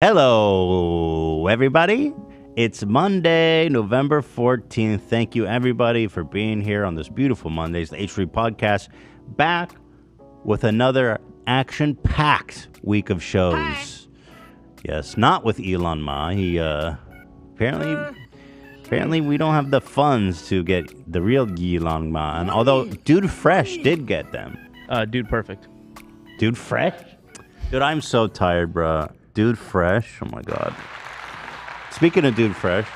Hello, everybody. It's Monday, November 14th. Thank you, everybody, for being here on this beautiful Monday. It's the H3 podcast back with another action packed week of shows. Yes, not with Yilong Ma. He, uh, apparently, apparently, we don't have the funds to get the real Yilong Ma. And although Dude Fresh did get them. Uh, dude, perfect. Dude Fresh? Dude, I'm so tired, bruh. Dude Fresh. Oh my god. Speaking of Dude Fresh,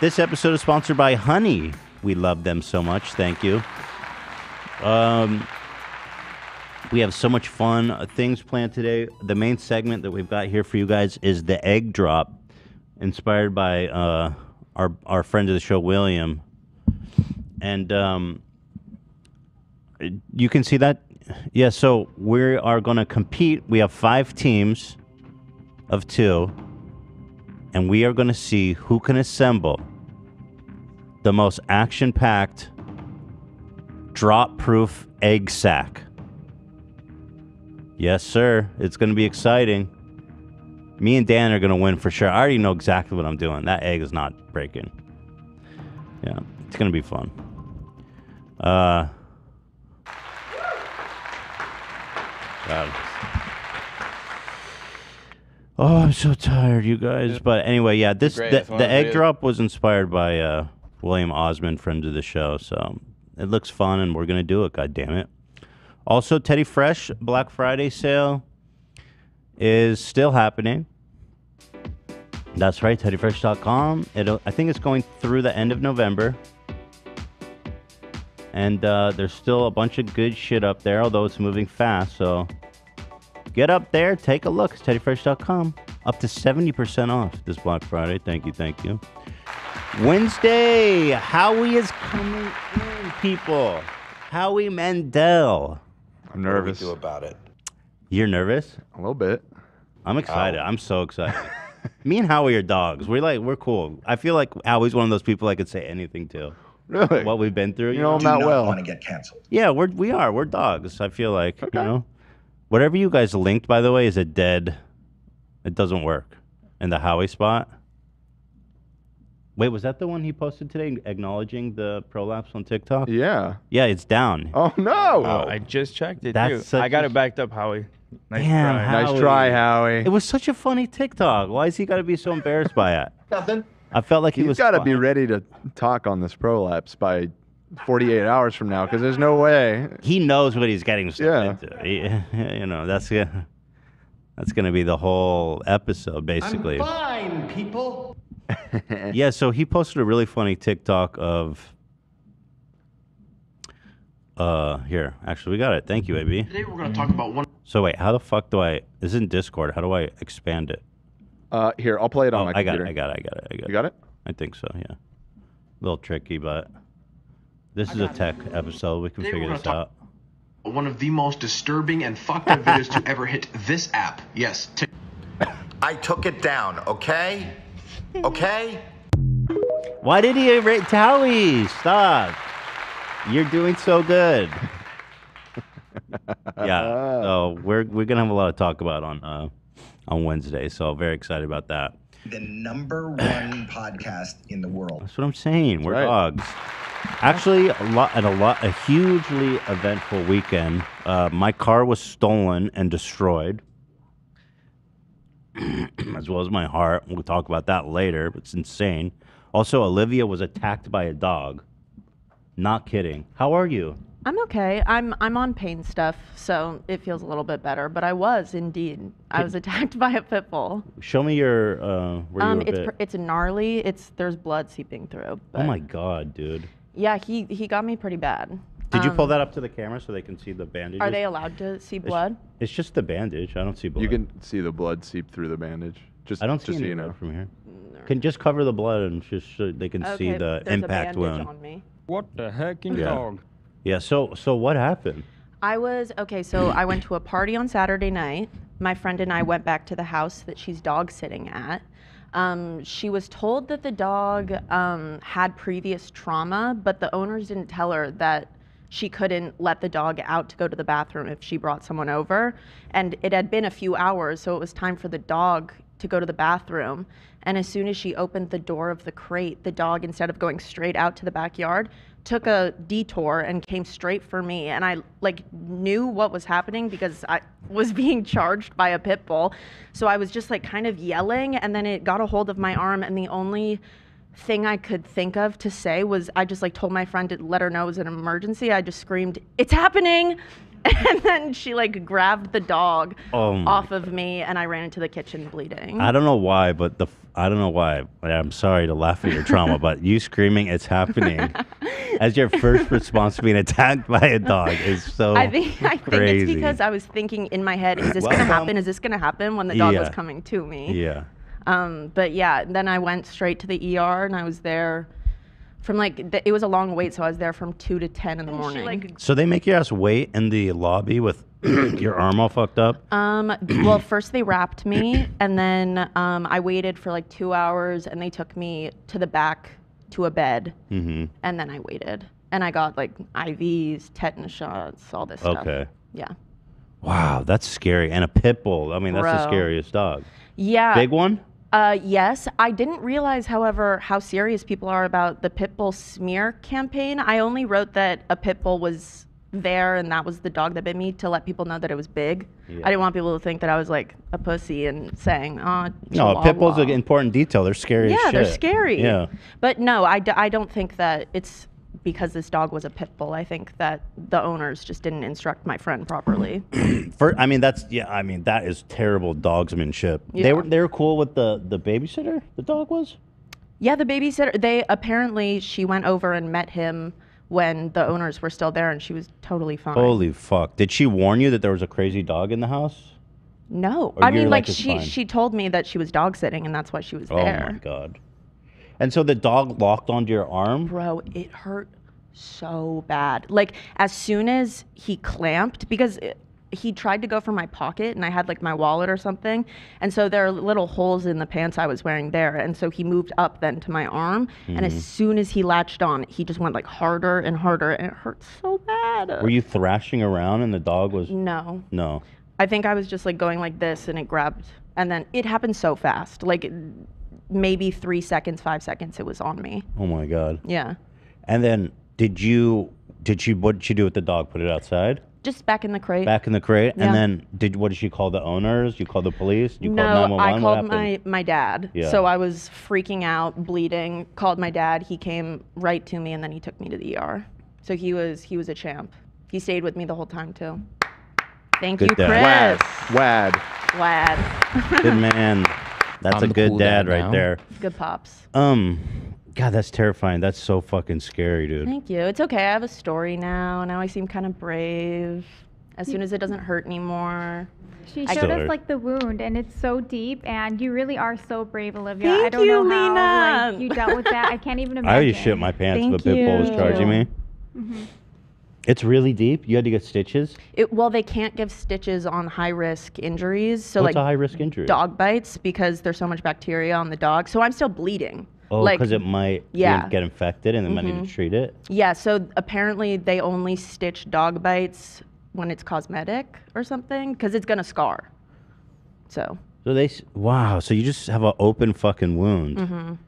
this episode is sponsored by Honey. We love them so much. Thank you. Um, we have so much fun uh, things planned today. The main segment that we've got here for you guys is the egg drop, inspired by uh, our our friend of the show, William. And um, you can see that. Yeah, so we are going to compete. We have five teams of two, and we are going to see who can assemble the most action packed, drop proof egg sack. Yes, sir. It's going to be exciting. Me and Dan are going to win for sure. I already know exactly what I'm doing. That egg is not breaking. Yeah, it's going to be fun. Uh, God. Oh, I'm so tired, you guys. But anyway, yeah, this Great, the, that's one the of egg drop was inspired by uh, William Osman, friend of the show. So it looks fun, and we're gonna do it. God damn it! Also, Teddy Fresh Black Friday sale is still happening. That's right, TeddyFresh.com. It'll, I think it's going through the end of November. And uh, there's still a bunch of good shit up there, although it's moving fast. So get up there, take a look. It's TeddyFresh.com. Up to 70% off this Black Friday. Thank you, thank you. Wednesday, Howie is coming in, people. Howie Mandel. I'm nervous. What do we nervous. do about it? You're nervous? A little bit. I'm excited. I'm so excited. Me and Howie are dogs. We're like, we're cool. I feel like Howie's one of those people I could say anything to. Really? What we've been through. you know him do that not well. want to get canceled. Yeah, we're we are. We're dogs. I feel like Okay. you know, whatever you guys linked, by the way, is a dead. It doesn't work. In the Howie spot. Wait, was that the one he posted today, acknowledging the prolapse on TikTok? Yeah. Yeah, it's down. Oh no. Oh, I just checked it That's too. such I got a- it backed up, Howie. Nice Damn, try. Howie. nice try, Howie. It was such a funny TikTok. Why is he got to be so embarrassed by it? Nothing. I felt like he He's was. got to be ready to talk on this prolapse by 48 hours from now, because there's no way. He knows what he's getting himself Yeah. into. He- you know, that's gonna, that's gonna be the whole episode, basically. I'm Fine, people. Yeah, so he posted a really funny TikTok of uh here. Actually, we got it. Thank you, AB. Today we're going to talk about one So wait, how the fuck do I this is in Discord. How do I expand it? Uh, here, I'll play it on Oh, my I got computer. it, I got it, I got it, I got You got it? I think so, yeah. A little tricky, but this is a tech episode. We can Today figure this gonna out. one of the most disturbing and fucked up videos to ever hit this app. Yes, Tik- I took it down, okay? Okay? Why did he rate Towie? Stop. You're doing so good. yeah. So we're we're gonna have a lot to talk about on uh on Wednesday. So very excited about that. The number one podcast in the world. That's what I'm saying. We're right. dogs. Actually, a lot at a lot a hugely eventful weekend. Uh, my car was stolen and destroyed, as well as my heart. We'll talk about that later. But it's insane. Also, Olivia was attacked by a dog. Not kidding. How are you? I'm okay. I'm I'm on pain stuff, so it feels a little bit better. But I was indeed. I was attacked by a pit bull. Show me your uh, where Um, you were it's bit. pr- it's gnarly. It's there's blood seeping through. oh my god, dude! Yeah, he he got me pretty bad. Did you pull Um, that up to the camera so they can see the bandage? Are they allowed to see blood? It's just the bandage. I don't see blood. You can see the blood seep through the bandage. Just, I don't see just so any you blood know. from here. Can just cover the blood and just so they can see Okay, the there's a impact bandage wound. on me. What the heck in Yeah. dog? Yeah. So so what happened? I was okay. So I went to a party on Saturday night. My friend and I went back to the house that she's dog sitting at. Um, she was told that the dog um, had previous trauma, but the owners didn't tell her that she couldn't let the dog out to go to the bathroom if she brought someone over. And it had been a few hours, so it was time for the dog to go to the bathroom. And as soon as she opened the door of the crate, the dog, instead of going straight out to the backyard, took a detour and came straight for me. And I like knew what was happening because I was being charged by a pit bull. So I was just like kind of yelling, and then it got a hold of my arm, and the only thing I could think of to say was I just like told my friend to let her know it was an emergency. I just screamed, "It's happening!" And then she like grabbed the dog Oh off of me, and I ran into the kitchen bleeding. I don't know why, but the I don't know why. I'm sorry to laugh at your trauma, but you screaming "It's happening" as your first response to being attacked by a dog is so I think I think crazy. it's because I was thinking in my head, "Is this gonna Welcome. happen? Is this gonna happen?" When the dog was coming to me. yeah. Um, but yeah, then I went straight to the ER, and I was there from like th- it was a long wait, so I was there from two to ten in the morning. So they make your ass wait in the lobby with your arm all fucked up. Um, well, first they wrapped me, and then um, I waited for like two hours, and they took me to the back to a bed, Mm-hmm. and then I waited, and I got like IVs, tetanus shots, all this stuff. Okay. Yeah. Wow, that's scary. And a pit bull. I mean, that's the Bro. scariest dog. Yeah. Big one. Uh, yes, I didn't realize, however, how serious people are about the pit bull smear campaign. I only wrote that a pit bull was there and that was the dog that bit me to let people know that it was big. Yeah. I didn't want people to think that I was like a pussy and saying, "Oh, No, a pit bull's an important detail. They're scary. as Yeah, they're scary. Yeah. But no, I, d- I don't think that it's because this dog was a pit bull. I think that the owners just didn't instruct my friend properly. For, I mean, that's yeah. I mean, that is terrible dogsmanship. They were they were cool with the the babysitter. The dog was. Yeah, the babysitter. They apparently she went over and met him when the owners were still there, and she was totally fine. Holy fuck! Did she warn you that there was a crazy dog in the house? no, Or I mean, like, like she fine? she told me that she was dog sitting, and that's why she was Oh there. Oh my god! And so the dog locked onto your arm. Bro, it hurt so bad. Like as soon as he clamped, because it, he tried to go for my pocket, and I had like my wallet or something, and so there are little holes in the pants I was wearing there, and so he moved up then to my arm, and Mhm. as soon as he latched on, he just went like harder and harder, and it hurt so bad. Were you thrashing around and the dog was? No. No. I think I was just like going like this, and it grabbed, and then it happened so fast, like maybe three seconds, five seconds, it was on me. Oh my god! Yeah. And then did you did she what did she do with the dog? Put it outside, Just back in the crate. back in the crate, Yeah. and then did what did she call the owners? You called the police? You no, called 911? I What called happened? my my dad. Yeah. So I was freaking out, bleeding. Called my dad. He came right to me, and then he took me to the ER. So he was he was a champ. He stayed with me the whole time too. Thank Good you, dad. Chris. Wad. Lad. Good man. That's I'm a good cool dad dad right there. Good pops. Um, God, that's terrifying. That's so fucking scary, dude. Thank you. It's okay. I have a story now. Now I seem kind of brave. As soon as it doesn't hurt anymore. She I- showed us hurt. like the wound, and it's so deep, and you really are so brave, Olivia. I Thank don't you, know how like, Lena. you dealt with that. I can't even imagine. I imagine. would shit my pants if a pit bull was charging me. Mhm. It's really deep. You had to get stitches. It, well, they can't give stitches on high risk injuries. So What's like a high risk injury? dog bites because there's so much bacteria on the dog. So I'm still bleeding. Oh, like because it might yeah. get infected and then might need to treat it. yeah. So apparently they only stitch dog bites when it's cosmetic or something because it's gonna scar. So So they s- wow. So you just have an open fucking wound. mhm.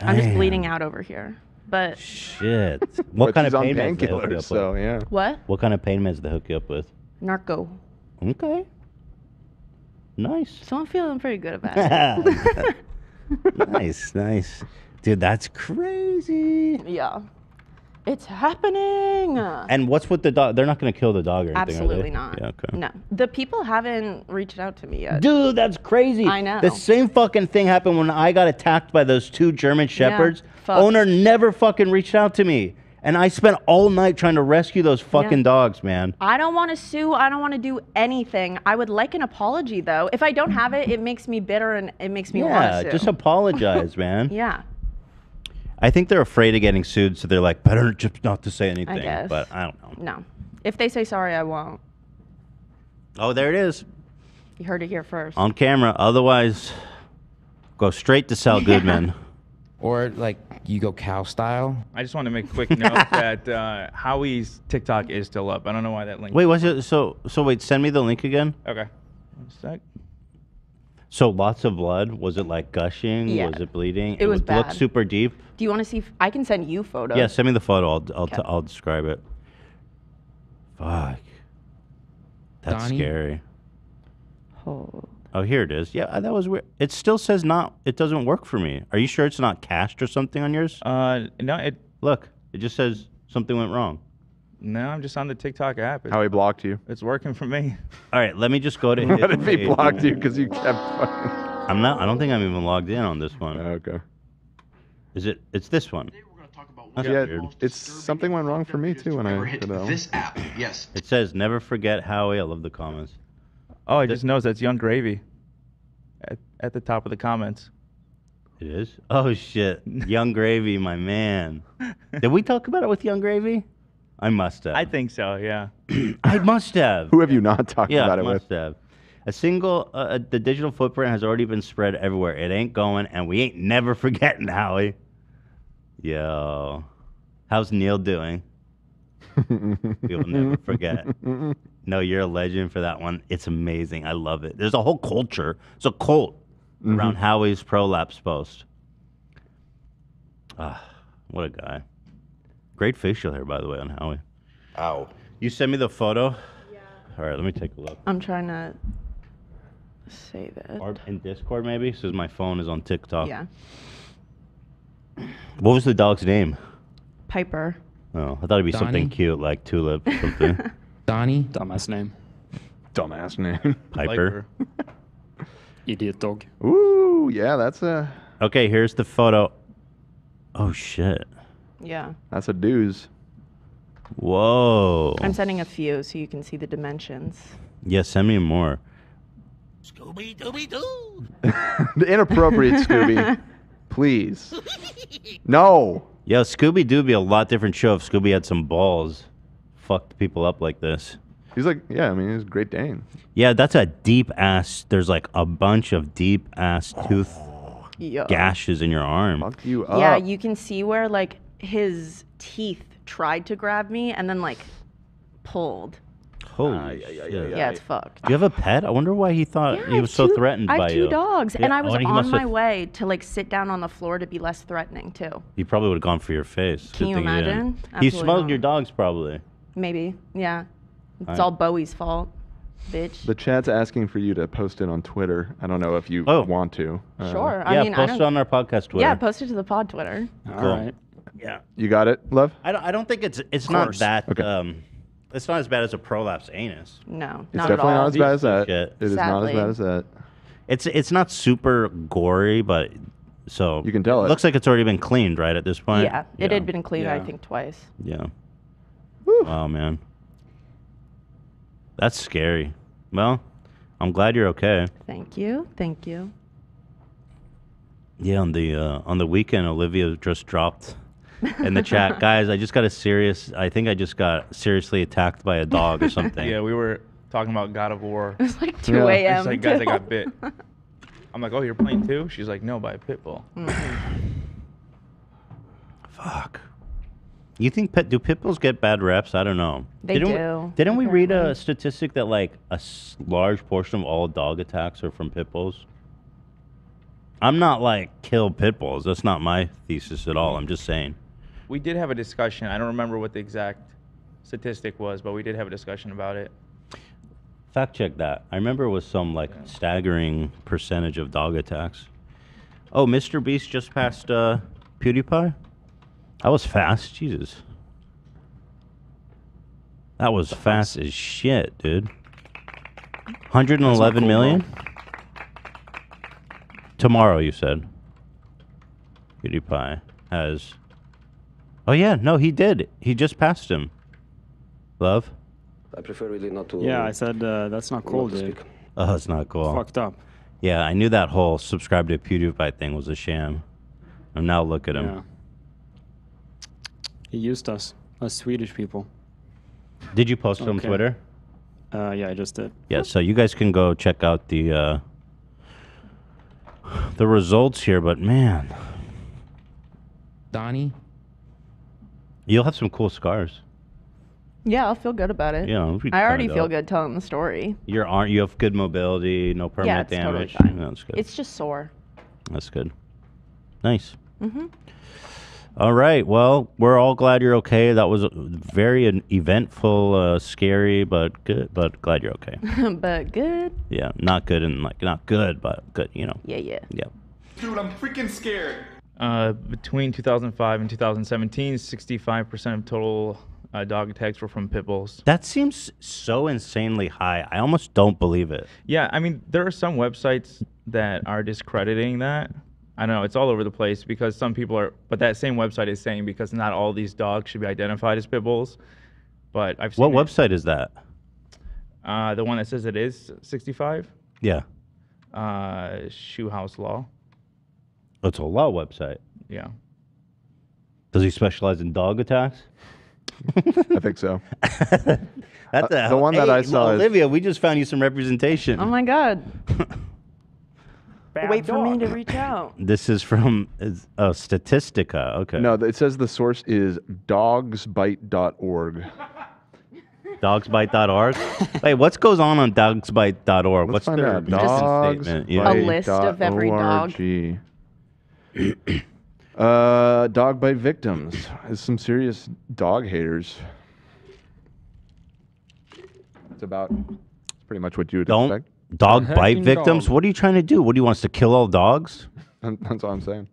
I'm just bleeding out over here. But Shit. What But kind she's of on pain meds they hook you painkillers, up so with? yeah. what? What kind of pain meds they hook you up with? Narco. Okay. Nice. So I'm feeling pretty good about it. nice, nice. Dude, that's crazy. yeah. It's happening. And what's with the dog? They're not going to kill the dog or anything, Absolutely not. Yeah, okay. No. The people haven't reached out to me yet. Dude, that's crazy. I know. The same fucking thing happened when I got attacked by those two German shepherds. fuck. Owner never fucking reached out to me. And I spent all night trying to rescue those fucking Yeah. dogs, man. I don't want to sue. I don't want to do anything. I would like an apology though. If I don't have it, it makes me bitter and it makes me yeah, want to sue. just apologize, man. yeah. I think they're afraid of getting sued, so they're like, better just not to say anything. guess. But I don't know. No. If they say sorry, I won't. Oh, there it is You heard it here first. on camera. Otherwise, go straight to Saul Goodman. Or like you go cow style. I just want to make a quick note that uh, Howie's TikTok is still up. I don't know why that link. Wait, was it so? So wait, send me the link again. Okay. One sec. So lots of blood. Was it like gushing? Yeah. Was it bleeding? It was would look bad. super deep. Do you want to see? If, I can send you photos. Yeah, send me the photo. I'll I'll, t- Okay. I'll describe it. Fuck. That's Donnie? scary. Hold. Oh, here it is. Yeah, that was weird. It still says not. It doesn't work for me. Are you sure it's not cached or something on yours? Uh, no, it. Look, it just says something went wrong. No, I'm just on the TikTok app. It's, How he blocked you? it's working for me. All right, let me just go to. What if he page. blocked you because you kept fucking? I'm not. I don't think I'm even logged in on this one. Oh, okay. Is it? It's this one. That's Yeah, weird. it's something went wrong for me too when I hit did that this app? Yes. It says never forget Howie. I love the comments. Oh, it just knows that's Yung Gravy. At, at the top of the comments. It is. Oh shit, Yung Gravy, my man. Did we talk about it with Yung Gravy? I must have. I think so. Yeah. I must have. Who have you not talked yeah, about I it must with? have. A single, uh, uh, the digital footprint has already been spread everywhere. It ain't going, and we ain't never forgetting Howie. Yo, how's Neil doing? We'll never forget. No, you're a legend for that one. It's amazing. I love it. There's a whole culture. It's a cult around Howie's prolapse post. Ah, what a guy. Great facial hair, by the way, on Howie. Ow. You send me the photo? Yeah. All right, let me take a look. I'm trying to save it. Or in Discord, maybe? Says my phone is on TikTok. Yeah. What was the dog's name? Piper. Oh, I thought it'd be something cute like Tulip or something. Donnie. Dumbass name. Dumbass name. Piper. Idiot dog. Ooh, yeah, that's a Okay, here's the photo. Oh shit. Yeah. that's a dooze. Whoa. I'm sending a few so you can see the dimensions. Yeah, send me more. Scooby Dooby Doo. the inappropriate Scooby. Please. No. Yo, Scooby Doo be a lot different show if Scooby had some balls. Fucked people up like this. He's like, yeah, I mean, he's a Great Dane. Yeah, that's a deep ass. There's like a bunch of deep ass tooth oh. Yeah. gashes in your arm. Fucked you up. Yeah, you can see where like his teeth tried to grab me and then like pulled. Holy shit. Yeah, it's fucked. Do you have a pet? I wonder why he thought Yeah, I he have was so two- threatened I have two you. dogs, and I was oh, he on must my have- way to like sit down on the floor to be less threatening too. He probably would have gone for your face. Can Good you thing he didn't. imagine? He Absolutely smelled not. your dogs probably. Maybe, yeah. It's Alright. all Bowie's fault, bitch. The chat's asking for you to post it on Twitter. I don't know if you Oh. want to. Uh, sure. yeah, I mean, I post it don't. on our podcast Twitter. Yeah, post it to the pod Twitter. All Cool. right. Yeah. You got it, love? I don't, I don't think it's it's not course. that Okay. um it's not as bad as a prolapse anus. No, It's not definitely at all. not as bad as that. Shit. It is not as Sadly. bad as that. It's it's not super gory, but so You can tell it. looks like it's already been cleaned, right? At this point. yeah, it had been cleaned, I Yeah. think, twice. Yeah. Wow, man. That's scary. Well, I'm glad you're okay. Thank you. Thank you. Yeah, on the uh, on the weekend, Olivia just dropped in the chat, guys. I just got a serious. I think I just got seriously attacked by a dog or something. Yeah, we were talking about God of War. It was like 2 Yeah. a.m. She's like, guys, I got bit. I'm like, oh, you're playing too? She's like, no, by a pit bull. Mm-hmm. Fuck. You think pit, do pit bulls get bad reps? I don't know. They didn't do, We, didn't we read a statistic that like a s- large portion of all dog attacks are from pit bulls? I'm not like kill pit bulls. That's not my thesis at all. I'm just saying. We did have a discussion. I don't remember what the exact statistic was, but we did have a discussion about it. Fact check that. I remember it was some like staggering percentage of dog attacks. Oh, Mr. Beast just passed uh, PewDiePie. That was fast. Jesus. That was fast as shit, dude. 111 cool, million? Tomorrow, you said. PewDiePie has. Oh, yeah. No, he did. He just passed him. Love? I prefer really not to. Yeah, I said uh, that's not cool, not dude. speak. Oh, it's not cool. Fucked up. Yeah, I knew that whole subscribe to PewDiePie thing was a sham. And now look at him. Yeah. He used us, us Swedish people. Did you post it on Okay. Twitter? Uh, yeah, I just did. Yeah, so you guys can go check out the uh, the results here, but man, Donnie. You'll have some cool scars. Yeah, I'll feel good about it. Yeah, it'll be I already kinda feel dope. good telling the story. You're aren't you have good mobility, no yeah, permanent it's totally damage. fine. Yeah, that's good. It's just sore. That's good. Nice. hmm All right. Well, we're all glad you're okay. That was a very an eventful, uh, scary, but good. But glad you're okay. but good. Yeah, not good and like not good, but good. You know. Yeah, yeah. Yeah. Dude, I'm freaking scared. Uh, between 2005 and 2017, 65% of total uh, dog attacks were from pit bulls. That seems so insanely high. I almost don't believe it. Yeah, I mean, there are some websites that are discrediting that. I don't know, it's all over the place because some people are, but that same website is saying because not all these dogs should be identified as pit bulls. But I've seen What it- website is that? Uh, the one that says it is 65. Yeah. Uh, Shoe House Law. It's a law website. Yeah. Does he specialize in dog attacks? I think so. That's Uh, a, the one that I saw is- Olivia, we just found you some representation. Oh my god. Wait for me to reach out. This is from is, oh, Statistica. Okay. No, it says the source is dogsbite.org. Dogsbite.org. Wait, what goes on on dogsbite.org? What's find their out. mission statement? A list of every dog. Dogsbite.org. uh, dog bite victims. There's some serious dog haters. It's about. It's pretty much what you would Don't expect. dog bite Hacking victims. dog. What are you trying to do? What do you want us to kill all dogs? That's all I'm saying.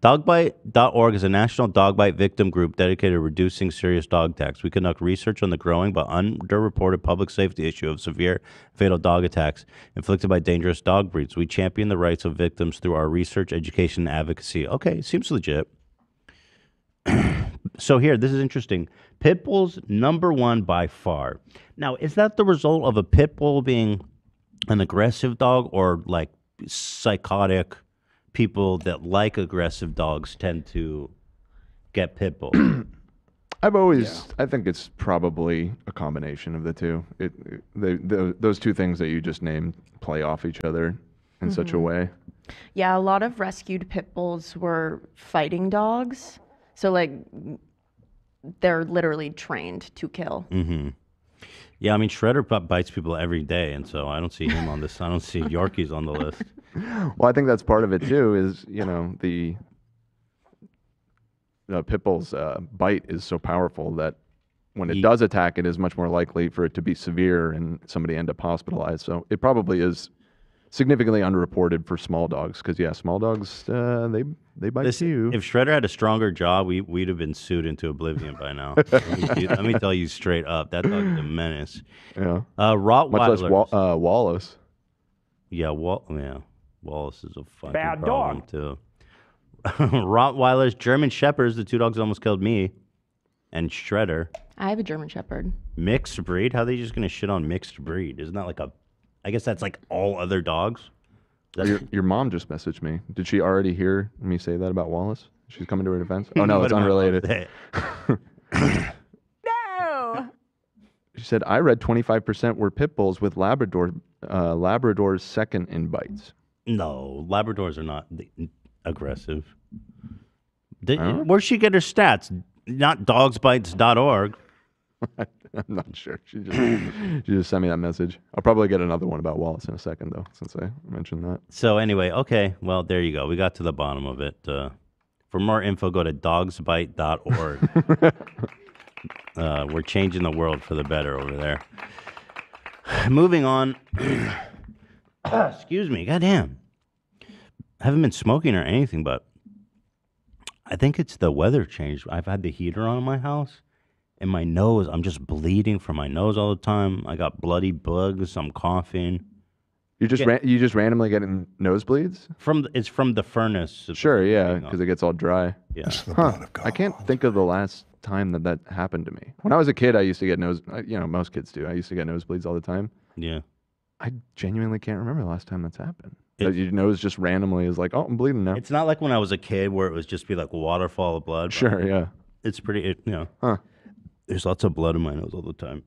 Dogbite.org is a national dog bite victim group dedicated to reducing serious dog attacks. We conduct research on the growing but underreported public safety issue of severe fatal dog attacks inflicted by dangerous dog breeds. We champion the rights of victims through our research, education, and advocacy. Okay, seems legit. so here, this is interesting. Pit bulls number one by far. Now, is that the result of a pit bull being an aggressive dog or like psychotic people that like aggressive dogs tend to get pit bull? I've always, I think it's probably a combination of the two. It, it- they, tho- those two things that you just named play off each other in such a Mhm. way. Yeah, a lot of rescued pit bulls were fighting dogs. So like they're literally trained to kill. hmm Yeah, I mean Shredder bites people every day, and so I don't see him on this. I don't see Yorkies on the list. Well, I think that's part of it too. Is you know the the pit bull's uh, bite is so powerful that when it Ye- does attack, it is much more likely for it to be severe and somebody end up hospitalized. So it probably is significantly underreported for small dogs because yeah, small dogs uh, they they bite This- you. If Shredder had a stronger jaw, we we'd have been sued into oblivion by now. let, me, let me tell you straight up, that dog is a menace. Yeah. Uh, Rottweilers. Much less Wa- uh, Wallace. Yeah, Wal- yeah. Wallace is a fucking Bad problem too. Rottweilers, German Shepherds, the two dogs almost killed me, and Shredder. I have a German Shepherd. Mixed breed? How are they just gonna shit on mixed breed? Isn't that like a? I guess that's like all other dogs. Your, your mom just messaged me. Did she already hear me say that about Wallace? She's coming to her defense. Oh no, What it's did unrelated. say? No. She said, I read 25% were pit bulls with Labrador, uh, Labradors second in bites. No, Labradors are not the- aggressive. Did, Where'd she get her stats? Not dogsbites.org. I'm not sure. She just, she just sent me that message. I'll probably get another one about Wallace in a second, though, since I mentioned that. So anyway, okay. Well, there you go. We got to the bottom of it. Uh, for more info, go to dogsbite.org. uh, we're changing the world for the better over there. Moving on. Excuse me. Goddamn. I haven't been smoking or anything, but I think it's the weather change. I've had the heater on in my house. And my nose, I'm just bleeding from my nose all the time. I got bloody bugs. I'm coughing. You just Yeah. ran, you just randomly getting nosebleeds? From the, it's from the furnace. Sure, yeah, because it gets all dry. Yeah. Huh. I can't think of the last time that that happened to me. When I was a kid, I used to get nose. uh, You know, most kids do. I used to get nosebleeds all the time. Yeah. I genuinely can't remember the last time that's happened. That your nose just randomly is like, oh, I'm bleeding now. It's not like when I was a kid where it was just be like waterfall of blood. but Sure, yeah. It's pretty, it, you know. Huh. There's lots of blood in my nose all the time.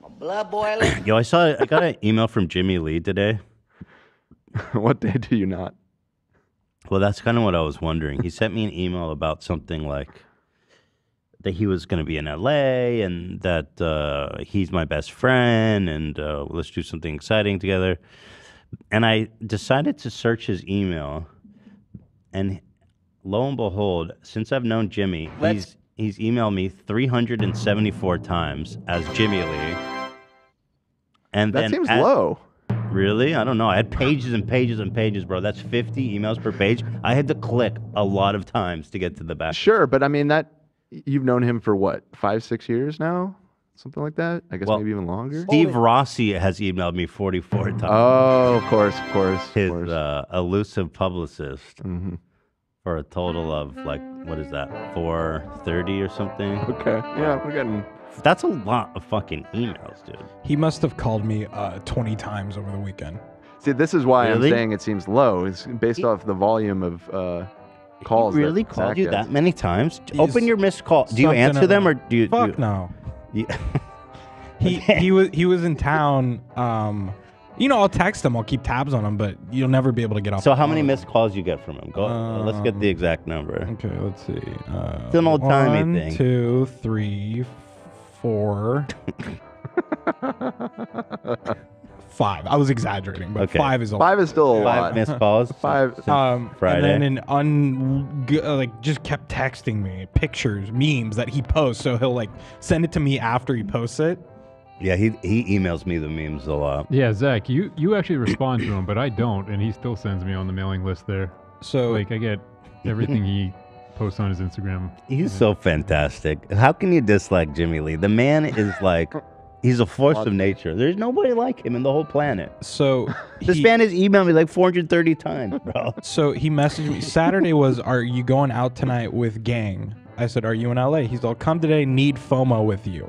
My blood boiling. Yo, I saw, I got an email from Jimmie Lee today. what day do you not? Well, that's kind of what I was wondering. He sent me an email about something like, that he was going to be in LA and that uh, he's my best friend and uh, let's do something exciting together. And I decided to search his email, and lo and behold, since I've known Jimmie, he's he's emailed me 374 times as Jimmie Lee. And That then seems at- low. Really? I don't know. I had pages and pages and pages, bro. That's 50 emails per page. I had to click a lot of times to get to the back. Sure, but I mean that you've known him for what five, six years now, something like that. I guess Well, maybe even longer. Steve Rossi has emailed me 44 times. Oh, of course, of course. of His course. uh, elusive publicist Mhm. For a total of like, what is that, 430 or something? Okay. Yeah, we're getting. That's a lot of fucking emails, dude. He must have called me uh, 20 times over the weekend. See, this is why Really? I'm saying it seems low. It's based off the volume of uh, calls. that really called Zach you gets. that many times? He's Open your missed call. Do you something answer them or do you? Fuck do you, no. you- He he was he was in town. Um, you know, I'll text him. I'll keep tabs on him, but you'll never be able to get off. so how many missed calls you get from him? Go. let's get the exact number. Okay, let's see. Uh, It's an old-timey one, thing. Two, three, four, five. I was exaggerating, but Okay. five is a Five is still a Five lot. missed calls. Five. since Um, Friday. and then an un g- uh, like just kept texting me pictures, memes that he posts. So he'll like send it to me after he posts it. Yeah, he he emails me the memes a lot. Yeah, Zach, you you actually respond to him, but I don't, and he still sends me on the mailing list there. So like I get everything he posts on his Instagram. He's so fantastic. How can you dislike Jimmie Lee? The man is like, he's a force of nature. There's nobody like him in the whole planet. So This he- man has emailed me like 430 times, bro. So he messaged me. Saturday was, "Are you going out tonight with gang?" I said, "Are you in LA?" He's all, "Come today. Need FOMO with you.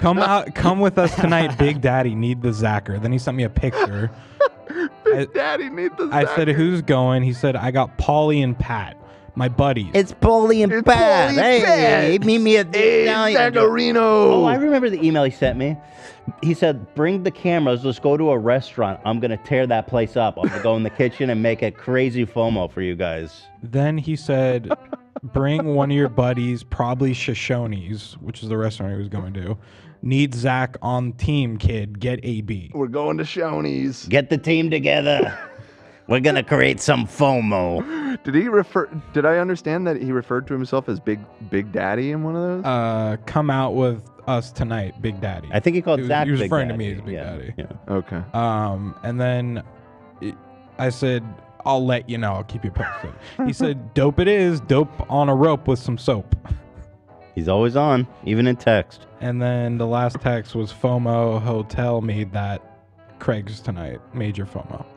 Come out. Come with us tonight. Big Daddy need the Zacker." Then he sent me a picture. I, Daddy need the. I said, "Who's going?" He said, "I got Paulie and Pat, my buddies." It's Paulie and It's Pat. Paulie Hey, Pat. meet me at the Hey, Italian. Zacharino. Oh, I remember the email he sent me. He said, "Bring the cameras. Let's go to a restaurant. I'm gonna tear that place up. I'm gonna go in the kitchen and make a crazy FOMO for you guys." Then he said, "Bring one of your buddies, probably Shoshone's, which is the restaurant he was going to. Need Zach on team, kid. Get AB." We're going to Shoney's. Get the team together. We're gonna create some FOMO. Did he refer? Did I understand that he referred to himself as Big Big Daddy in one of those? Uh, come out with us tonight, Big Daddy. I think he called was, Zach He was Big referring to me as Big Yeah, Daddy. yeah. Okay. Um, and then it- I said, "I'll let you know. I'll keep you posted." he said, "Dope it is. Dope on a rope with some soap." He's always on, even in text. And then the last text was FOMO Hotel made that Craig's tonight. Major FOMO.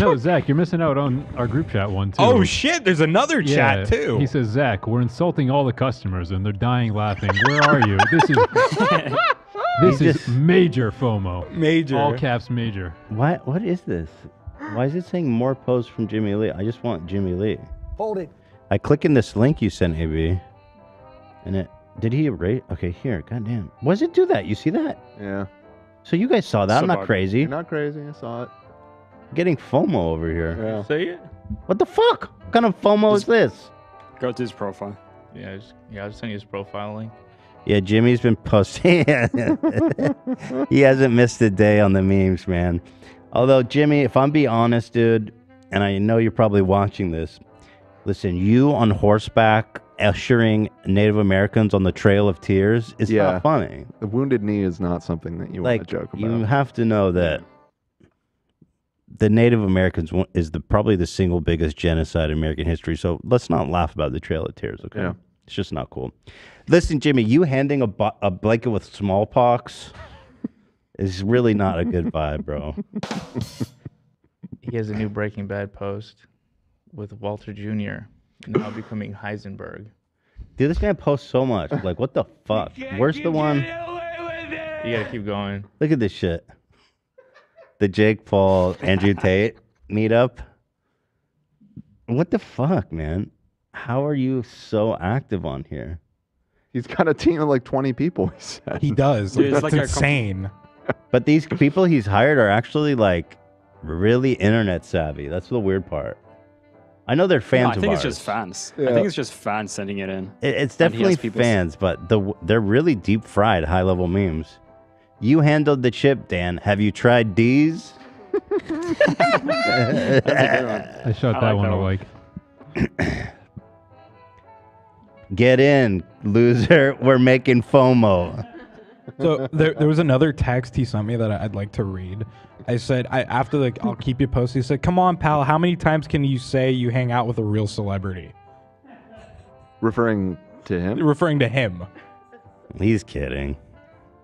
No, Zach, you're missing out on our group chat one too. Oh shit! There's another Yeah, chat too. He says, Zach, we're insulting all the customers and they're dying laughing. Where are you? This is this He is just- major FOMO. Major. All caps major. What? What is this? Why is it saying more posts from Jimmie Lee? I just want Jimmie Lee. Hold it. I click in this link you sent, AB, and it did he erase? Okay, here. Goddamn. Why does it do that? You see that? Yeah. So you guys saw that? I'm not Subbug. crazy. You're not crazy. I saw it. Getting FOMO over here. Yeah. Say it. What the fuck? What kind of FOMO is this? Go to his profile. Yeah, just, yeah. I'll just send you his profile link. Yeah, Jimmie's been posting. he hasn't missed a day on the memes, man. Although Jimmie, if I'm be honest, dude, and I know you're probably watching this, listen, you on horseback ushering Native Americans on the Trail of Tears is Yeah. not funny. The wounded knee is not something that you like want to joke about. you have to know that the Native Americans is the probably the single biggest genocide in American history. So let's not laugh about the Trail of Tears, okay? Yeah. It's just not cool. Listen, Jimmie, you handing a, bu- a blanket with smallpox is really not a good vibe, bro. He has a new Breaking Bad post with Walter Jr. now becoming Heisenberg. Dude, this man posts so much. Like, what the fuck? Where's the one? You gotta keep going. Look at this shit. The Jake Paul, Andrew Tate meetup. What the fuck, man? How are you so active on here? He's got a team of like 20 people. He said. he does. Dude, it's That's like a insane. But these people he's hired are actually like really internet savvy. That's the weird part. I know they're No, fans I think of it's ours. just fans. I think it's just fans sending it in. It- it's And he has definitely fans, but the they're really deep fried, high level memes. You handled the chip, Dan. Have you tried D's? I shot I that like one that one. like. Get in, loser. We're making FOMO. So there, there was another text he sent me that I'd like to read. I said, I after like I'll keep you posted. He said, "Come on, pal. How many times can you say you hang out with a real celebrity?" Referring to him? Referring to him. He's kidding.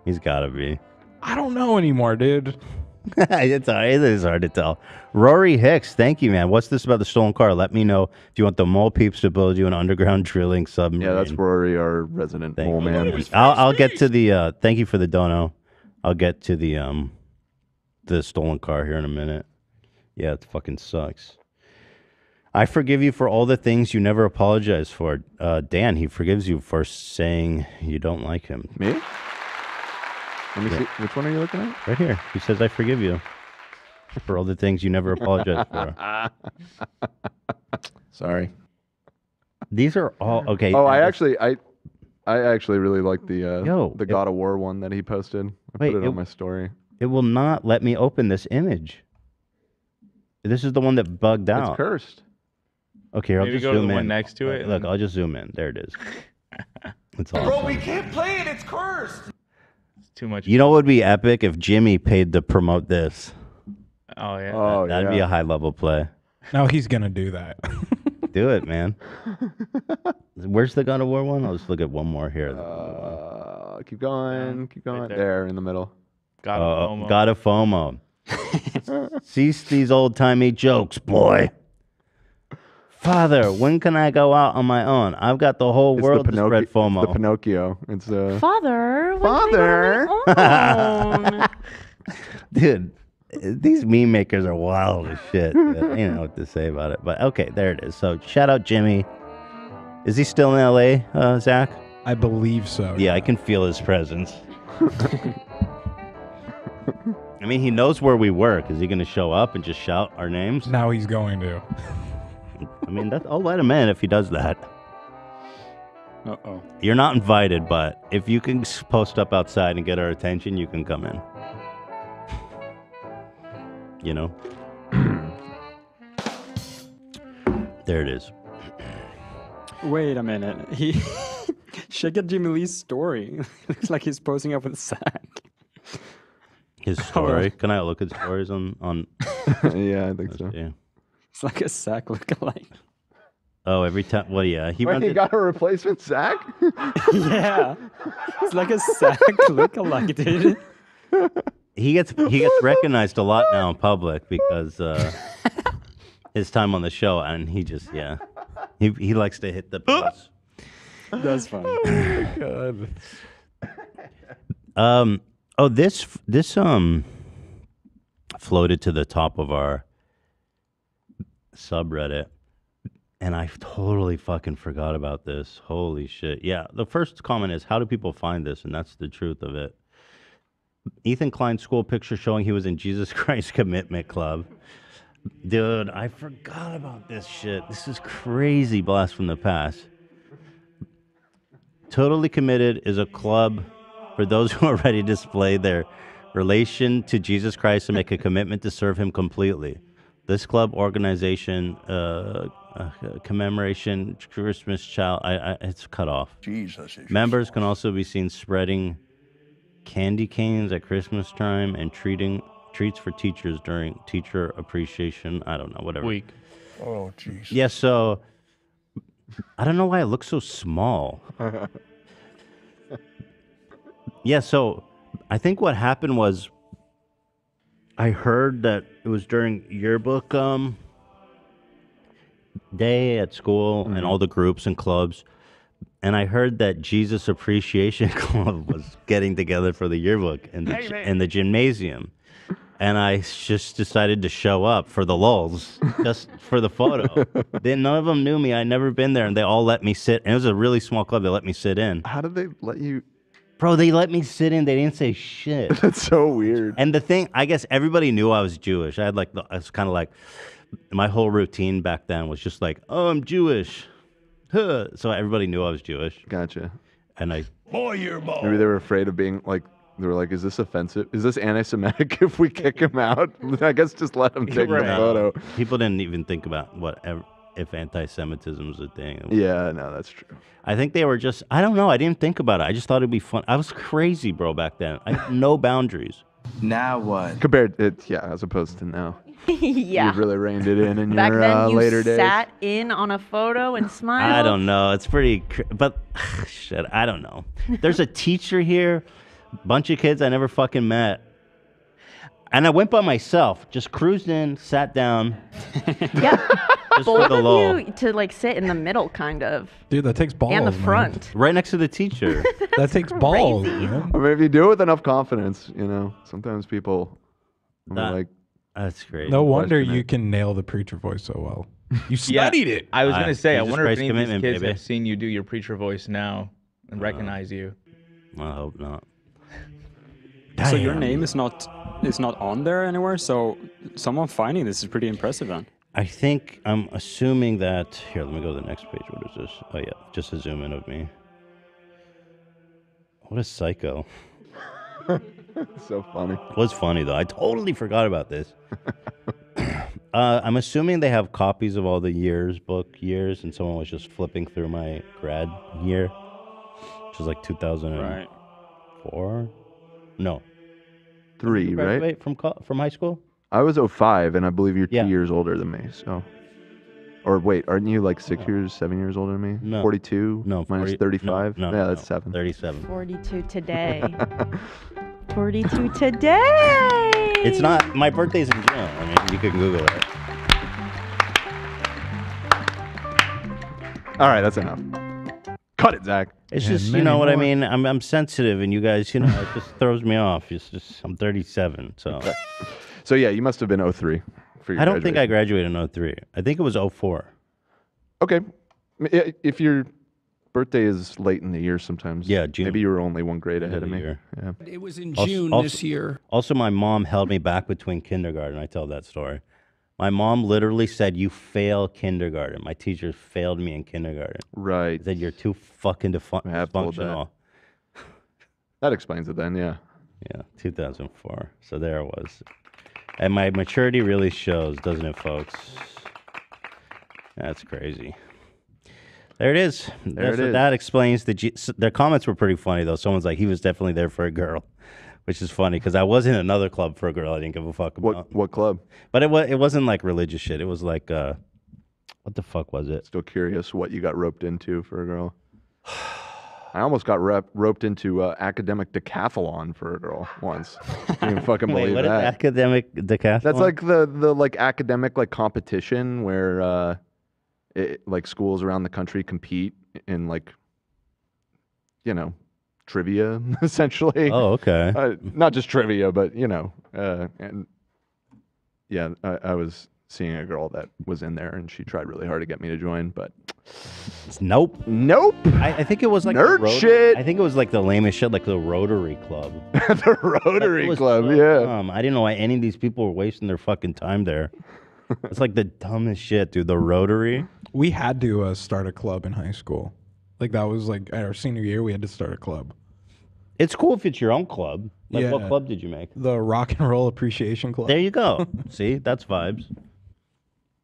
He's got to be. I don't know anymore, dude. it's hard. It is hard to tell. Rory Hicks, thank you, man. What's this about the stolen car? Let me know if you want the mole peeps to build you an underground drilling submarine. Yeah, that's Rory, our resident mole man. I'll, I'll get to the. Uh, thank you for the dono. I'll get to the um, the stolen car here in a minute. Yeah, it fucking sucks. I forgive you for all the things you never apologize for. Uh, Dan, he forgives you for saying you don't like him. Me? Let me Yeah. see. Which one are you looking at? Right here. He says, I forgive you for all the things you never apologize for. Sorry. These are all okay. Oh, I actually, I, I actually really like the uh, Yo, the it- God of War one that he posted. I Wait, put it, it- on my story. It will not let me open this image. This is the one that bugged out. It's cursed. Okay, I'll Maybe just go to zoom the one in. next to it Look, I'll just zoom in. There it is. It's Bro, awesome. we can't play it. It's cursed. It's too much. You know what would be epic if Jimmie paid to promote this? Oh yeah. Oh, That'd be yeah. a high level play. No, he's gonna do that. Do it, man. Where's the God of War one? I'll just look at one more here. Uh, keep going, keep going. there. there. in the middle. God Uh, of FOMO. God of FOMO. Cease these old timey jokes, boy. Father, when can I go out on my own? I've got the whole It's world the to spread Pinocchio. FOMO. It's the Pinocchio. It's uh. Father, when Father. Can I go on my own? Dude, these meme makers are wild as shit. I don't know what to say about it. But okay, there it is. So shout out Jimmie. Is he still in LA, uh, Zach? I believe so. Yeah, I can feel his presence. I mean, he knows where we work. Is he going to show up and just shout our names? Now he's going to. I mean, that, I'll let him in if he does that. Uh oh. You're not invited, but if you can post up outside and get our attention, you can come in. you know? there it is. Wait a minute. He check out Jimmie Lee's story. Looks like he's posing up with Zach. His story. Can I look at stories on on? yeah, I think so. Yeah. It's like a Zach lookalike. Oh, every time. Well, yeah. He Wait, runs you it- got a replacement sack. yeah. It's like a Zach lookalike, dude. he gets he gets recognized a lot now in public because uh, his time on the show, and he just yeah, he he likes to hit the post. That's funny. God. Um. Oh, this this um floated to the top of our subreddit, and I totally fucking forgot about this. Holy shit! Yeah, the first comment is, "How do people find this?" And that's the truth of it. Ethan Klein's school picture showing he was in Jesus Christ Commitment Club. Dude, I forgot about this shit. This is crazy blast from the past. Totally Committed is a club for those who are ready to display their relation to Jesus Christ and make a commitment to serve Him completely. This club organization, uh, uh, commemoration, Christmas child, I, I, it's cut off. Jesus. it's Members can also be seen spreading candy canes at Christmas time and treating treats for teachers during teacher appreciation. I don't know, whatever. Week. Oh, jeez. Yeah, so I don't know why it looks so small. yeah, so I think what happened was I heard that it was during yearbook um day at school and all the groups and clubs and I heard that Jesus Appreciation Club was getting together for the yearbook in the, gy- in the gymnasium. And I just decided to show up for the lulz, just for the photo. then none of them knew me. I'd never been there, and they all let me sit. And it was a really small club. They let me sit in. How did they let you? Bro, they let me sit in. They didn't say shit. That's so weird. And the thing, I guess everybody knew I was Jewish. I had like, the, I was kind of like, my whole routine back then was just like, oh, I'm Jewish. Huh. So everybody knew I was Jewish. Gotcha. And I, boy, you're boy. Maybe they were afraid of being like. They were like, "Is this offensive? Is this anti-Semitic? If we kick him out, I guess just let him take the photo." People didn't even think about what ev- if anti-Semitism was a thing. Yeah, no, that's true. I think they were just. I don't know. I didn't think about it. I just thought it'd be fun. I was crazy, bro, back then. I had no boundaries. Now what? Compared, it yeah, as opposed to now. yeah. You've really reined it in in Back your then, uh, you later days. sat in on a photo and smiled. I don't know. It's pretty, cr- but shit, I don't know. There's a teacher here, bunch of kids I never fucking met, and I went by myself. Just cruised in, sat down. Yeah. Just for Both the of lull. you to like sit in the middle, kind of. Dude, that takes balls. and the man. front. Right next to the teacher. that takes balls. man. I mean, if you do it with enough confidence, you know, sometimes people are That- like, That's great. No wonder question you it. can nail the preacher voice so well. You Yeah, studied it. I was Uh, gonna say, I Jesus wonder if Christ any of these commitment, kids baby. have seen you do your preacher voice now and recognize you. I hope not. So your Damn. name is not is not on there anywhere. So someone finding this is pretty impressive then. I think I'm assuming that. Here, let me go to the next page. What is this? Oh yeah, just a zoom in of me. What a psycho. so funny. It was funny though. I totally forgot about this. uh, I'm assuming they have copies of all the years, book years, and someone was just flipping through my grad year, which was like 2004. No, three, you right? from co- from high school. I was 05, and I believe you're two years older than me. So, or wait, aren't you like six years, seven years older than me? No. 42. No, minus 40 35. No, yeah, no, that's no, seven. 37. 42 today. 42 today. It's not. My birthday's in June. I mean, you can Google it. All right, that's enough. Cut it, Zach. It's And just you know what I mean. I'm I'm sensitive, and you guys, you know, it just throws me off. It's just I'm 37, so So yeah, you must have been 03 for your I don't think I graduated in 03. I think it was 04. Okay. If your birthday is late in the year sometimes. Yeah, June. Maybe you were only one grade ahead of of me. year. Yeah. It was in Also- June also- this year. Also, my mom held me back between kindergarten. I tell that story. My mom literally said, "You fail kindergarten." My teacher failed me in kindergarten. Right. Said you're too fucking defu- have told that. dysfunctional. That explains it then, yeah. Yeah, 2004. So there it was. And my maturity really shows, doesn't it, folks? That's crazy. There it is. There That's it what- is. That explains the. G- s- their comments were pretty funny though. Someone's like, he was definitely there for a girl, which is funny because I was in another club for a girl I didn't give a fuck about. What what club? But it was it wasn't like religious shit. It was like uh, what the fuck was it? Still curious what you got roped into for a girl. I almost got rep- roped into uh, academic decathlon for a girl once. Can't even fucking Wait, believe what is that. academic decathlon? That's like the the like academic like competition where uh, it, like schools around the country compete in like you know trivia essentially. Oh, okay. Uh, not just trivia, but you know, uh, and yeah, I, I was seeing a girl that was in there, and she tried really hard to get me to join, but nope, nope. I, I think it was like Nerd the Rot- shit. I think it was like the lamest shit, like the Rotary Club. the Rotary was Club, so yeah. dumb. I didn't know why any of these people were wasting their fucking time there. it's like the dumbest shit, dude. The Rotary. We had to uh, start a club in high school. Like that was like our senior year. We had to start a club. It's cool if it's your own club. Like, what club did you make? The Rock and Roll Appreciation Club. There you go. See, that's vibes.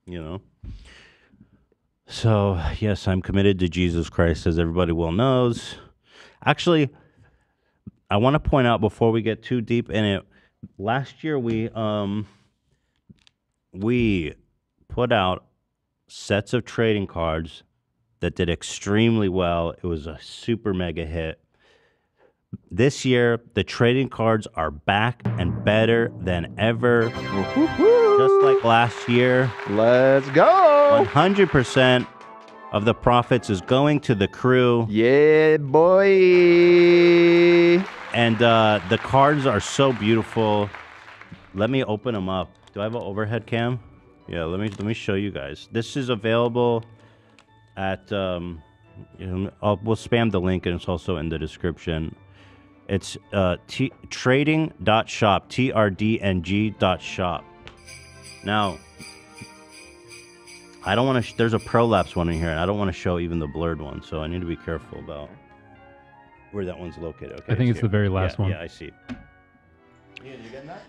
You know. So yes, I'm committed to Jesus Christ, as everybody well knows. Actually, I want to point out before we get too deep in it. Last year we um we put out sets of trading cards that did extremely well. It was a super mega hit. This year, the trading cards are back and better than ever. Just like last year. Let's go. 100% of the profits is going to the crew. Yeah, boy. And uh, the cards are so beautiful. Let me open them up. Do I have an overhead cam? Yeah, let me let me show you guys. This is available at um, you know, I'll, we'll spam the link and it's also in the description. It's uh, t- trading.shop, T R D N G dot shop. Now, I don't want to. Sh- there's a prolapse one in here, and I don't want to show even the blurred one, so I need to be careful about where that one's located. Okay, I think it's see the very last Yeah, one. Yeah, I see. Yeah, you're getting that?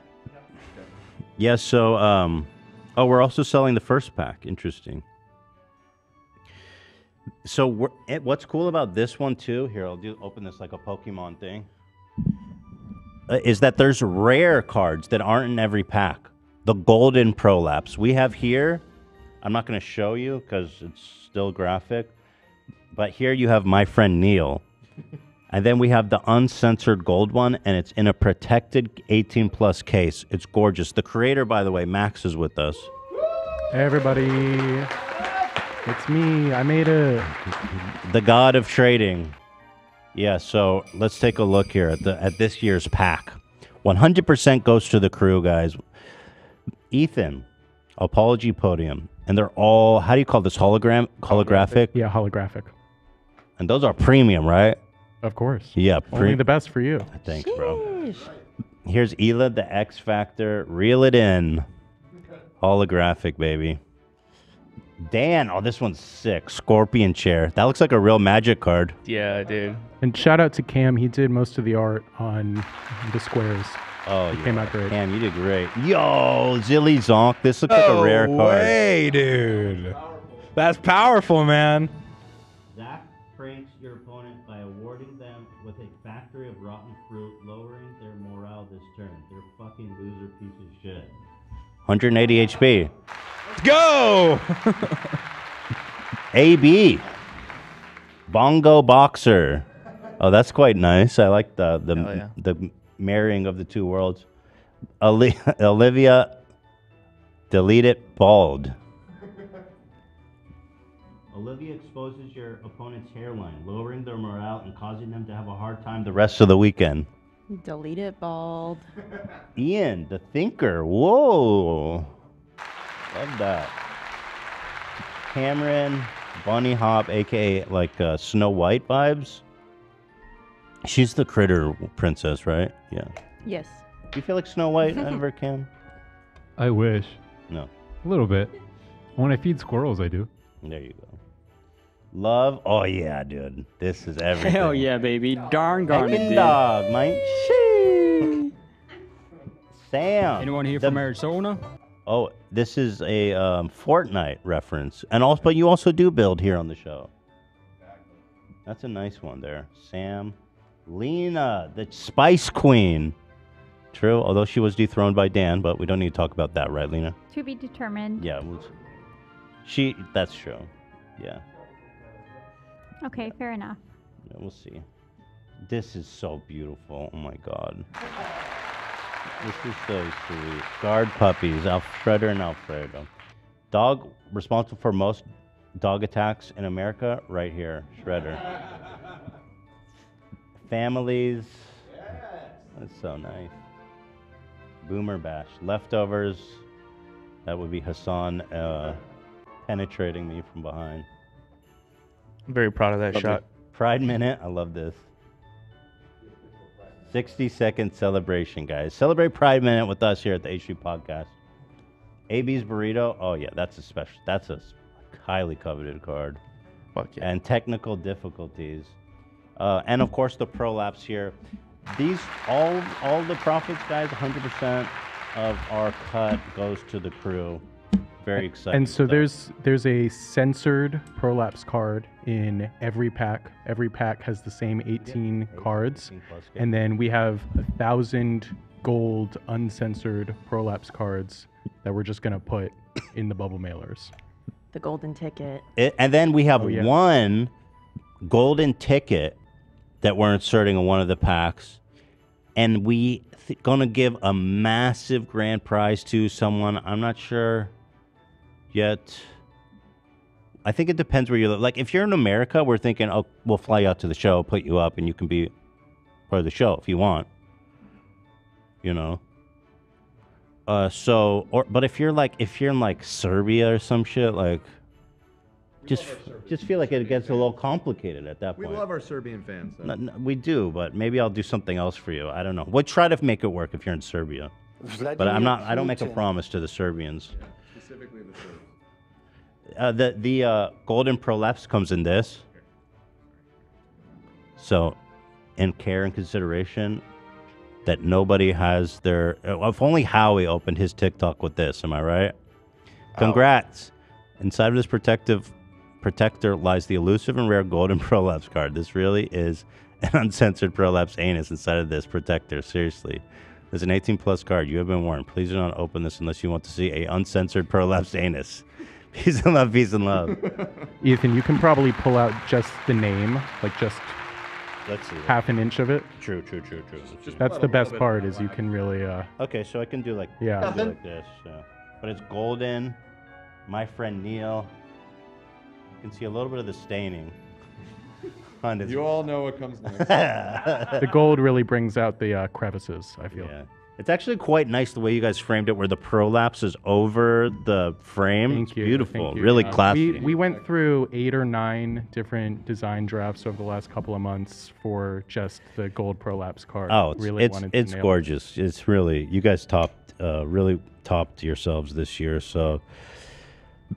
Yeah. So, um, oh, we're also selling the first pack. Interesting. So, we're, eh, what's cool about this one too? Here, I'll do open this like a Pokemon thing. uh, Is that there's rare cards that aren't in every pack. The golden prolapse we have here. I'm not going to show you because it's still graphic. But here you have my friend Neil. And then we have the uncensored gold one, and it's in a protected 18 plus case. It's gorgeous. The creator, by the way, Max, is with us. Hey everybody, it's me. I made it. The god of trading. Yeah, so let's take a look here at the at this year's pack. 100% goes to the crew, guys. Ethan, Apology Podium, and they're all how do you call this hologram holographic? Yeah, holographic. And those are premium, right? Of course. Yeah, Only the best for you. Thanks, bro. Here's Hila, the X Factor. Reel it in. Holographic, baby. Dan, oh, this one's sick. Scorpion chair. That looks like a real magic card. Yeah, dude. And shout out to Cam. He did most of the art on the squares. Oh, It yeah. came out great. Cam, you did great. Yo, Zilly Zonk. This looks like a rare No card. way, dude. That's powerful, man. Zach pranks your opponent by awarding them with a factory of rotten fruit, lowering their morale this turn. They're fucking loser piece of shit. 180 HP. Let's go. AB. Bongo Boxer. Oh, that's quite nice. I like the the yeah. the marrying of the two worlds. Oli- Olivia, delete it bald. Olivia exposes your opponent's hairline, lowering their morale and causing them to have a hard time the rest of the weekend. Delete it, bald. Ian, the thinker. Whoa. Love that. Cameron, Bunny Hop, aka like uh, Snow White vibes. She's the critter princess, right? Yeah. Yes. Do you feel like Snow White ever, Cam? I wish. No. A little bit. When I feed squirrels, I do. There you go. Love. Oh, yeah, dude. This is everything. Hell yeah, baby. Darn garden. Heckin' dude. dog, man. Sam. Anyone here the- from Arizona? Oh, this is a um, Fortnite reference, and also, but you also do build here on the show. That's a nice one there, Sam. Lena, the Spice Queen. True, although she was dethroned by Dan, but we don't need to talk about that, right, Lena? To be determined. Yeah, we'll, she. That's true. Yeah, Okay, fair enough. yeah, we'll see. This is so beautiful. Oh my god. This is so sweet. Guard puppies, Alfredo and Alfredo. Dog responsible for most dog attacks in America, right here, Shredder. Families. That's so nice. Boomer Bash. Leftovers. That would be Hassan uh, penetrating me from behind. I'm very proud of that Lovely. shot. Pride Minute. I love this. 60 second celebration, guys. Celebrate Pride Minute with us here at the H3 Podcast. AB's Burrito. Oh, yeah, that's a special. That's a highly coveted card. Fuck yeah. And technical difficulties. Uh, and of course, the prolapse here. These, all, all the profits, guys, 100% of our cut goes to the crew. Very exciting. And so stuff. there's there's a censored prolapse card in every pack. Every pack has the same 18 cards, 18 plus, and then we have a thousand gold uncensored prolapse cards that we're just gonna put in the bubble mailers. The golden ticket. It, and then we have Oh, yeah. one golden ticket that we're inserting in one of the packs, and we th- gonna give a massive grand prize to someone. I'm not sure yet. I think it depends where you live. Like if you're in America, we're thinking, oh, we'll fly you out to the show, put you up, and you can be part of the show if you want. You know. Uh, so or but if you're like if you're in like Serbia or some shit, like just just feel like it gets a little complicated at that point. We point. love our Serbian fans. though. N- n- we do, but maybe I'll do something else for you. I don't know. We'll try to make it work if you're in Serbia. But I'm not. I don't make a promise to the Serbians. Specifically the Serbs. Uh, the the uh, golden prolapse comes in this. So, in care and consideration, that nobody has their. uh, If only Howie opened his TikTok with this. Am I right? Congrats! Inside of this protective protector lies the elusive and rare golden prolapse card. This really is an uncensored prolapse anus inside of this protector. Seriously. There's an 18 plus card. You have been warned. Please do not open this unless you want to see a uncensored prolapse anus. Peace and love, peace and love. Ethan, you can probably pull out just the name, like just Let's see. half an inch of it. True, true, true, true. Just That's the best part is you can really. Uh, Okay, so I can do like Yeah. I can do like this. yeah. But it's golden. My friend Neil. You can see a little bit of the staining. on his- You all know what comes next. the gold really brings out the uh, crevices. I feel. Yeah. It's actually quite nice the way you guys framed it, where the prolapse is over the frame. Thank it's you. beautiful, thank you. really Yeah. classy. We, we went through eight or nine different design drafts over the last couple of months for just the gold prolapse card. Oh, it's really it's, wanted to it's nail it. gorgeous. It's really you guys topped uh, really topped yourselves this year. So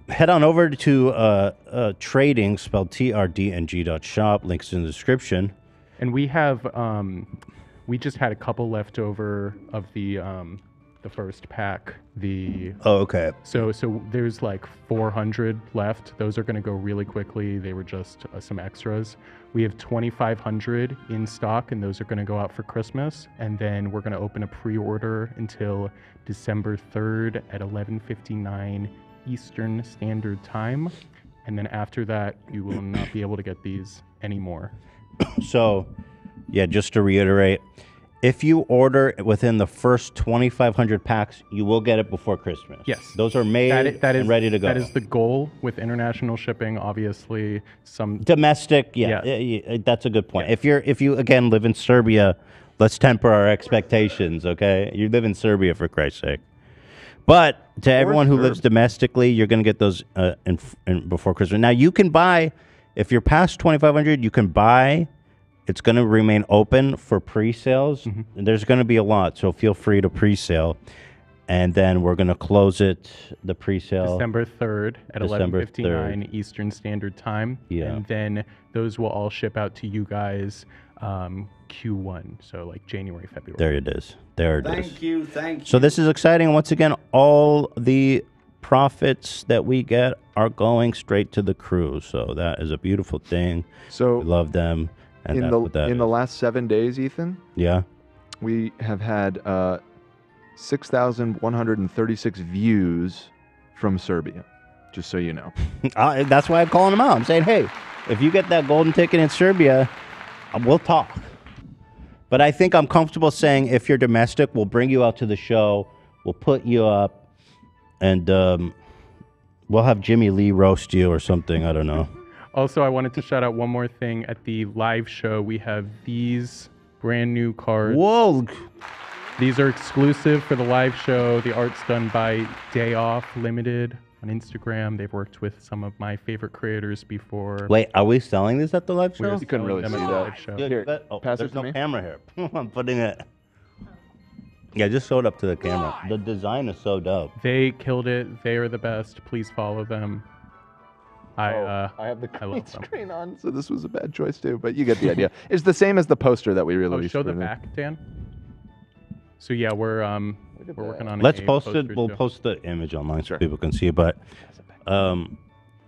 head on over to uh, uh, trading spelled T R D N G dot shop. Links in the description. And we have, um, we just had a couple left over of the um, the first pack. The Oh, okay. So so there's like 400 left. Those are going to go really quickly. They were just uh, some extras. We have 2,500 in stock, and those are going to go out for Christmas. And then we're going to open a pre-order until December 3rd at 11:59 Eastern Standard Time. And then after that, you will not be able to get these anymore. So, yeah, just to reiterate, if you order within the first 2,500 packs, you will get it before Christmas. Yes. Those are made That i- that and ready to go. That is the goal with international shipping. Obviously, some domestic. Yeah, Yes. yeah, yeah, that's a good point. If you're if you again live in Serbia, let's temper our expectations. Okay, you live in Serbia for Christ's sake. But to everyone who lives domestically, you're going to get those uh, in, in, before Christmas. Now you can buy if you're past 2,500. You can buy. It's going to remain open for pre-sales. Mm-hmm. And there's going to be a lot, so feel free to pre-sale. And then we're going to close it the pre-sale December 3rd at December 11:59 Eastern Standard Time. Yeah. And then those will all ship out to you guys um, Q1, so like January, February. There it is. There it is. Thank you, thank you. So this is exciting. Once again, all the profits that we get are going straight to the crew. So that is a beautiful thing. So we love them. And in the in is. the last seven days, Ethan, yeah. we have had uh, six thousand one hundred and thirty-six views from Serbia. Just so you know. I, that's why I'm calling them out. I'm saying, hey, if you get that golden ticket in Serbia, uh, we'll talk. But I think I'm comfortable saying if you're domestic, we'll bring you out to the show. We'll put you up, and um, we'll have Jimmie Lee roast you or something. I don't know. Also, I wanted to shout out one more thing. At the live show, we have these brand new cards. Whoa! These are exclusive for the live show. The art's done by Day Off Limited on Instagram. They've worked with some of my favorite creators before. Wait, are we selling this at the live show? We're You couldn't really see them that. at live show. Good, Here, but- oh, pass it there's to no me. camera here. I'm putting it. Yeah, just show it up to the camera. The design is so dope. They killed it. They are the best. Please follow them. I Oh, uh, I have the green screen on, so this was a bad choice too. But you get the idea. It's the same as the poster that we released. Oh, released. show for the back, Dan. So yeah, we're um we're working on. It. Let's a post it. We'll too. post the image online so people can see. But um,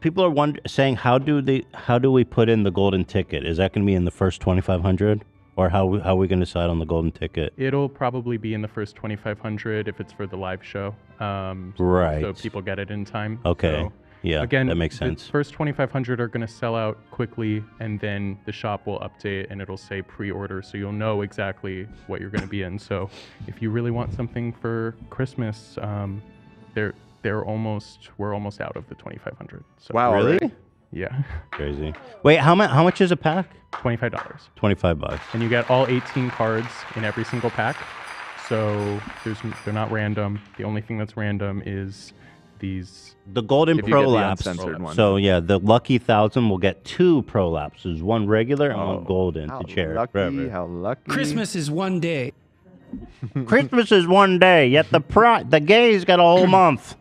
people are wonder- saying how do they how do we put in the golden ticket? Is that going to be in the first 2,500, or how how are we going to decide on the golden ticket? It'll probably be in the first 2,500 if it's for the live show. Um, So people get it in time. Okay. So, Yeah, Again, that makes the sense. first 2,500 are going to sell out quickly, and then the shop will update and it'll say pre-order, so you'll know exactly what you're going to be in. So if you really want something for Christmas, um, they're they're almost we're almost out of the 2,500. So Wow, Really? already? Yeah. Crazy. Wait, how much? How much is a pack? Twenty-five dollars. 25 bucks. and you get all 18 cards in every single pack. So there's they're not random. The only thing that's random is these. The golden If you the prolapse. one. So yeah, the lucky thousand will get two prolapses, one regular and Oh, one golden to share lucky, forever. how lucky. Christmas is one day. Christmas is one day, yet the pro- the gays got a whole month.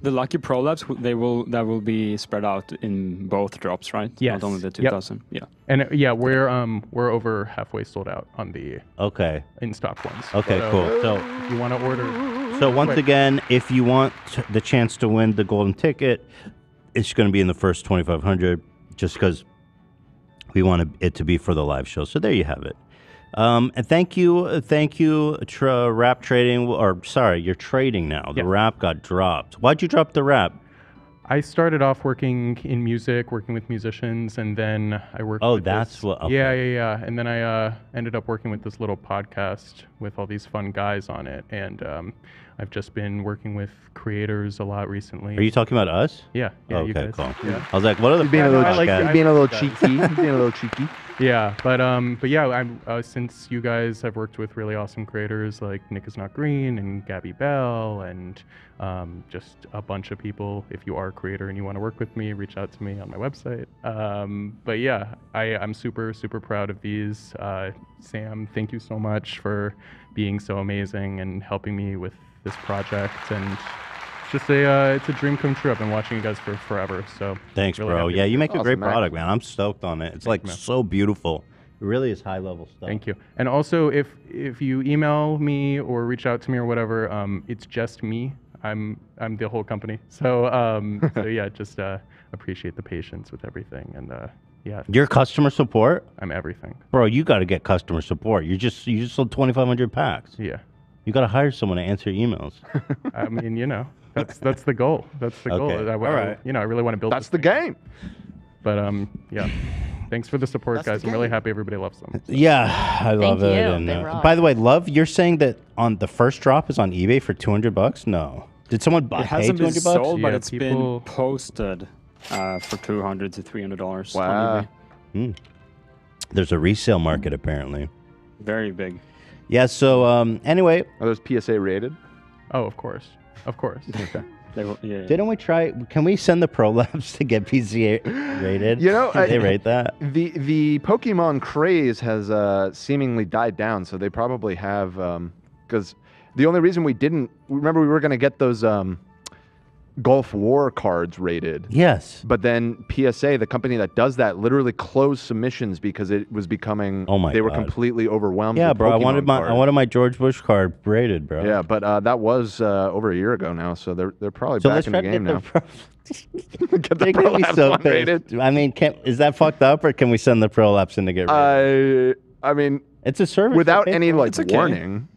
The Lucky Prolapse, w- they will that will be spread out in both drops, right? Yes. Not only the Yep. 2000. Yeah. And uh, yeah, we're um we're over halfway sold out on the Okay. in stock ones. Okay, So, cool. So if you want to order. So once quick. again, if you want the chance to win the golden ticket, it's going to be in the first 2500 just because we want it to be for the live show. So there you have it. Um, and thank you, thank you, tra- Rap Trading, or sorry, you're trading now. The rap got dropped. Why'd you drop the rap? I started off working in music, working with musicians, and then I worked. Oh, that's this- what- Yeah, yeah, yeah. And then I uh, ended up working with this little podcast with all these fun guys on it, and um, I've just been working with creators a lot recently. Are you talking about us? Yeah, yeah, you okay, guys. cool. Yeah. I was like, what are the You're being a little, podcasts? like- you're being a little cheeky. You're being a little cheeky. Yeah, but um, but yeah, I'm uh, since you guys have worked with really awesome creators like Nick is not green and Gabi Belle and um, just a bunch of people. If you are a creator and you want to work with me, reach out to me on my website. Um, but yeah, I, I'm super super proud of these. Uh, Sam, thank you so much for being so amazing and helping me with this project and. It's just a, uh, it's a dream come true. I've been watching you guys for forever, so Thanks, really bro. Yeah, you be make a here. great product, man. I'm stoked on it. It's like man. so beautiful. It really is high level stuff. Thank you. And also, if if you email me or reach out to me or whatever, um, it's just me. I'm I'm the whole company. So um, so yeah, just uh, appreciate the patience with everything and uh, yeah. Your customer support? I'm everything. Bro, you got to get customer support. You just you just sold 2,500 packs. Yeah. You got to hire someone to answer emails. I mean, you know, that's that's the goal. That's the goal. Okay. I, All I- right. You know, I really want to build. That's the game. But um, yeah. Thanks for the support, guys. I'm really happy everybody loves them. Yeah, I love Thank it. you. And, They uh, rock. by the way, love, you're saying that on the first drop is on eBay for 200 bucks? No. Did someone buy It pay hasn't been 200 bucks? sold, but it's been posted uh, for 200 to 300 dollars. Wow. Hmm. There's a resale market apparently. Very big. Yeah, so um anyway, are those PSA rated? Oh, of course. Of course. Okay. They were, yeah. Didn't we try can we send the prolapse to get PSA rated? You know, Did they I- rate that? The the Pokemon craze has uh, seemingly died down, so they probably have because the only reason we didn't remember we were going to get those um, Gulf War cards rated. Yes. But then PSA, the company that does that, literally closed submissions because it was becoming. Oh my They were God. completely overwhelmed. Yeah, with bro. I wanted my I wanted my George Bush card rated, bro. Yeah, but uh, that was uh, over a year ago now, so they're they're probably So back let's in the try to game get now. the pro- get the gonna be prolapse so one rated. I mean, can, is that fucked up, or can we send the prolapse in to get rated? I I mean, it's a service without any like It's okay. warning.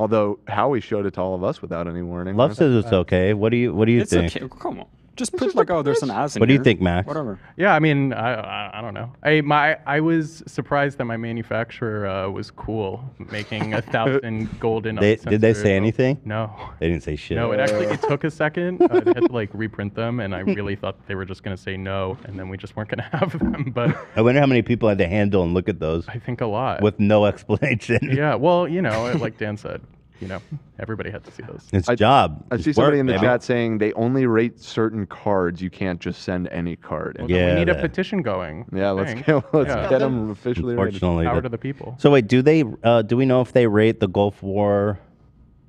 Although Howie showed it to all of us without any warning. Love says it's uh, okay. What do you What do you It's think? okay. Come on. Just put like, oh, there's an ass in What do you here. think, Max? Whatever. Yeah, I mean, I, I, I don't know. I my I was surprised that my manufacturer uh, was cool, making a thousand golden. They, did they say anything? No. They didn't say shit. No, it actually it took a second. Uh, they had to like reprint them, and I really thought they were just gonna say no, and then we just weren't gonna have them. But I wonder how many people had to handle and look at those. I think a lot. With no explanation. yeah, well, you know, like Dan said, you know, everybody had to see those. It's a job. I It's see somebody work, in the baby. chat saying they only rate certain cards. You can't just send any card. in. Well, then we need a petition going. Yeah, let's get, let's Yeah. get them officially rated. Power to the people. So wait, do they? Uh, do we know if they rate the Gulf War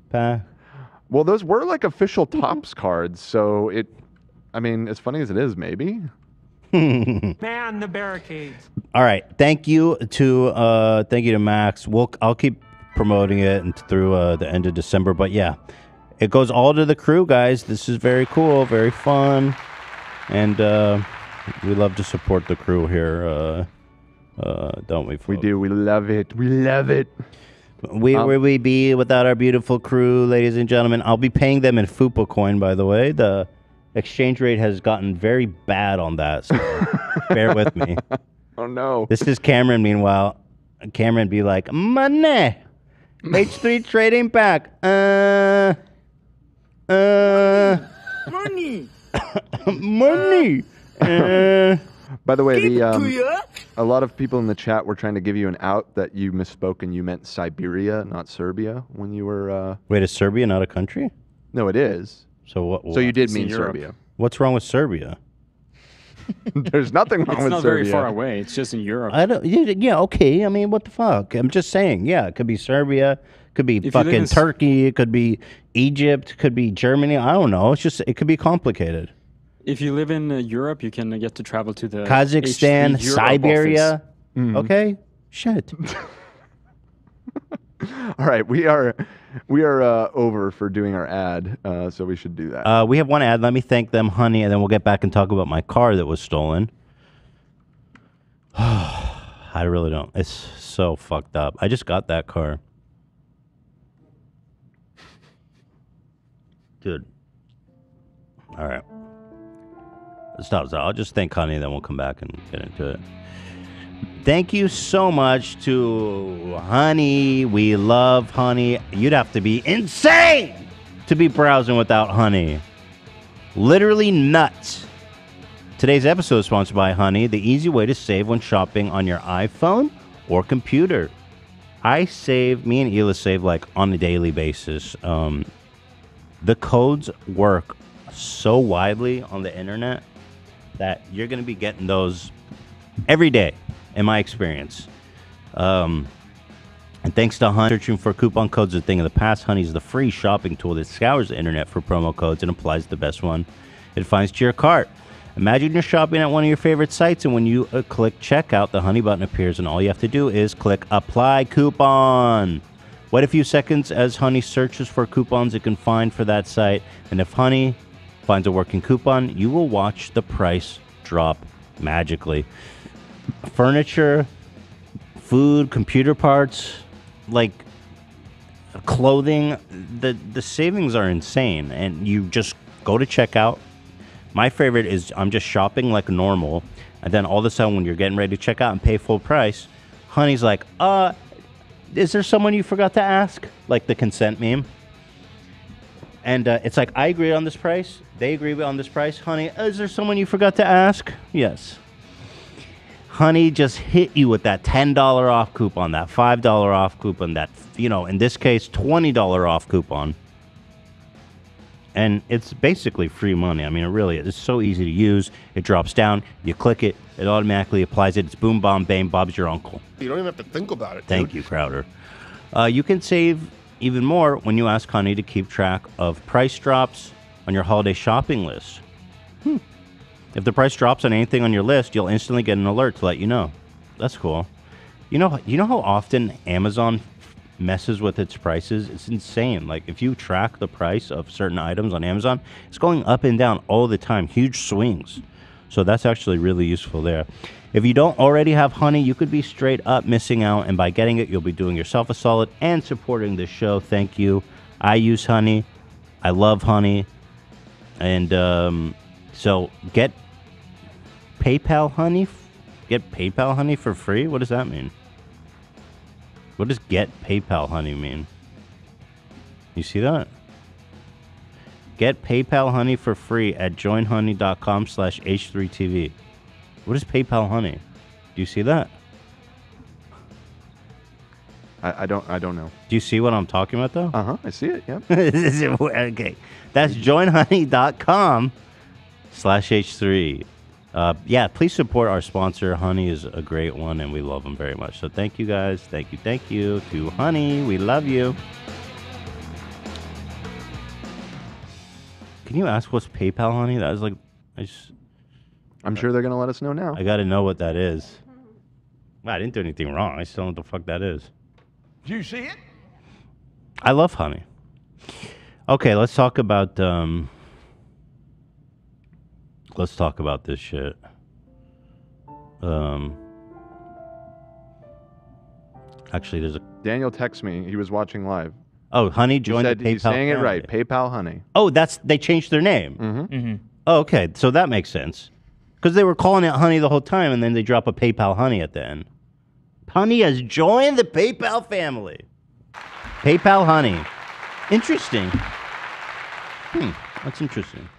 pack? Well, those were like official Topps cards, so it. I mean, as funny as it is, maybe. Man the barricades. All right. Thank you to uh thank you to Max. We'll I'll keep promoting it and through uh, the end of December. But yeah, it goes all to the crew, guys. This is very cool, very fun, and uh, we love to support the crew here. Uh, uh, don't we? We do. We love it. We love it. We Um, where we be without our beautiful crew, ladies and gentlemen? I'll be paying them in Fupa coin, by the way. The exchange rate has gotten very bad on that, so bear with me. Oh no. This is Cameron. Meanwhile, Cameron be like, "Money, H3 trading back, uh, uh, Money. money." Uh, By the way, the um, a lot of people in the chat were trying to give you an out that you misspoke and you meant Siberia, not Serbia, when you were. Uh... wait, is Serbia not a country? No, it is. So what? So you did It's mean Europe. Serbia. What's wrong with Serbia? There's nothing wrong. It's with not Serbia. very far away. It's just in Europe. I don't. Yeah, okay. I mean, what the fuck? I'm just saying. Yeah, it could be Serbia, could be you live in fucking S- Turkey, it could be Egypt, could be Germany. I don't know. It's just it could be complicated. If you live in uh, Europe, you can uh, get to travel to the Kazakhstan, H3 Europe Siberia. office. Okay, shit. All right, we are we are uh, over for doing our ad, uh, so we should do that. Uh, we have one ad. Let me thank them, honey, and then we'll get back and talk about my car that was stolen. I really don't. It's so fucked up. I just got that car. Dude. All right. Stop. stop. I'll just thank Honey, then we'll come back and get into it. Thank you so much to Honey. We love Honey. You'd have to be insane to be browsing without Honey. Literally nuts. Today's episode is sponsored by Honey, the easy way to save when shopping on your iPhone or computer. I save, me and Hila save like on a daily basis. Um, the codes work so widely on the internet that you're going to be getting those every day, in my experience. Um, and thanks to Honey, searching for coupon codes is a thing of the past. Honey is the free shopping tool that scours the internet for promo codes and applies the best one it finds to your cart. Imagine you're shopping at one of your favorite sites, and when you uh, click checkout, the Honey button appears, and all you have to do is click apply coupon. Wait a few seconds as Honey searches for coupons it can find for that site, and if Honey finds a working coupon, you will watch the price drop magically. Furniture, food, computer parts, like clothing, the the savings are insane, and you just go to checkout. My favorite is I'm just shopping like normal, and then all of a sudden when you're getting ready to check out and pay full price, Honey's like, "Uh, is there someone you forgot to ask?" Like the consent meme. And uh, it's like, I agree on this price. They agree on this price. Honey, is there someone you forgot to ask? Yes. Honey just hit you with that $10 off coupon, that $5 off coupon, that, you know, in this case, $20 off coupon. And it's basically free money. I mean, it really is. It's so easy to use. It drops down, you click it, it automatically applies it. It's boom, bomb, bang, Bob's your uncle. You don't even have to think about it. Thank dude. you, Crowder. Uh, you can save even more when you ask Honey to keep track of price drops on your holiday shopping list. Hmm. If the price drops on anything on your list, you'll instantly get an alert to let you know. That's cool. You know, you know how often Amazon messes with its prices? It's insane. Like if you track the price of certain items on Amazon, it's going up and down all the time, huge swings. So that's actually really useful there. If you don't already have Honey, you could be straight up missing out, and by getting it, you'll be doing yourself a solid and supporting the show. Thank you. I use Honey. I love Honey, and um, so get PayPal Honey. Get PayPal Honey for free. What does that mean? What does get PayPal Honey mean? You see that? Get PayPal Honey for free at joinhoney.com slash H3TV. What is PayPal Honey? Do you see that? I, I don't I don't know. Do you see what I'm talking about though? Uh huh. I see it. Yep. okay. That's joinhoney.com slash H3. Uh, yeah, please support our sponsor. Honey is a great one, and we love them very much. So thank you guys. Thank you. Thank you to Honey. We love you. Can you ask what's PayPal, Honey? That was like, I just. I'm sure they're gonna let us know now. I got to know what that is. Well, I didn't do anything wrong. I still don't know what the fuck that is. Do you see it? I love honey. Okay, let's talk about um let's talk about this shit. Um Actually there's a Daniel texted me. He was watching live. Oh, honey He joined said the he's PayPal saying it right. PayPal Honey. Oh, that's they changed their name. Mm-hmm. Mm-hmm. Oh, okay. So that makes sense. Because they were calling it honey the whole time and then they drop a PayPal honey at the end. Honey has joined the PayPal family. PayPal honey. Interesting. Hmm, that's interesting.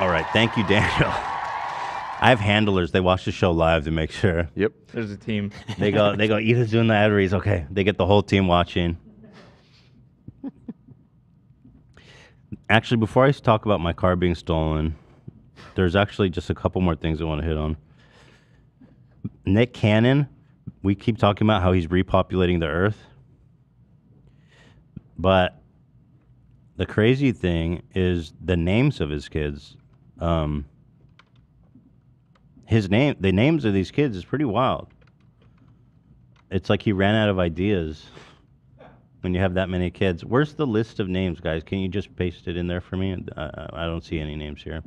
All right, thank you, Daniel. I have handlers. They watch the show live to make sure. Yep. There's a team. They go. They go. Ethan's doing the ad reads. Okay, they get the whole team watching. Actually, before I talk about my car being stolen, there's actually just a couple more things I want to hit on. Nick Cannon, we keep talking about how he's repopulating the earth. But the crazy thing is the names of his kids. Um, his name, the names of these kids is pretty wild. It's like he ran out of ideas when you have that many kids. Where's the list of names, guys? Can you just paste it in there for me? Uh, I don't see any names here.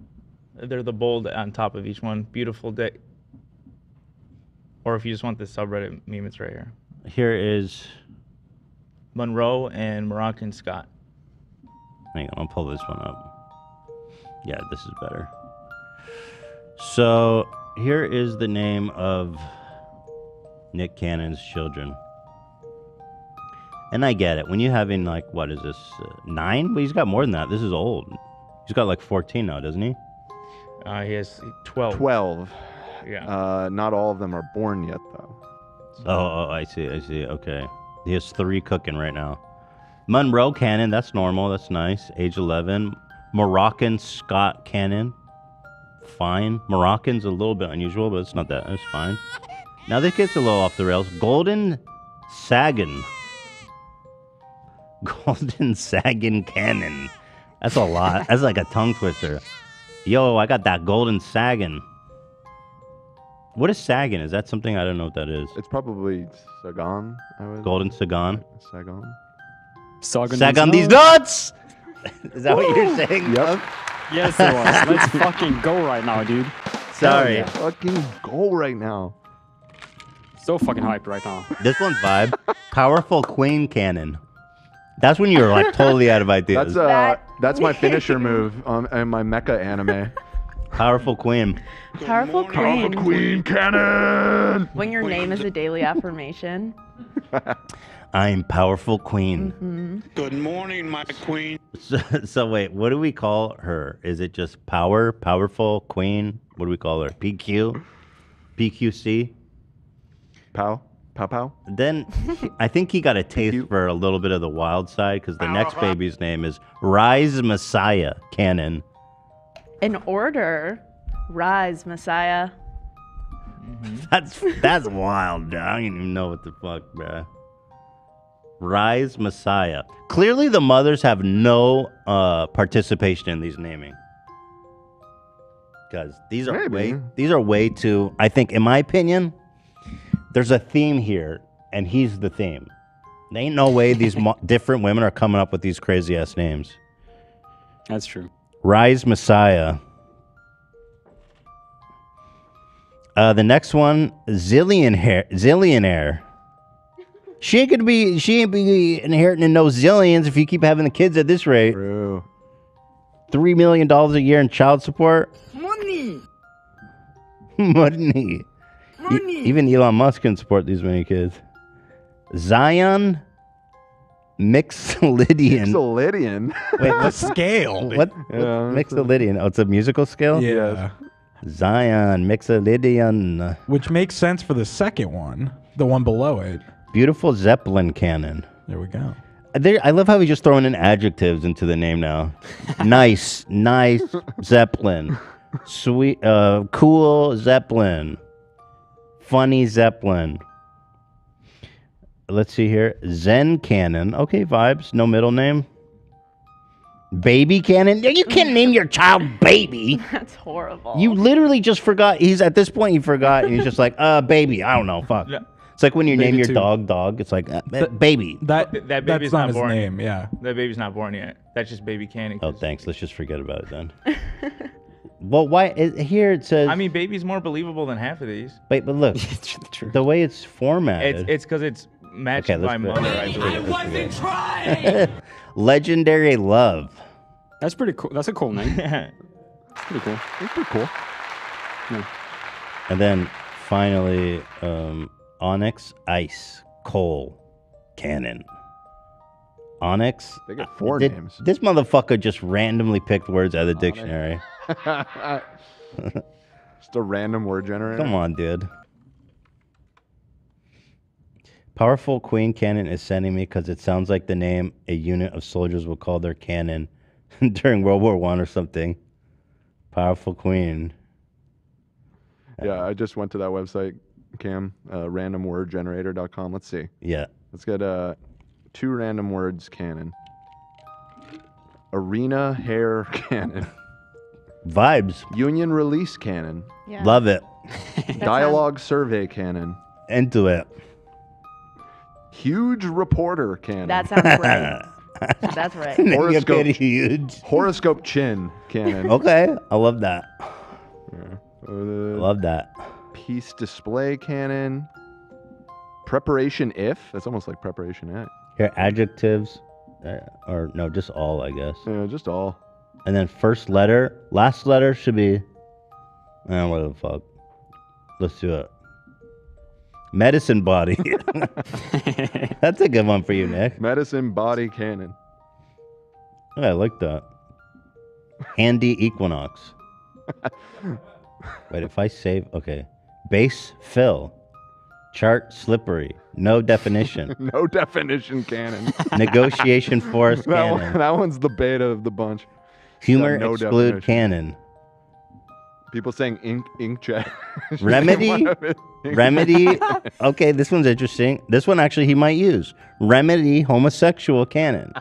They're the bold on top of each one. Beautiful day. Or if you just want the subreddit meme, it's right here. Here is Monroe and Moroccan Scott. Hang on, I'll pull this one up. Yeah, this is better. So here is the name of Nick Cannon's children. And I get it. When you're having like, what is this, uh, nine? Well, he's got more than that. This is old. He's got like 14 now, doesn't he? Uh, he has 12. 12. Yeah. Uh, not all of them are born yet, though. Oh, oh, I see, I see. Okay. He has three cooking right now. Monroe Cannon, that's normal. That's nice. Age 11. Moroccan Scott Cannon. Fine. Moroccan's a little bit unusual, but it's not that. It's fine. Now this gets a little off the rails. Golden Sagan. Golden Sagan Cannon. That's a lot. That's like a tongue twister. Yo, I got that Golden Sagan. What is Sagan? Is that something I don't know what that is? It's probably Sagan. I would Golden Sagan. Sagan. Sagan, Sag on these nuts. Is that what you're saying? Yep. Yes, it was. Let's fucking go right now, dude. Sorry. Yeah. Fucking go right now. So fucking hyped right now. This one's vibe. Powerful Queen Cannon. That's when you're like totally out of ideas. That's uh, that's my finisher move um, in my mecha anime. Powerful Queen. Powerful queen. Queen Cannon. When your name is a daily affirmation. I'm Powerful Queen. hmm Good morning, my queen. So, so wait, what do we call her? Is it just Power, Powerful Queen? What do we call her? PQ, PQC. Pow, pow, pow. Then I think he got a taste for a little bit of the wild side because the next baby's name is Rise Messiah Cannon. In order, rise, Messiah. That's that's wild. dude. I don't even know what the fuck, bruh. Rise Messiah. Clearly, the mothers have no uh, participation in these naming. Because these are way these are way too. I think, in my opinion, there's a theme here, and he's the theme. There ain't no way these mo- different women are coming up with these crazy ass names. That's true. Rise Messiah. Uh, the next one, Zillionaire. Zillionaire. She ain't gonna be. She ain't be inheriting no zillions if you keep having the kids at this rate. True. Three million dollars a year in child support. Money. Money. E- Money. even Elon Musk can support these many kids. Zion Mixolydian. Mixolydian. Wait, what scale? What? Yeah, what Mixolydian? Oh, it's a musical scale. Yeah. Zion Mixolydian. Which makes sense for the second one, the one below it. Beautiful Zeppelin cannon. There we go. There, I love how he's just throwing in adjectives into the name now. nice, nice Zeppelin. Sweet, uh, cool Zeppelin. Funny Zeppelin. Let's see here. Zen Cannon. Okay, vibes. No middle name. Baby Cannon. You can't name your child Baby. That's horrible. You literally just forgot. He's at this point. He forgot. And he's just like, uh, baby. I don't know. Fuck. It's like when you name your two. dog dog. It's like uh, baby. That Th- that that's baby's not, not, his born name. yet. Yeah. That baby's not born yet. That's just baby candy. Oh, thanks. Let's just forget about it then. well, why it, here it says? I mean, baby's more believable than half of these. wait, but look, the way it's It's formatted. it's because it's matched Okay, by put- mother. I let's believe. Legendary love. That's pretty cool. That's a cool name. pretty cool. That's pretty cool. Yeah. And then finally, um, Onyx Ice Cole Cannon. Onyx. They got four Did- names. This motherfucker just randomly picked words out of the dictionary. Just a random word generator. Come on, dude. Powerful Queen Cannon is sending me because it sounds like the name a unit of soldiers will call their cannon during World War One or something. Powerful queen. Yeah, I just went to that website, Cam, uh, randomwordgenerator.com. Let's see. Yeah. Let's get uh, two random words cannon. Arena hair cannon. Vibes. Union release cannon. Yeah. Love it. Dialogue survey cannon. Into it. Huge reporter cannon. That sounds right. That's right. Horoscope, huge. horoscope chin cannon. Okay, I love that. Uh, Love that. Piece display cannon. Preparation if. That's almost like preparation at. Here, adjectives, uh, or no, just all, I guess. Yeah, just all. And then first letter, last letter should be. Eh, what the fuck? Let's do it. Medicine body. That's a good one for you, Nick. Medicine body cannon. Yeah, I like that. Handy equinox. Wait, if I save, okay. Base fill. Chart slippery. No definition. no definition cannon. Negotiation force that, one, that one's the beta of the bunch. Humor no exclude definition. cannon. People saying ink inkjet. Remedy. Remedy. Okay, this one's interesting. This one actually he might use. Remedy homosexual cannon.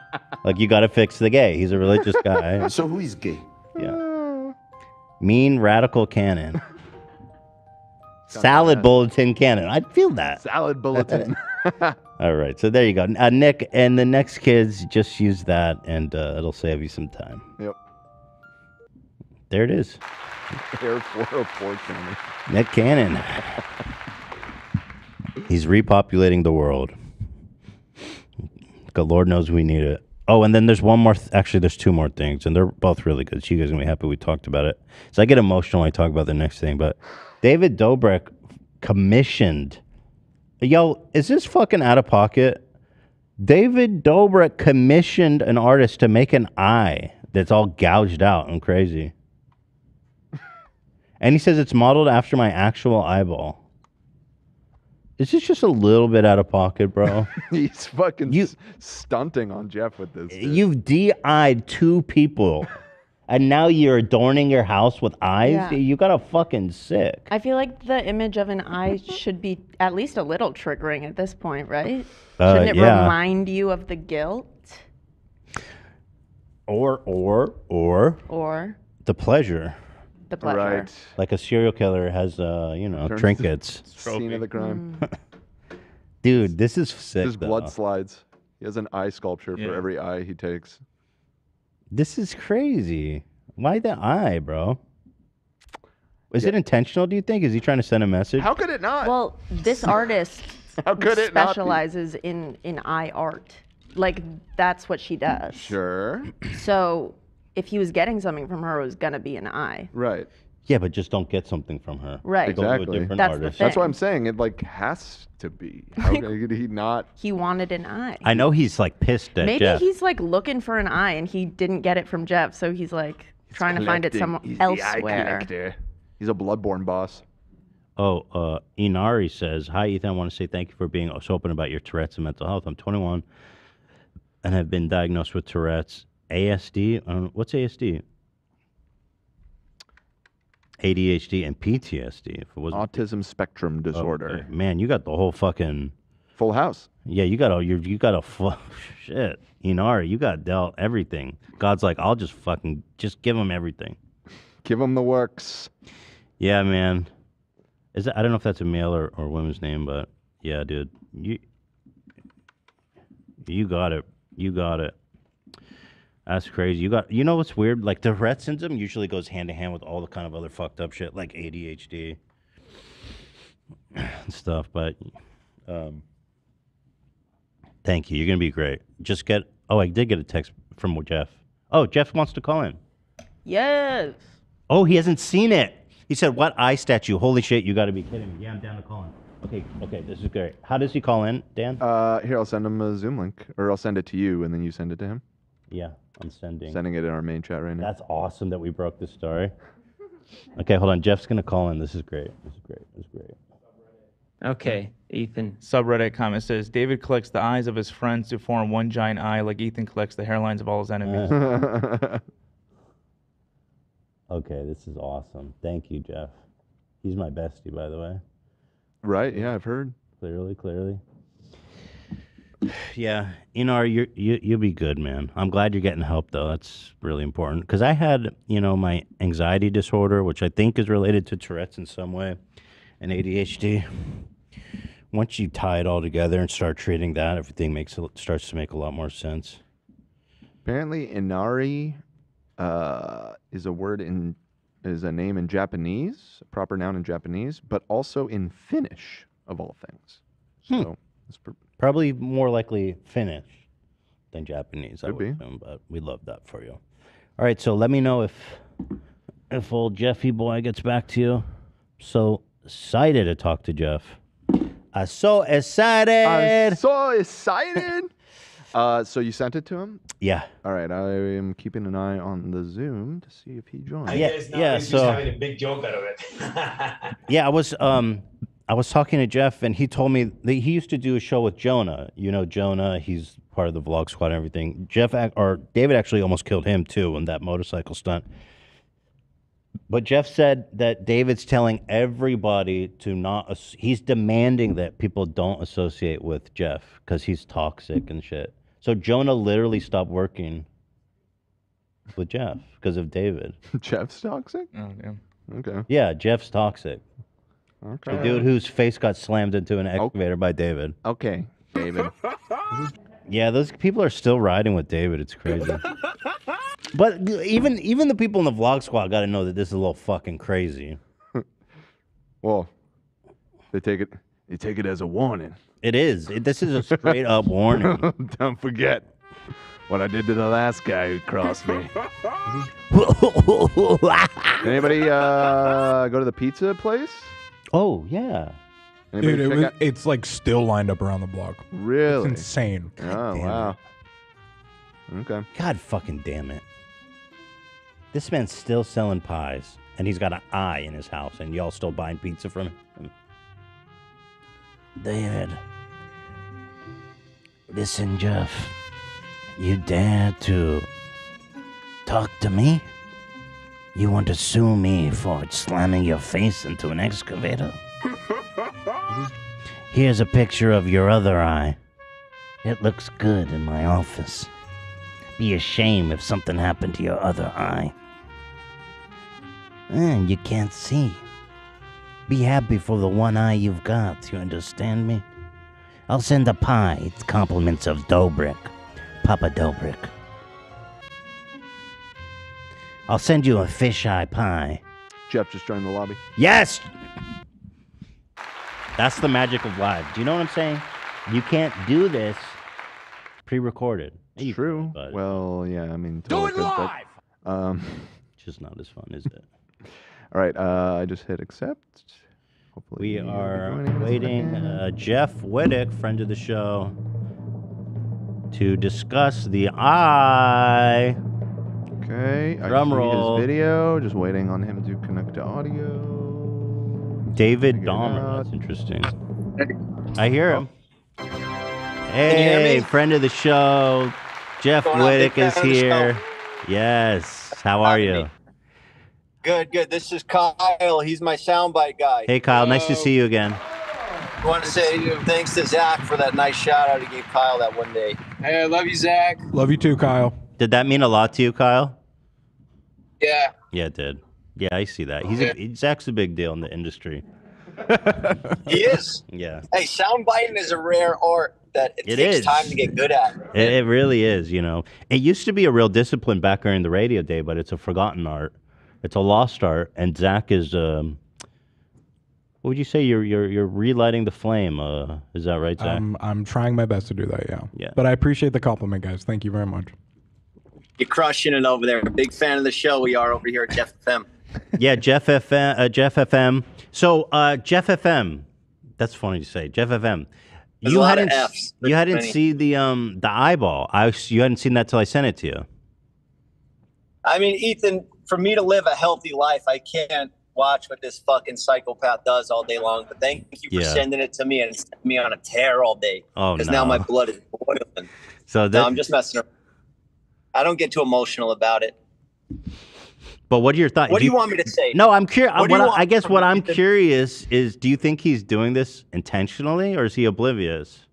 Like you got to fix the gay. He's a religious guy. So who is gay? Yeah. Oh. Mean radical cannon. Salad bulletin cannon. I feel that. Salad bulletin. All right, so there you go. Uh, Nick and the next kids just use that, and uh, it'll save you some time. Yep. There it is. Air 404 cannon. Nick Cannon. He's repopulating the world. God, Lord knows we need it. Oh, and then there's one more. Th- actually, there's two more things, and they're both really good. So you guys are gonna be happy we talked about it. So I get emotional when I talk about the next thing. But David Dobrik commissioned. Yo, is this fucking out of pocket? David Dobrik commissioned an artist to make an eye that's all gouged out and crazy. And he says it's modeled after my actual eyeball. Is this just a little bit out of pocket, bro? He's fucking s- stunting on Jeff with this. dude. You've DI'd two people, and now you're adorning your house with eyes? Yeah. You got a fucking sick. I feel like the image of an eye should be at least a little triggering at this point, right? Uh, Shouldn't it yeah. remind you of the guilt Or, or, or or the pleasure. the pleasure? Right. Like a serial killer has, uh, you know, Turns trinkets. Scene of the crime. Dude, this is sick. His though. blood slides. He has an eye sculpture Yeah. for every eye he takes. This is crazy. Why the eye, bro? Is it intentional? Do you think? Is he trying to send a message? How could it not? Well, this artist How could it not be? specializes in in eye art. Like that's what she does. Sure. So if he was getting something from her, it was gonna be an eye. Right. Yeah, but just don't get something from her. Right. Go to a Exactly. different That's the artist. That's what. I'm saying. It like has to be. How could he not? He wanted an eye. I know he's like pissed at Maybe Jeff. he's like looking for an eye and he didn't get it from Jeff, so he's like trying to find it somewhere He's the eye elsewhere. He's a bloodborne boss. Oh, uh, Inari says, Hi, Ethan. I want to say thank you for being so open about your Tourette's and mental health. I'm 21 and have been diagnosed with Tourette's. ASD? I don't know, what's ASD? ADHD and PTSD. If it wasn't Autism spectrum oh, disorder. Okay. Man, you got the whole fucking Full house. Yeah, you got a you you got a fu- shit. Inari, you got dealt everything. God's like, I'll just fucking just give him everything. Give him the works. Yeah, man. Is that, I don't know if that's a male or, or woman's name, but yeah, dude. You you got it. You got it. That's crazy. You got you know what's weird? Like the Tourette syndrome usually goes hand in hand with all the kind of other fucked up shit like ADHD and stuff, but um thank you. You're gonna be great. Just get oh I did get a text from Jeff. Oh, Jeff wants to call in. Yes. Oh, he hasn't seen it. He said, "What eye statue? Holy shit! You got to be kidding me." Yeah, I'm down to call in. Okay, okay, this is great. How does he call in, Dan? Uh, here I'll send him a Zoom link, or I'll send it to you, and then you send it to him. Yeah, I'm sending. Sending it in our main chat right now. That's awesome that we broke this story. Okay, hold on. Jeff's gonna call in. This is great. This is great. This is great. Okay, Ethan. Subreddit comment says David collects the eyes of his friends to form one giant eye, like Ethan collects the hairlines of all his enemies. Okay, this is awesome. Thank you, Jeff. He's my bestie, by the way. Right? Yeah, I've heard. Clearly, clearly. Yeah, Inar, you you you'll be good, man. I'm glad you're getting help though. That's really important because I had you know my anxiety disorder, which I think is related to Tourette's in some way, and ADHD. Once you tie it all together and start treating that, everything makes it starts to make a lot more sense. Apparently, Inari uh, is a word in is a name in Japanese, a proper noun in Japanese, but also in Finnish of all things. So it's pr- Probably more likely Finnish than Japanese. I Could would assume, but we love that for you. All right, so let me know if if old Jeffy boy gets back to you. So excited to talk to Jeff. I'm so excited. I'm so excited. uh, so you sent it to him? Yeah. All right. I am keeping an eye on the Zoom to see if he joins. Yeah, yeah. So just having a big joke out of it. yeah, I was um I was talking to Jeff and he told me that he used to do a show with Jonah. You know Jonah, he's part of the vlog squad and everything. Jeff ac- or David actually almost killed him too in that motorcycle stunt. But Jeff said that David's telling everybody to not. as- He's demanding that people don't associate with Jeff because he's toxic and shit. So Jonah literally stopped working with Jeff because of David. Jeff's toxic. Oh damn. Okay. Yeah, Jeff's toxic. Okay. The dude whose face got slammed into an excavator by David. Okay, David. Yeah, those people are still riding with David. It's crazy. but even even the people in the vlog squad got to know that this is a little fucking crazy. Well, they take it. They take it as a warning. It is. It, this is a straight up warning. Don't forget what I did to the last guy who crossed me. Anybody uh, go to the pizza place? Oh yeah. Anybody Dude, it check was, out- it's like still lined up around the block. Really? It's insane. Oh wow. Okay. God fucking damn it. This man's still selling pies, and he's got an eye in his house, and y'all still buying pizza from him. David. Listen, Jeff. You dare to talk to me? You want to sue me for slamming your face into an excavator? Here's a picture of your other eye. It looks good in my office. Be a shame if something happened to your other eye. And you can't see. Be happy for the one eye you've got, you understand me? I'll send a pie. It's compliments of Dobrik. Papa Dobrik. I'll send you a fisheye pie. Jeff just joined the lobby. Yes! That's the magic of live. Do you know what I'm saying? You can't do this pre-recorded. You True. but Well, yeah. I mean, Do it could, but, live! um, just not as fun, is it? all right. Uh, I just hit accept. Hopefully, We are joining in a waiting uh, Jeff Wittek, friend of the show, to discuss the eye. Okay. I Drum see roll. His video. Just waiting on him to connect to audio. David Figure Dahmer. out. That's interesting. I hear him. you hear Hey, me? friend of the show, Jeff Going Wittek is fan of the show. here. Yes. How are you? Good, good. This is Kyle. He's my soundbite guy. Hey, Kyle. Nice to see you again. I want to say thanks to Zach for that nice shout out he gave Kyle that one day. Hey, I love you, Zach. Love you too, Kyle. Did that mean a lot to you, Kyle? Yeah. Yeah, it did. Yeah, I see that. He's a, Zach's a big deal in the industry. He is. Yeah. Hey, sound biting is a rare art that it, It takes is. time to get good at. It, it really is, you know. It used to be a real discipline back during the radio day, but it's a forgotten art. It's a lost art, and Zach is. Um, what would you say? You're you're you're relighting the flame. Uh, is that right, Zach? I'm I'm trying my best to do that. Yeah. Yeah. But I appreciate the compliment, guys. Thank you very much. You're crushing it over there. Big fan of the show we are over here at Jeff FM. yeah, Jeff FM. Uh, Jeff FM. So, uh, Jeff FM. That's funny to say, Jeff FM. There's you hadn't you hadn't many. seen the um the eyeball. I you hadn't seen that till I sent it to you. I mean, Ethan, for me to live a healthy life, I can't watch what this fucking psychopath does all day long. But thank you for Yeah. sending it to me and sending me on a tear all day. Oh, Because now my blood is boiling. So No, I'm just messing around. I don't get too emotional about it. but what are your thoughts? What do you want me to say? No, I'm curious. Do I, I guess what I'm to- curious is, do you think he's doing this intentionally, or is he oblivious?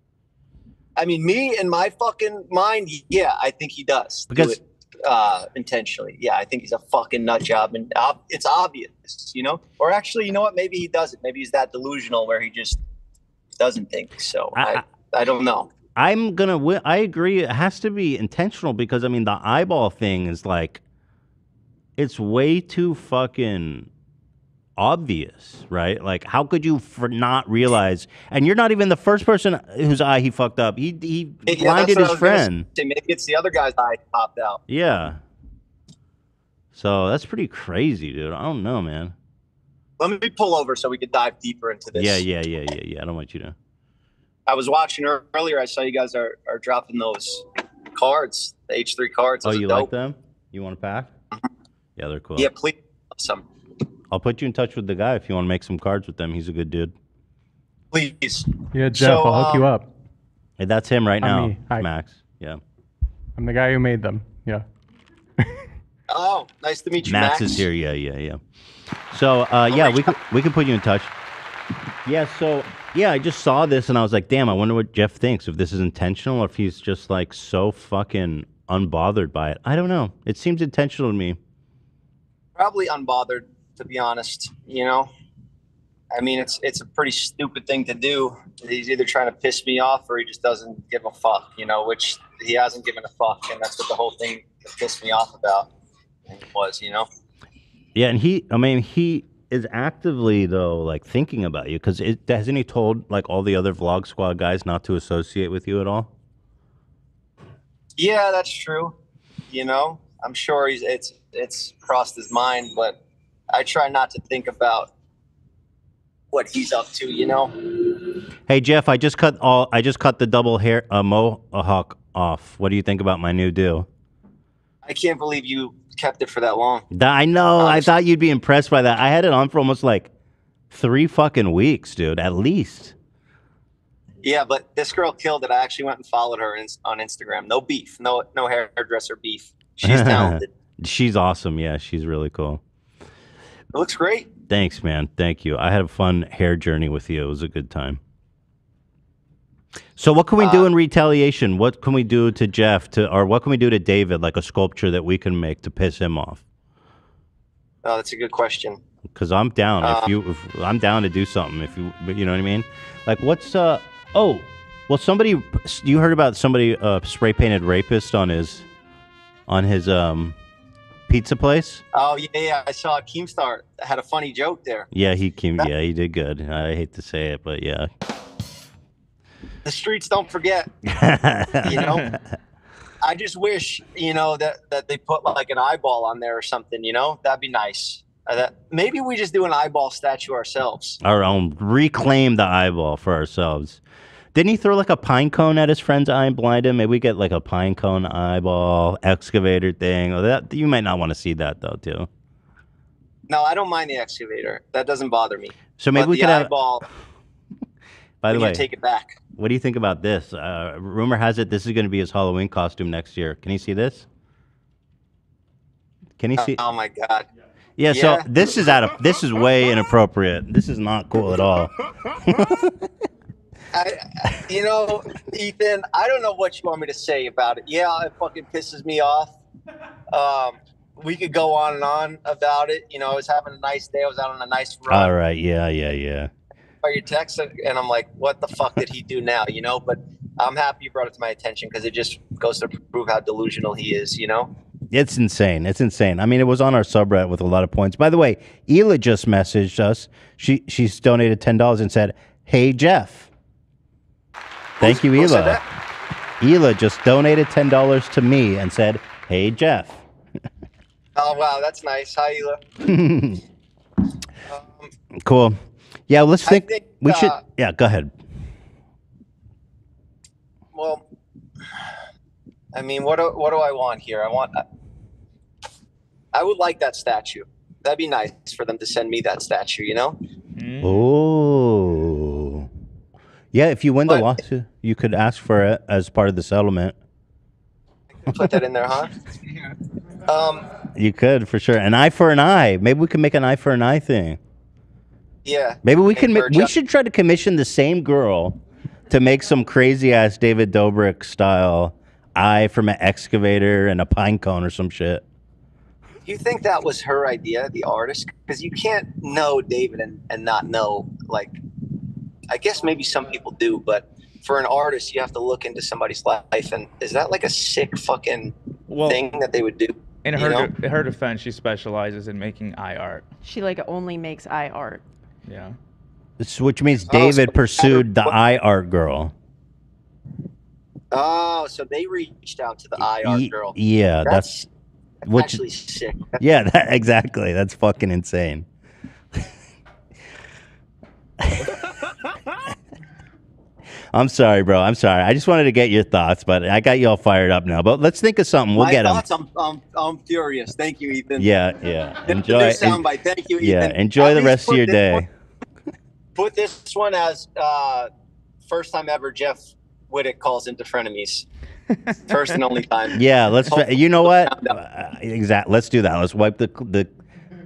I mean, me in my fucking mind, yeah, I think he does do Because- it uh, intentionally. Yeah, I think he's a fucking nut job, and ob- it's obvious, you know. Or actually, you know what? Maybe he doesn't. Maybe he's that delusional where he just doesn't think. So I, I, don't know. I'm gonna. wi- I agree. It has to be intentional because I mean the eyeball thing is like, it's way too fucking obvious, right? Like, how could you for not realize? And you're not even the first person whose eye he fucked up. He he Yeah, blinded his friend. say. Maybe it's the other guy's eye popped out. Yeah. So that's pretty crazy, dude. I don't know, man. Let me pull over so we can dive deeper into this. Yeah, yeah, yeah, yeah, yeah. I don't want you to. I was watching earlier. I saw you guys are, are dropping those cards, the H3 cards. Oh, Those are you dope. like them? You want a pack? Yeah, they're cool. Yeah, please. Some, I'll put you in touch with the guy if you want to make some cards with them. He's a good dude. please. Yeah, Jeff, So, I'll hook you um, up. Hey, that's him right I'm now. Hi. Max. Yeah. I'm the guy who made them. Yeah. Oh, nice to meet you, Max, Max. is here. Yeah, yeah, yeah. So, uh, yeah, we could we could put you in touch. Yeah. So, yeah, I just saw this and I was like, damn, I wonder what Jeff thinks. If this is intentional or if he's just like so fucking unbothered by it. I don't know. It seems intentional to me. Probably unbothered, to be honest. You know, I mean, it's it's a pretty stupid thing to do. He's either trying to piss me off or he just doesn't give a fuck. You know, which he hasn't given a fuck, and that's what the whole thing pissed me off about was. You know. Yeah, and he, I mean, he is actively though like thinking about you because it hasn't he told like all the other Vlog Squad guys not to associate with you at all? Yeah, that's true. You know, I'm sure he's it's it's crossed his mind, but I try not to think about what he's up to. You know. Hey Jeff, I just cut all. I just cut the double hair uh, mohawk off. What do you think about my new deal? I can't believe you kept it for that long. I know. I thought you'd be impressed by that. I had it on for almost like three fucking weeks, dude. At least. Yeah, but this girl killed it. I actually went and followed her on Instagram. No beef. No no hairdresser beef. She's talented. she's awesome. Yeah, she's really cool. It looks great. Thanks, man. Thank you. I had a fun hair journey with you. It was a good time. So, what can we Uh, do in retaliation? What can we do to Jeff to, or what can we do to David, like a sculpture that we can make to piss him off? Oh, that's a good question. Because I'm down. Uh, if you, if, I'm down to do something. If you, you know what I mean? Like, what's uh? Oh, well, somebody. You heard about somebody uh, spray painted rapist on his, on his um, pizza place. Oh yeah, yeah. I saw Keemstar had a funny joke there. Yeah, he came. Yeah, he did good. I hate to say it, but yeah. The streets don't forget. you know. I just wish you know that that they put like an eyeball on there or something. You know, that'd be nice. Uh, that, maybe we just do an eyeball statue ourselves. our own reclaim the eyeball for ourselves. Didn't he throw like a pine cone at his friend's eye and blind him? Maybe we get like a pine cone eyeball excavator thing. Or that you might not want to see that though, too. No, I don't mind the excavator. That doesn't bother me. So maybe But we the could have- eyeball. By the way, take it back. What do you think about this? Uh, rumor has it this is going to be his Halloween costume next year. Can you see this? Can you see? Oh my god. Yeah, Yeah. So this is out of this is way inappropriate. This is not cool at all. I, you know, Ethan, I don't know what you want me to say about it. Yeah, it fucking pisses me off. Um, we could go on and on about it. You know, I was having a nice day. I was out on a nice run. All right. Yeah. Yeah. Yeah. By your text, and I'm like, what the fuck did he do now? You know, but I'm happy you brought it to my attention because it just goes to prove how delusional he is. You know. It's insane. It's insane. I mean, it was on our subreddit with a lot of points. By the way, Ela just messaged us. She she's donated ten dollars and said, "Hey Jeff." Thank you, Ela. Ela just donated ten dollars to me and said, "Hey Jeff." Oh wow, that's nice. Hi, Ela. Um, cool. Yeah, let's think. think, we should. uh, Yeah, go ahead. Well, I mean, what do, what do I want here? I want. I would like that statue. that'd be nice for them to send me that statue. You know. Oh. Yeah, if you win the lawsuit, you could ask for it as part of the settlement. Put that in there, huh? Um. You could for sure. An eye for an eye. Maybe we can make an eye for an eye thing. Yeah. Maybe we can. Hey, we should try to commission the same girl to make some crazy ass David Dobrik style eye from an excavator and a pine cone or some shit. You think that was her idea, the artist? Because you can't know David and, and not know, like, I guess maybe some people do, but for an artist, you have to look into somebody's life. And is that like a sick fucking thing that they would do? In her know? in her defense, she specializes in making eye art. She like only makes eye art. Yeah. This- Which means Oh, David pursued the eye art girl. Oh, so they reached out to the eye art girl. Yeah, that's, that's which. actually sick. Yeah, that, exactly. That's fucking insane. I'm sorry, bro. I'm sorry. I just wanted to get your thoughts, but I got you all fired up now. But let's think of something. We'll My get them. thoughts, I'm, I'm, I'm furious. Thank you, Ethan. Yeah, yeah. Enjoy. soundbite. Thank you, yeah, Ethan. enjoy At the rest of your day. one- put this one as uh, first time ever Jeff Wittek calls into frenemies. First and only time. Yeah, let's. You know what? Uh, exactly. Let's do that. Let's wipe the the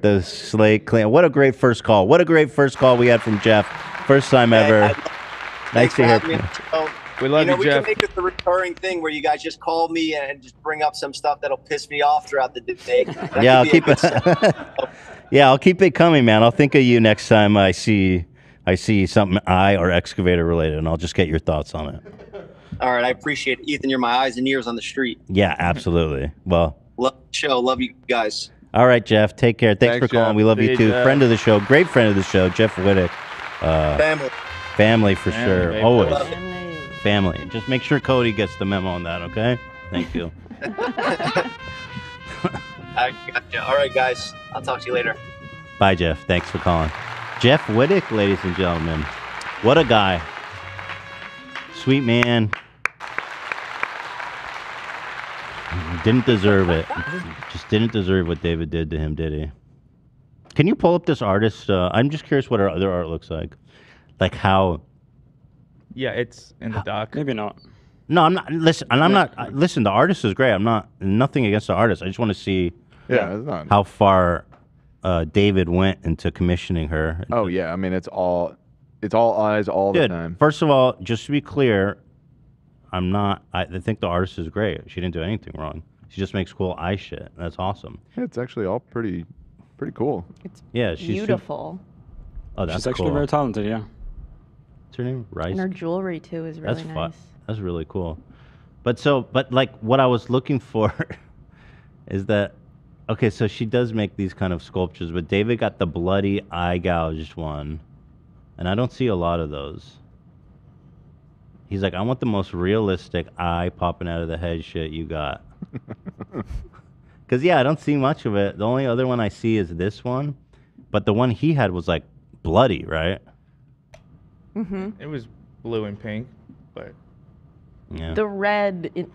the slate clean. What a great first call. What a great first call we had from Jeff. First time ever. Nice Thanks to for hear having me from on you. the. We love you know, you, we Jeff. can make this a recurring thing where you guys just call me and just bring up some stuff that'll piss me off throughout the day. That Yeah, I'll could be a keep it. yeah, I'll keep it coming, man. I'll think of you next time I see I see something I or excavator related, and I'll just get your thoughts on it. All right, I appreciate it. Ethan, you're my eyes and ears on the street. Yeah, absolutely. Well, Love the show. Love you guys. all right, Jeff. Take care. Thanks, Thanks, for calling. Jeff. We love See you you, too. Jeff. Friend of the show, great friend of the show, Jeff Wittek. Uh, Family. Family for Family, sure. baby. Always. Family. Just make sure Cody gets the memo on that, okay? Thank you. I gotcha. All right, guys. I'll talk to you later. Bye, Jeff. Thanks for calling. Jeff Wittek, ladies and gentlemen. What a guy. Sweet man. Didn't deserve it. Just didn't deserve what David did to him, did he? Can you pull up this artist? Uh, I'm just curious what her other art looks like. Like how. Yeah, it's in the doc. Maybe not. No, I'm not. Listen, and I'm not. uh, Listen, the artist is great. I'm not. Nothing against the artist. I just want to see. Yeah, it's not- How far uh, David went into commissioning her. Oh yeah, I mean it's all it's all eyes all the time. first of all, just to be clear, I'm not. I, I think the artist is great. She didn't do anything wrong. She just makes cool eye shit. That's awesome. Yeah, it's actually all pretty pretty cool. It's Yeah, she's su- Beautiful. Oh, that's She's actually cool. very talented. Yeah. What's her name? Rice. And her jewelry too is really That's nice. fun. That's really cool. But so, but like what I was looking for is that okay? So she does make these kind of sculptures, but David got the bloody eye gouged one, and I don't see a lot of those. He's like, I want the most realistic eye popping out of the head shit you got. Because yeah, I don't see much of it. The only other one I see is this one, but the one he had was like bloody, right? Mm-hmm. It was blue and pink, but Yeah. The red, it,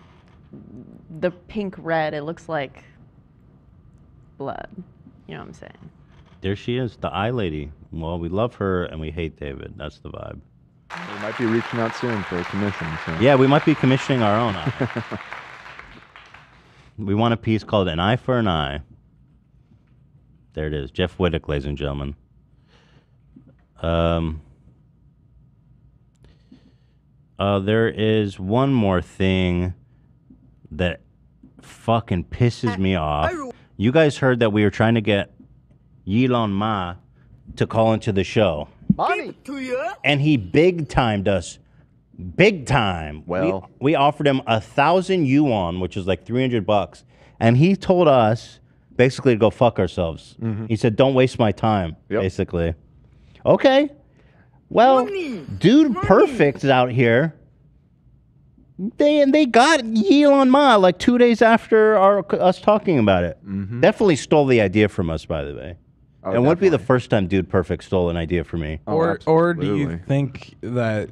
the pink red, it looks like blood. You know what I'm saying? There she is, the eye lady. Well, we love her and we hate David. That's the vibe. We might be reaching out soon for a commission. So. Yeah, we might be commissioning our own eye. we want a piece called An Eye for an Eye. There it is. Jeff Wittek, ladies and gentlemen. Um, uh, there is one more thing that fucking pisses me off. You guys heard that we were trying to get Yilong Ma to call into the show. Money. and he big timed us. Big time. Well- we, we offered him a thousand yuan which is like 300 bucks. And he told us basically to go fuck ourselves. He said don't waste my time basically. Okay well dude perfect is out here they and they got Yilong Ma like two days after our us talking about it. Mm-hmm. Definitely stole the idea from us, by the way. Oh, and wouldn't be the first time Dude Perfect stole an idea from me. Oh, or or do you think that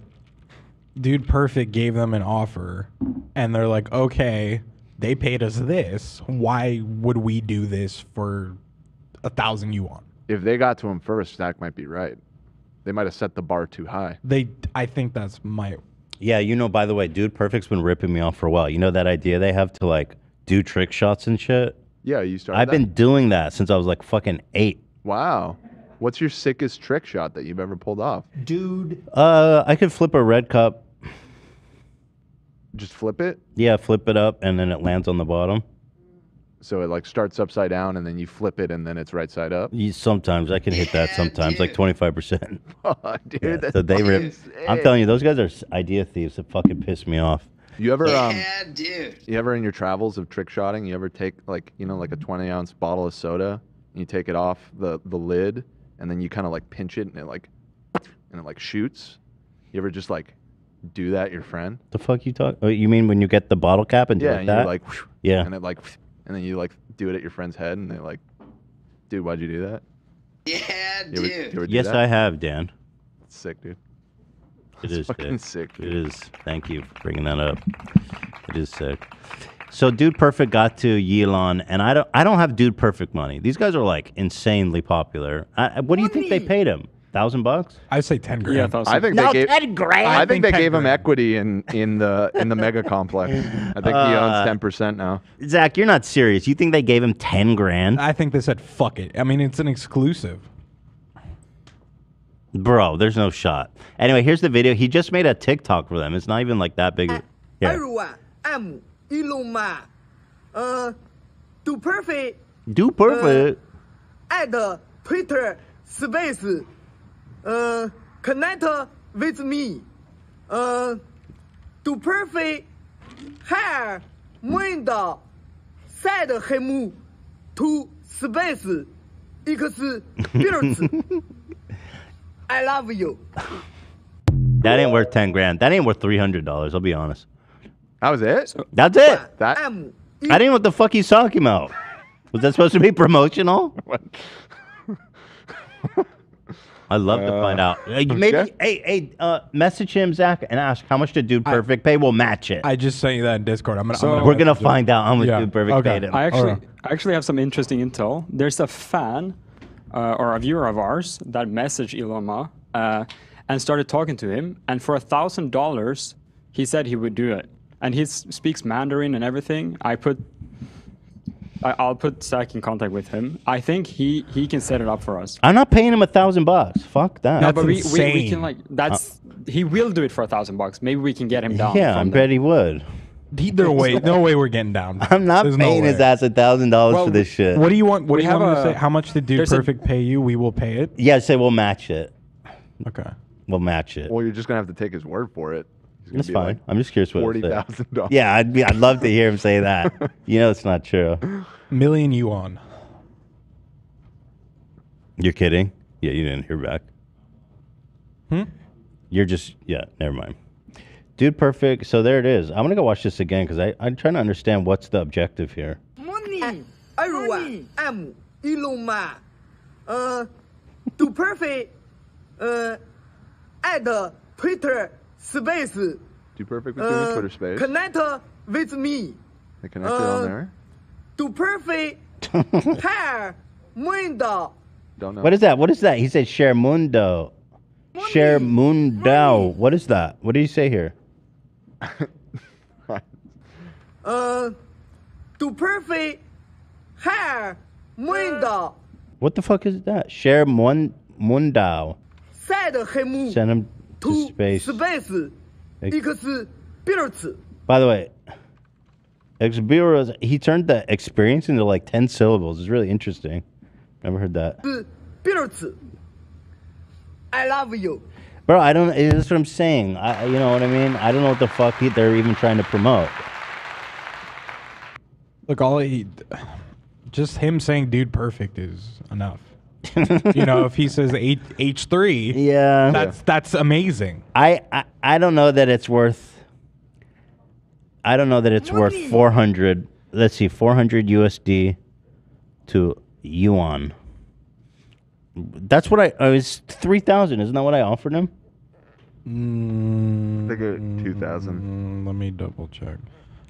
Dude Perfect gave them an offer and they're like, okay, they paid us this. Why would we do this for a thousand yuan. If they got to him first, Zach might be right. They might have set the bar too high. They, I think that's my. Yeah, you know. By the way, Dude Perfect's been ripping me off for a while. You know that idea they have to like do trick shots and shit. Yeah, you started. I've that? been doing that since I was like fucking eight. Wow. What's your sickest trick shot that you've ever pulled off? Dude. Uh, I could flip a red cup. Just flip it. Yeah, flip it up and then it lands on the bottom. So it like starts upside down and then you flip it and then it's right side up. You, sometimes I can hit that. Sometimes like twenty five percent. dude, that's So they rip. fucking I'm sick. telling you, those guys are s- idea thieves that fucking piss me off. You ever um Yeah, dude. you ever in your travels of trick shotting, you ever take like, you know, like a 20 ounce bottle of soda and you take it off the the lid and then you kind of like pinch it and it like and it like shoots? You ever just like do that your friend? The fuck you talk? Oh, you mean when you get the bottle cap and do yeah, like and that? you like yeah. and it like and then you like do it at your friend's head and they're like, dude, why'd you do that? Yeah, You ever, you dude. ever do yes, that? I have, Dan. It's sick, dude. It It's is fucking sick. sick, It is. Thank you for bringing that up. It is sick. So, Dude Perfect got to Yilong, and I don't. I don't have Dude Perfect money. These guys are like insanely popular. I, what do you think they paid him? Thousand bucks? I'd say ten grand. Yeah, I thought so. I think No, they gave. 10 grand? I, I think, think they 10 gave him grand. equity in in the in the mega complex. I think he owns Uh, ten percent now. Zach, you're not serious. You think they gave him ten grand, I think they said fuck it. I mean, it's an exclusive. bro? There's no shot. Anyway, here's the video. He just made a TikTok for them. It's not even like that big. Yeah. everyone, I'm Elon Musk. Uh, do perfect Do perfect. at Twitter space. Uh, connect with me. Uh, do perfect hire window send him to space experience. I love you. That ain't worth ten grand. That ain't worth three hundred dollars. I'll be honest. That was it. That's it. That I'm I didn't know what the fuck he's talking about. Was that supposed to be promotional? I'd love to find out. Uh, maybe, okay. hey, hey, uh, message him, Zach, and ask how much did Dude Perfect pay. We'll match it. I just sent you that in Discord. I'm gonna. So- I'm We're gonna message him. find out how much Yeah, Dude Perfect okay. paid him. I actually, Alright. I actually have some interesting intel. There's a fan uh, or a viewer of ours that messaged Elon Musk uh, and started talking to him. And for a thousand dollars, he said he would do it. And he speaks Mandarin and everything. I put, I, I'll put Zach in contact with him. I think he he can set it up for us. I'm not paying him a thousand bucks. Fuck that. no, but we, we, we can like that's uh, he will do it for a thousand bucks. Maybe we can get him down. yeah, I from bet he would. Either way, no way we're getting down. I'm not There's no paying his ass a thousand dollars for this shit. What do you want? What We do you want have to say? How much did Dude there's a- Perfect pay you? We will pay it. Yeah, say we'll match it. Okay. We'll match it. Well, you're just gonna have to take his word for it. He's gonna That's fine. like, I'm just curious what forty he'll say. thousand dollars. Yeah, I'd be. I'd love to hear him say that. you know, it's not true. Million yuan. You're kidding? Yeah, you didn't hear back. Hmm? You're just yeah. Never mind. Dude, perfect. So there it is. I'm gonna go watch this again because I I'm trying to understand what's the objective here. Money. Everyone, I'm Elon Musk. Uh, do perfect. Uh, at Twitter space. Do perfect with doing Uh, Twitter space. Connect with me. They connected on uh, there. Do perfect hire mundo. Don't know. What is that? What is that? He said share mundo. Share mundo. What is that? What did he say here? Uh, do perfect hire mundo. What the fuck is that? Share mun mundo. Send him Send him to to space. space. Experience. Uh, By the way, experience. He turned the experience into like ten syllables. It's really interesting. Never heard that, uh, Experience. I love you. bro. I don't. Eh, that's what I'm saying. I, you know what I mean. I don't know what the fuck he, they're even trying to promote. Look, all he, just him saying "dude perfect" is enough. You know, if he says H H three, Yeah, that's that's amazing. I, I I don't know that it's worth. I don't know that it's worth 400. Let's see, 400 USD to yuan. That's what I. Uh, it's 3,000. Isn't that what I offered him? Mm, They go two thousand. mm, let me double check.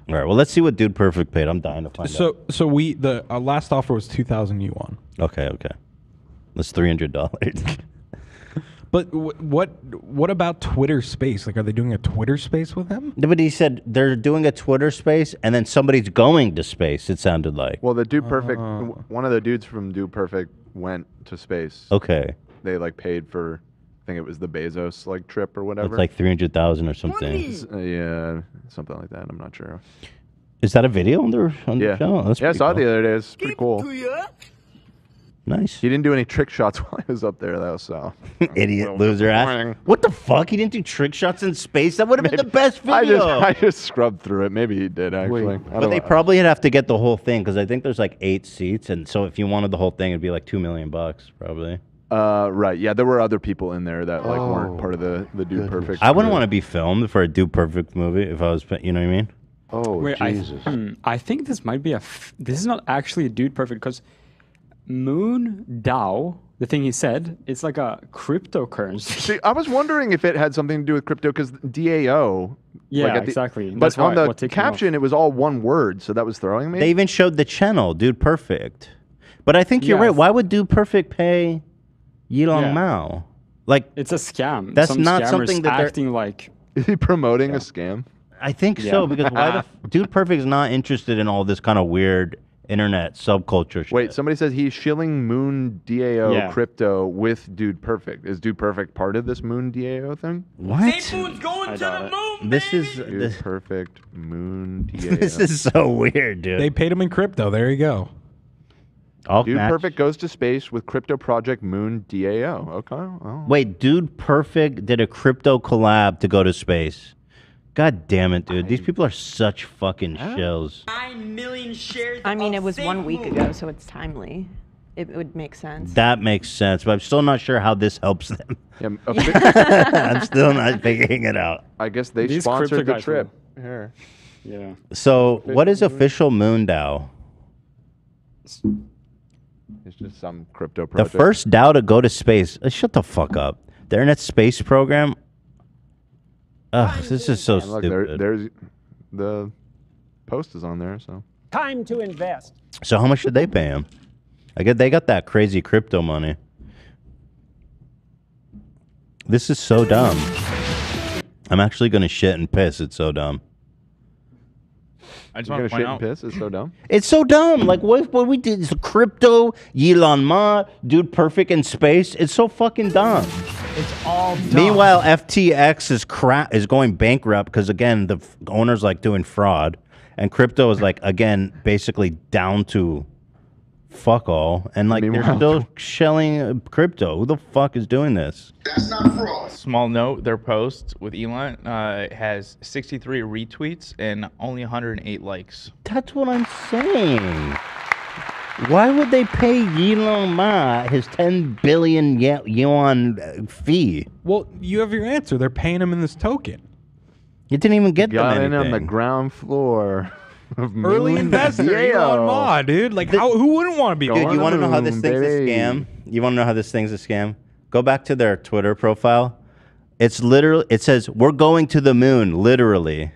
All right. Well, let's see what Dude Perfect paid. I'm dying to find So so we the uh, last offer was two thousand yuan. Okay. Okay. That's three hundred dollars. But w- what what about Twitter Space? Like, are they doing a Twitter Space with him? but he said they're doing a Twitter space, and then somebody's going to space. It sounded like. Well, the Dude Perfect, w- one of the dudes from Dude Perfect went to space. Okay. They like paid for, I think it was the Bezos like trip or whatever. It's like three hundred thousand or something. S- uh, yeah, something like that. I'm not sure. Is that a video on their on Yeah, the channel? That's yeah, I pretty saw it cool. the other day. It's pretty cool. Nice. He didn't do any trick shots while he was up there though. So Idiot Well, loser ass. disappointing. What the fuck? He didn't do trick shots in space. That would have been the best I video. just I just scrubbed through it. Maybe he did actually. I But don't they know. probably would have to get the whole thing because I think there's like eight seats, and so if you wanted the whole thing, it'd be like two million bucks probably. Uh, right. Yeah, there were other people in there that like Oh, weren't part of the the Dude Perfect. I wouldn't want to be filmed for a Dude Perfect movie if I was, you know what I mean? Oh, Wait, I, hmm, I think this might be a. F- this is not actually a dude perfect because Moon DAO, the thing he said, it's like a cryptocurrency. See, I was wondering if it had something to do with crypto because DAO. Yeah, like the- exactly. But That's on why- the what ticked me off. caption, it was all one word, so that was throwing me. They even showed the channel, Dude Perfect. But I think you're Yeah. right. Why would Dude Perfect pay Yilong Yeah. Mao? Like it's a scam. That's Some not something that they're acting like. Is he promoting a scam? I think so because why the f- Dude Perfect is not interested in all this kind of weird internet subculture shit. Wait, somebody says he's shilling Moon DAO Yeah. crypto with Dude Perfect. Is Dude Perfect part of this Moon DAO thing? What? going to the moon. This is Dude this, Perfect Moon DAO. this is so weird, dude. They paid him in crypto. There you go. All Dude match- Perfect goes to space with crypto project Moon DAO. Okay. Oh. Wait, Dude Perfect did a crypto collab to go to space. God damn it, dude. These people are such fucking shells. Nine million shares. I mean, it was one week ago, so it's timely. It would make sense. That makes sense, but I'm still not sure how this helps them. Yeah, a I'm still not figuring it out. I guess they These sponsored crypto the guys trip. Here. Yeah. So, what is official Moon DAO? It's just some crypto The project. first DAO to go to space. Uh, shut the fuck up. The Internet Space Program. Ugh, this is so And look, there, stupid. there's the post is on there. So Time to invest. So, how much did they pay him? I get they got that crazy crypto money. This is so dumb. I'm actually gonna shit and piss. It's so dumb. I just want gonna point shit out. and piss. It's so dumb. It's so dumb. Like what what we did is crypto, Elon Musk, dude, perfect in space. It's so fucking dumb. It's all dumb. Meanwhile, FTX is crap is going bankrupt because again the f- owner's like doing fraud, and crypto is like again basically down to fuck all, and like they're Meanwhile- still shelling uh, crypto. Who the fuck is doing this? Small note: their post with Elon uh, has 63 retweets and only 108 likes. That's what I'm saying. Why would they pay Yilong Ma his 10 billion ye- yuan uh, fee? Well, you have your answer. They're paying him in this token. You didn't even get Got them in on the anything. ground floor. Of Early Moon investor, DAO. Yilong Ma, dude. Like, how, who wouldn't want to be? Dude, you want to know how this moon, thing's baby? a scam? You want to know how this thing's a scam? Go back to their Twitter profile. It's literally, it says, we're going to the moon, literally.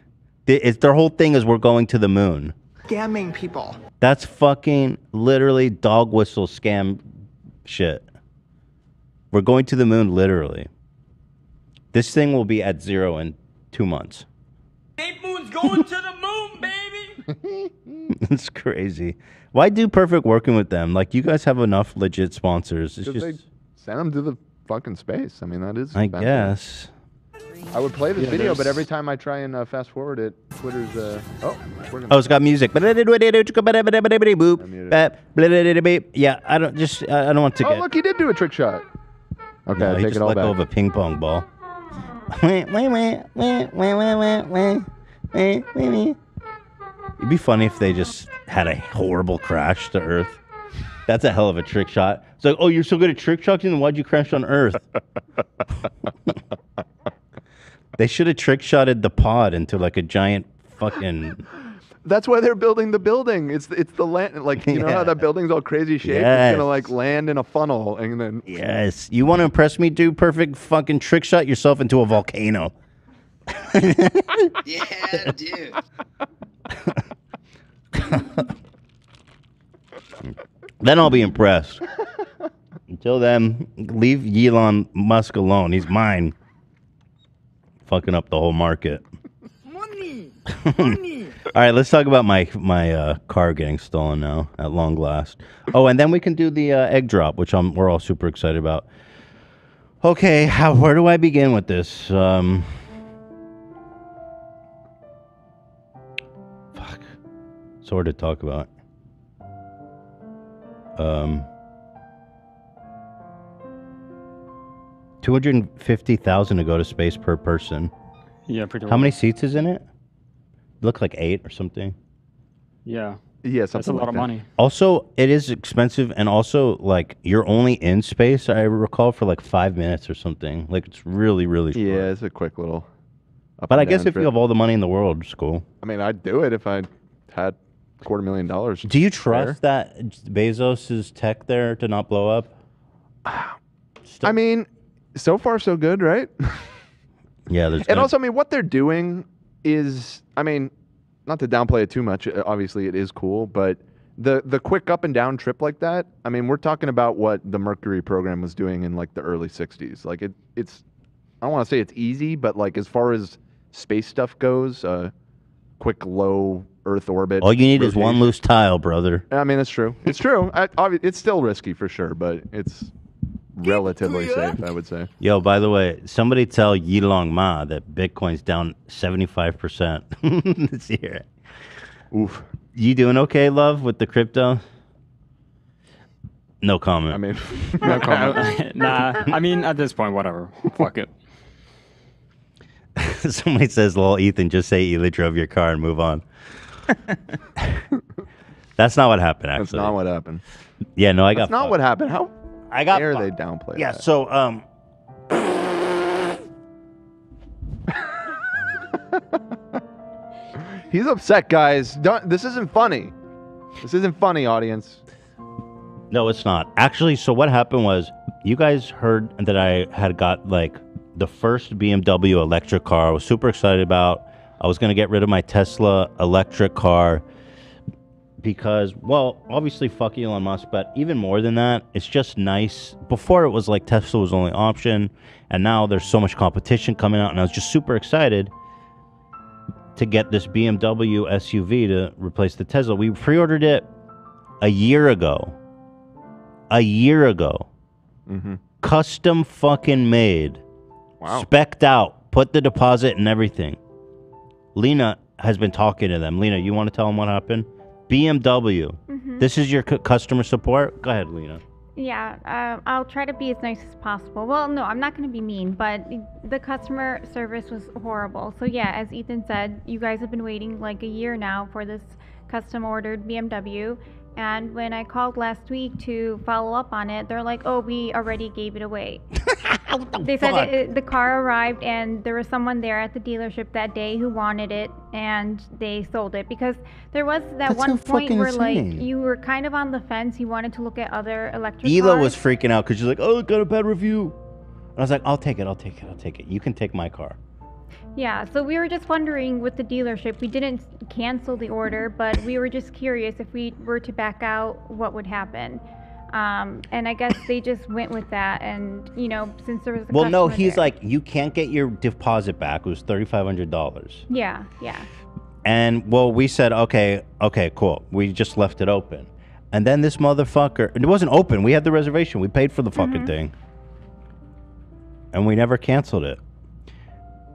It- It's, their whole thing is we're going to the moon. Scamming people. That's fucking literally dog whistle scam shit. We're going to the moon, literally. This thing will be at zero in two months. Safe Moon's going to the moon, baby. it's crazy. Why do perfect working with them? Like you guys have enough legit sponsors. It's just, they send them to the fucking space. I mean, that is. I guess. I would play this Yeah, video, but every time I try and uh, fast forward it, Twitter's. Uh, oh, we're gonna- Oh, it's got music. Yeah, I don't just I I don't want to Oh, get. look, he did do a trick shot. Okay, No, I he take just it all let back. go of a ping pong ball. It'd be funny if they just had a horrible crash to Earth. That's a hell of a trick shot. It's like, oh, you're so good at trick shots, then why'd you crash on Earth? they should have trick shotted the pod into like a giant fucking. That's why they're building the building. It's it's the land. Like you know how that building's all crazy shaped. It's gonna like land in a funnel and then. Yes. You want to impress me, dude? Perfect fucking trick shot yourself into a volcano. Yeah, dude. then I'll be impressed. Until then, leave Elon Musk alone. He's mine. Fucking up the whole market. Money. All right, let's talk about my my uh, car getting stolen now at long last. Oh, and then we can do the uh, egg drop, which I'm we're all super excited about. Okay, how where do I begin with this? Um, hard to talk about. Um, two hundred fifty thousand to go to space per person. Yeah, pretty How many seats is in it? Look like eight or something. Yeah. Yeah, That's a lot of money. Also, it is expensive, and also like you're only in space. I recall for like five minutes or something. Like it's really, really. Short. Yeah, it's a quick little. up But and I guess down if you have all the money in the world, it's cool. I mean, I'd do it if I had quarter million dollars. Do you trust that Bezos's tech there to not blow up? I mean, so far so good, right? Yeah, there's. and also, I mean, what they're doing is, I mean, not to downplay it too much. uh, Obviously, it is cool, but the the quick up and down trip like that. I mean, we're talking about what the Mercury program was doing in like the early '60s. Like it, it's. I don't want to say it's easy, but like as far as space stuff goes, uh, quick low Earth orbit. all you need is one loose tile, brother. I mean, it's true. It's true. I, obvi- it's still risky for sure, but it's relatively safe, I would say. Yo, by the way, somebody tell Yilong Ma that Bitcoin's down 75% this year. Oof. You doing okay, love, with the crypto? No comment. I mean, No comment. nah, I mean, at this point, whatever. Fuck it. Somebody says, "Lol, Ethan, just say Hila drove your car and move on." That's not what happened. Actually, That's not what happened. Yeah, no, I got. That's not what happened. How I got dare they downplay Yeah, that? so um, He's upset, guys. Don't, this isn't funny. This isn't funny, audience. no, it's not. Actually, so what happened was, you guys heard that I had got like the first BMW electric car. I was super excited about. I was gonna get rid of my Tesla electric car because, well, obviously fuck Elon Musk, but even more than that, it's just nice. Before it was like Tesla was the only option, and now there's so much competition coming out, and I was just super excited to get this BMW SUV to replace the Tesla. We pre-ordered it a year ago. A year ago. Mm-hmm. Custom fucking made. Wow. Specked out. Put the deposit and everything. Lena has been talking to them. Lena, you want to tell them what happened? BMW. Mhm. This is your cu- customer support? Go ahead, Lena. Yeah, uh, I'll try to be as nice as possible. Well, no, I'm not going to be mean, but the customer service was horrible. So, yeah, as Ethan said, you guys have been waiting like a year now for this custom ordered BMW. And when I called last week to follow up on it, they're like, oh, we already gave it away. they said it, it- the car arrived and there was someone there at the dealership that day who wanted it and they sold it because there was that That's one so point where like you were kind of on the fence you wanted to look at other electric Hila cars was freaking out because she's like, oh, it got a bad review. And I was like, I'll take it, I'll take it, I'll take it. You can take my car. Yeah so we were just wondering with the dealership we didn't cancel the order but we were just curious if we were to back out what would happen um, and i guess they just went with that and you know since there was a Well, no, he's there- like, you can't get your deposit back. It was $3,500. yeah yeah And well, we said, okay, okay, cool. We just left it open. And then this motherfucker, it wasn't open. We had the reservation. We paid for the fucking Mhm. thing. And we never canceled it.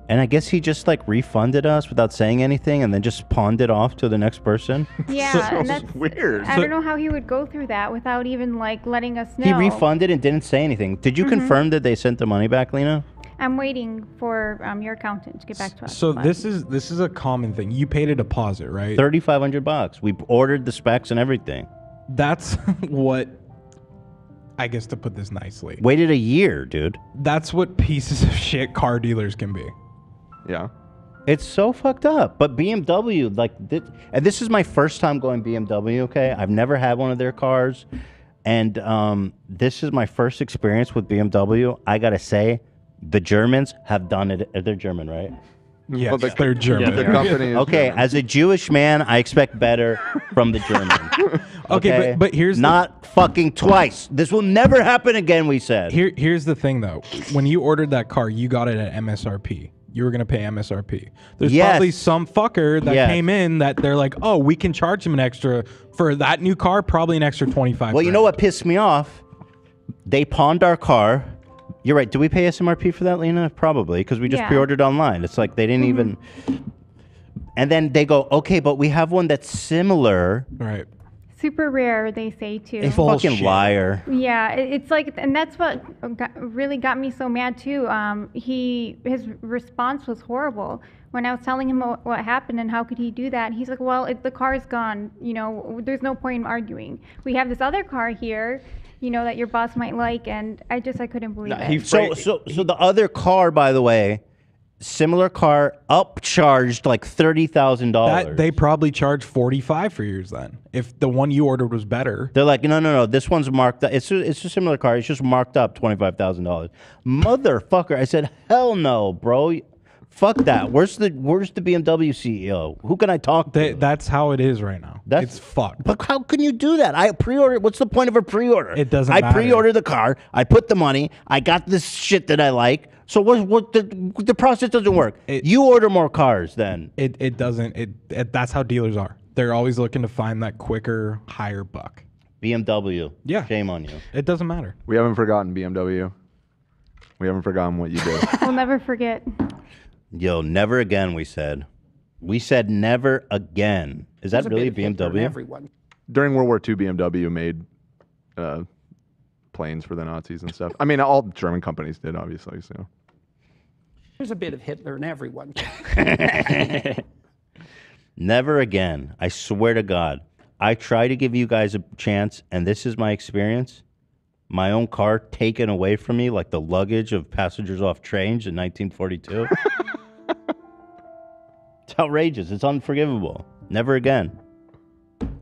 And I guess he just like refunded us without saying anything and then just pawned it off to the next person. yeah and that's weird. i don't know how he would go through that without even like letting us know He refunded and didn't say anything. Did you Mhm. confirm that they sent the money back, Lena? i'm waiting for um, your accountant to get back to us So but- this is this is a common thing. You paid a deposit, right? 3500 bucks. We ordered the specs and everything. That's what I guess to put this nicely. Waited a year, dude. That's what pieces of shit car dealers can be. Yeah. It's so fucked up. But BMW, like, thi- and this is my first time going BMW. Okay, I've never had one of their cars, and um, this is my first experience with BMW. I gotta say, the Germans have done it. They're German, right? Yes, Well, the- they're German. The company is Okay, German. as a Jewish man, I expect better from the German. Okay, but- but here's the- not fucking twice. This will never happen again. We said. Here, here's the thing though. When you ordered that car, you got it at MSRP. You were gonna pay MSRP. There's Yes. probably some fucker that Yes. came in that they're like, oh, we can charge him an extra for that new car, probably an extra twenty five. Well, you know what pissed me off? They pawned our car. You're right. Do we pay SMRP for that, Lena? Probably, because we just Yeah. pre-ordered online. It's like they didn't mm-hmm. even. And then they go, okay, but we have one that's similar. Right. Super rare, they say too. A fucking liar. Yeah, it- it's like, and that's what got, really got me so mad too. Um, he his response was horrible when I was telling him what, what happened and how could he do that. He's like, "Well, it, the car's gone. You know, there's no point in arguing. We have this other car here, you know, that your boss might like." And I just I couldn't believe it. So, so, so the other car, by the way, similar car, upcharged like thirty thousand dollars. They probably charged forty five for yours then. If the one you ordered was better. They're like, no, no, no. This one's marked up. It's a, it's a similar car. It's just marked up twenty five thousand dollars. Motherfucker! I said, hell no, bro. Fuck that. Where's the Where's the BMW CEO? Who can I talk to? that's how it is right now. That's it's fucked. But how can you do that? I pre-ordered. What's the point of a pre-order? It doesn't I matter. pre-ordered the car. I put the money. I got this shit that I like. So what? What the the process doesn't work. you order more cars then. It it doesn't. It, it that's how dealers are. They're always looking to find that quicker, higher buck. BMW. Yeah. Shame on you. It doesn't matter. We haven't forgotten BMW. We haven't forgotten what you did. we'll never forget. Yo, never again. We said. We said never again. Is that really bit of Hitler in BMW? everyone. During World War II, BMW made uh, planes for the Nazis and stuff. I mean, all German companies did, obviously. So There's a bit of Hitler in everyone. Never again. I swear to God. I try to give you guys a chance, and this is my experience. My own car taken away from me, like the luggage of passengers off trains in 1942. it's outrageous. It's unforgivable. Never again.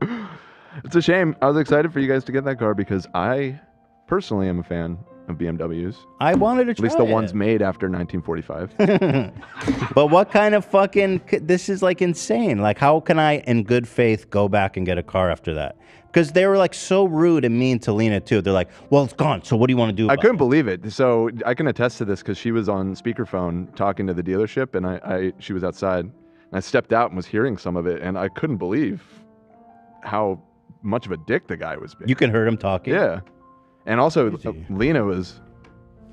it's a shame. I was excited for you guys to get that car because I personally am a fan of BMWs. I wanted to At least the ones made after 1945. but what kind of fucking this is like insane. Like how can i in good faith go back and get a car after that? Because they were like so rude and mean to lena too. They're like well it's gone. So what do you want to do I couldn't believe it. So I can attest to this because she was on speakerphone talking to the dealership, and I, I she was outside, and I stepped out and was hearing some of it, and I couldn't believe how much of a dick the guy was being. you can hear him talking? Yeah, and also uh, Lena was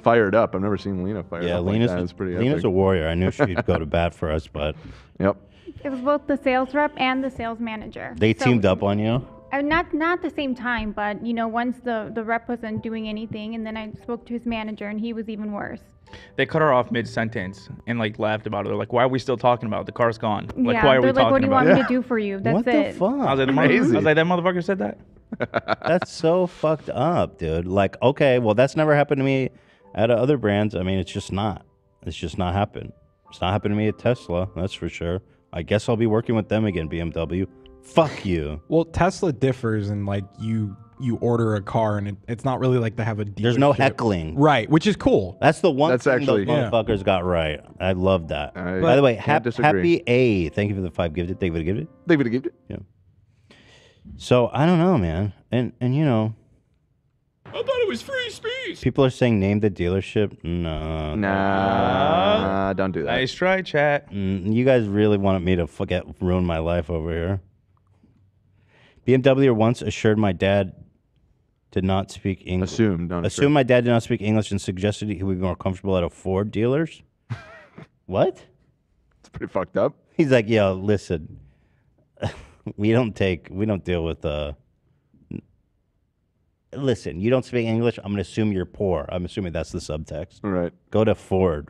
fired up. I've never seen Lena fired yeah up lena's, like that. It's pretty. lena's epic. a warrior i knew she'd go to bat for us but Yep. It was both the sales rep and the sales manager. they So- teamed up on you Uh, not not the same time, but you know, once the the rep wasn't doing anything, and then I spoke to his manager, and he was even worse. They cut her off mid sentence and like laughed about it. They're like, "Why are we still talking about it? the car's gone? Like, yeah, why are we like, talking about it?" they're we like, talking "What do you about want it?" me to do for you?" That's what the fuck? I was like, the mother- I was like, that motherfucker said that. That's so fucked up, dude. Like, okay, well, that's never happened to me at other brands. I mean, it's just not. It's just not happened. It's not happened to me at Tesla. That's for sure. I guess I'll be working with them again, BMW. Fuck you. Well, Tesla differs in like you you order a car and it, it's not really like they have a dealership. There's no heckling. Right, which is cool. That's the one That's thing actually- those Yeah. motherfuckers got right. I love that. By the way, Can't hap- disagree. happy A. Thank you for the five gifted. Thank you for the gifted. Thank you for the gifted. Yeah. So I don't know, man. And and you know, I thought it was free speech. people are saying name the dealership. No. Nah, don't do that. Nice try, chat. Mm, you guys really wanted me to forget ruin my life over here. BMW once assured my dad did not speak English. Assumed, not assured. Assumed my dad did not speak English and suggested he would be more comfortable at a Ford dealers. what? It's pretty fucked up. He's like, yo, listen, we don't take, we don't deal with. uh Listen, you don't speak English. I'm gonna assume you're poor. I'm assuming that's the subtext. Right. Go to Ford.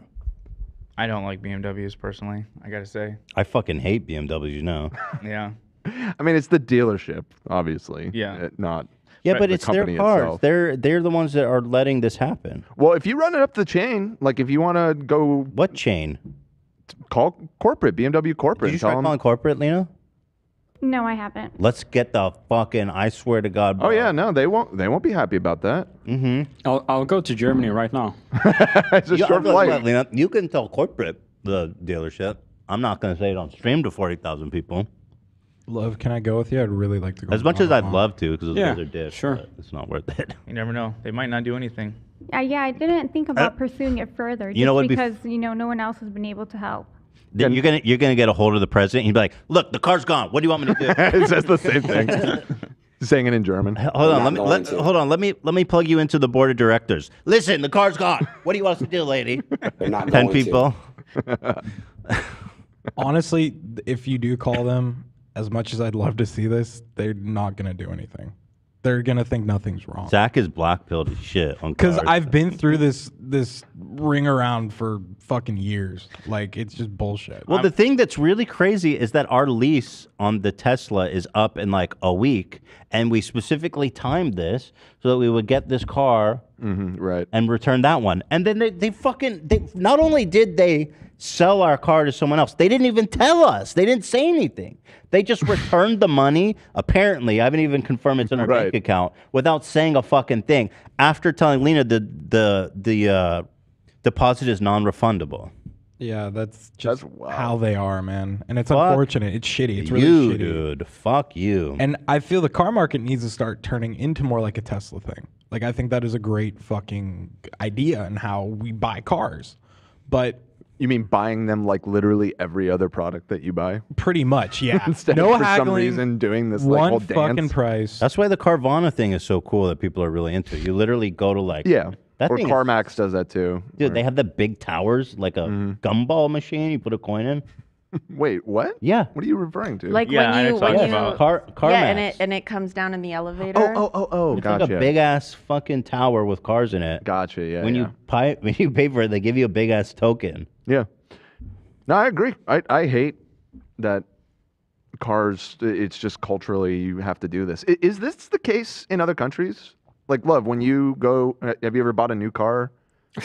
I don't like BMWs personally. I gotta say. I fucking hate BMWs. You know. Yeah. I mean, it's the dealership, obviously. Yeah. uh, Not. Yeah, the but it's their company cars. itself. They're they're the ones that are letting this happen. Well, if you run it up the chain, like if you want to go. What chain? Call corporate, BMW corporate. Did you and tell try them- calling corporate, Lena? No, I haven't. Let's get the fucking. I swear to God. Oh yeah, no, they won't. They won't be happy about that. Mm-hmm. I'll, I'll go to Germany right now. it's a You, short I'll tell you flight. what, Lena, you can tell corporate the dealership. I'm not going to say it on stream to 40,000 people. Love, can I go with you? I'd really like to go. As much as I'd love to, because those Yeah, guys are dicks. sure. but It's not worth it. You never know. They might not do anything. Uh, yeah, I didn't think about pursuing it further. Just you know what'd be f- because you know no one else has been able to help. Then you're gonna you're gonna get a hold of the president. He'd be like, "Look, the car's gone. What do you want me to do?" it says the same thing. Saying it in German. Hold on, let me let, hold on. Let me let me plug you into the board of directors. Listen, the car's gone. What do you want us to do, lady? They're not Ten going to. people. Honestly, if you do call them, as much as I'd love to see this, they're not gonna do anything. They're gonna think nothing's wrong. Zach is black pilled as shit on Because. I've been through this this ring around for fucking years. Like it's just bullshit. Well, the thing that's really crazy is that our lease on the Tesla is up in like a week, and we specifically timed this so that we would get this car mm-hmm, right. and return that one. And then they, they fucking they not only did they sell our car to someone else, they didn't even tell us. They didn't say anything. They just returned the money. Apparently, I haven't even confirmed it's in our bank account without saying a fucking thing. After telling Lena the the the uh, deposit is non-refundable. Yeah, that's just how they are, man. And it's unfortunate. It's shitty. It's really you, shitty. dude. Fuck you. And I feel the car market needs to start turning into more like a Tesla thing. Like I think that is a great fucking idea in how we buy cars. But You mean buying them like literally every other product that you buy? pretty much, yeah. Instead no of for some reason doing this like one whole fucking dance. price. That's why the Carvana thing is so cool that people are really into. You literally go to like Yeah. that or thing is- CarMax does that too. dude. They have the big towers like a Mm-hmm. gumball machine. You put a coin in. Wait, what? Yeah. What are you referring to? Like yeah, when you when you car car yeah, and it and it comes down in the elevator. Oh, oh, oh, oh, It's gotcha. like a big ass fucking tower with cars in it. Gotcha. Yeah. when yeah. you pay when you pay for it, they give you a big ass token. Yeah. No, I agree. I, I hate that cars, it's just culturally you have to do this. I- Is this the case in other countries? Like, love, when you go, uh, have you ever bought a new car?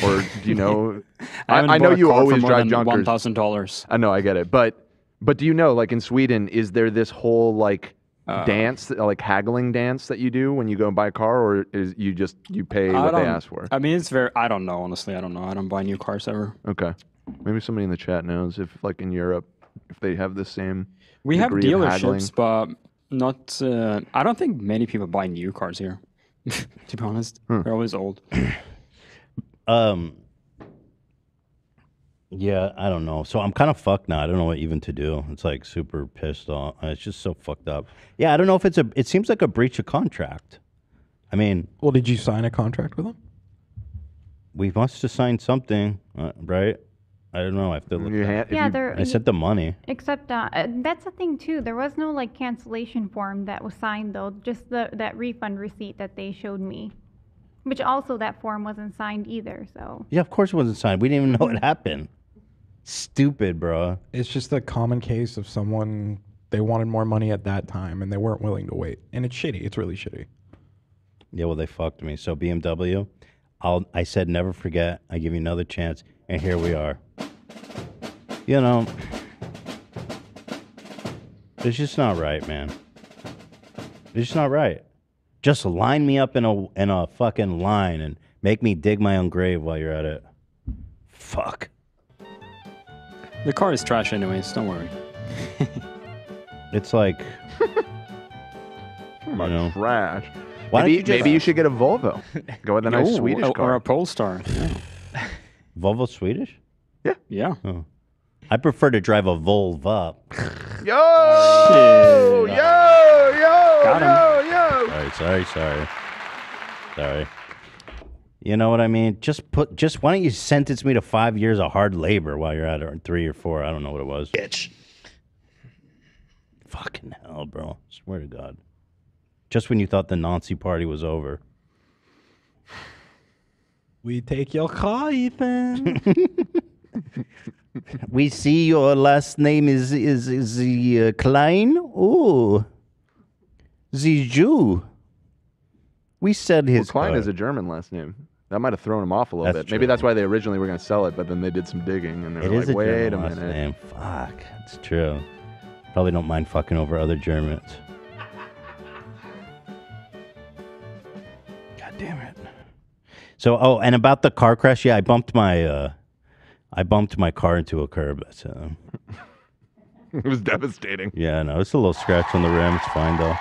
Or do you know? I haven't I know you always drive junkers. $1,000. I know, I get it. But, but do you know, like in Sweden, is there this whole like Uh, dance, like haggling dance that you do when you go and buy a car, or is you just you pay I what they ask for? I mean, it's very. I don't know. Honestly, I don't know. I don't buy new cars ever. Okay. Maybe somebody in the chat knows if, like, in Europe, if they have the same. We have degree of haggling. dealerships, but not. Uh, I don't think many people buy new cars here. to be honest, Hmm. they're always old. Um. Yeah, I don't know. So I'm kind of fucked now. I don't know what even to do. It's like super pissed off. Uh, It's just so fucked up. Yeah, I don't know if it's a. It seems like a breach of contract. I mean, well, did you sign a contract with them? we must have signed something, uh, right? I don't know. I have to look. at it. Yeah, they're- I sent the money. Except uh, uh, that's the thing too. There was no like cancellation form that was signed though. Just the that refund receipt that they showed me, which also that form wasn't signed either. So Yeah, of course it wasn't signed. We didn't even know it hmm. happened. Stupid, bro. It's just a common case of someone they wanted more money at that time and they weren't willing to wait. And it's shitty. It's really shitty. Yeah, well, they fucked me. So BMW, I'll. I said never forget. I give you another chance, and here we are. You know, it's just not right, man. It's just not right. Just line me up in a in a fucking line and make me dig my own grave while you're at it. Fuck. The car is trash, anyways. Don't worry. It's like. my you know. trash. Why maybe, you just- maybe you should get a Volvo. Go with a nice Ooh, Swedish or- car. Or a Polestar. Volvo Swedish? Yeah. Yeah. Oh. I prefer to drive a Volvo. Yo, yo, yo, Got him. yo, yo. Sorry, sorry, sorry. Sorry. You know what I mean? Just put just why don't you sentence me to five years of hard labor while you're at it, or three or four? I don't know what it was. Bitch. Fucking hell, bro. Swear to God. Just when you thought the Nazi party was over. We take your car, Ethan. we see your last name is is is the uh, Klein. Oh, the Jew. We said Well, his Klein car. is a German last name. That might have thrown him off a little That's bit. Maybe that's why they originally were going to sell it, but then they did some digging and they It were like, a wait German a last minute. name. Fuck, it's true. Probably don't mind fucking over other Germans. God damn it. So, oh, and about the car crash, yeah, I bumped my, uh, I bumped my car into a curb. That's it. it was devastating. Yeah, no, it's a little scratch on the rim. It's fine though.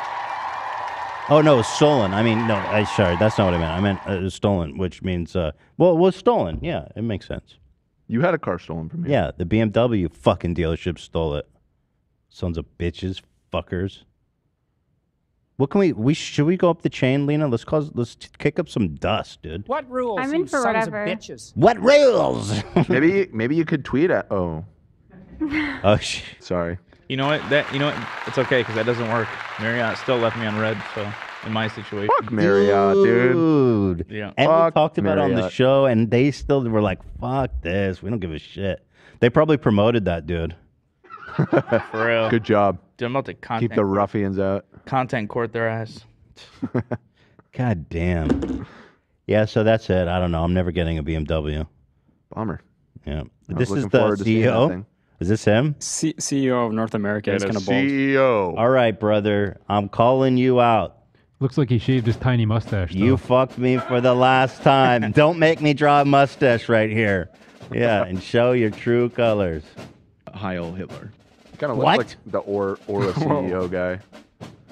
Oh no, it's stolen. I mean, no, I sorry, that's not what I meant. I meant uh, it was stolen, which means uh, well, it was stolen. Yeah, it makes sense. You had a car stolen from you. Yeah, the BMW fucking dealership stole it. Sons of bitches, fuckers. What can we? We should we go up the chain, Lena? Let's cause let's kick up some dust, dude. What rules? I'm in you for sons whatever. Of bitches. What rules? maybe maybe you could tweet at. Oh, oh shit. Sorry. You know what? That you know what? It's okay because that doesn't work. Marriott still left me on red, so in my situation. Fuck Marriott, dude. Yeah. And we talked about it on the show, and they still were like, "Fuck this, we don't give a shit." They probably promoted that dude. For real. Good job. Dude, I'm about to content Keep the ruffians out. content court their ass. God damn. Yeah, so that's it. I don't know. I'm never getting a BMW. Bummer. Yeah. Was This is looking the forward to seeing that CEO. thing. Is this him? C- CEO of North America is And kind a of bold. CEO. All right, brother. I'm calling you out. Looks like he shaved his tiny mustache. Though. You fucked me for the last time. Don't make me draw a mustache right here. Yeah, and show your true colors. Heil Hitler. Kind of looks What? like the or Aura CEO guy.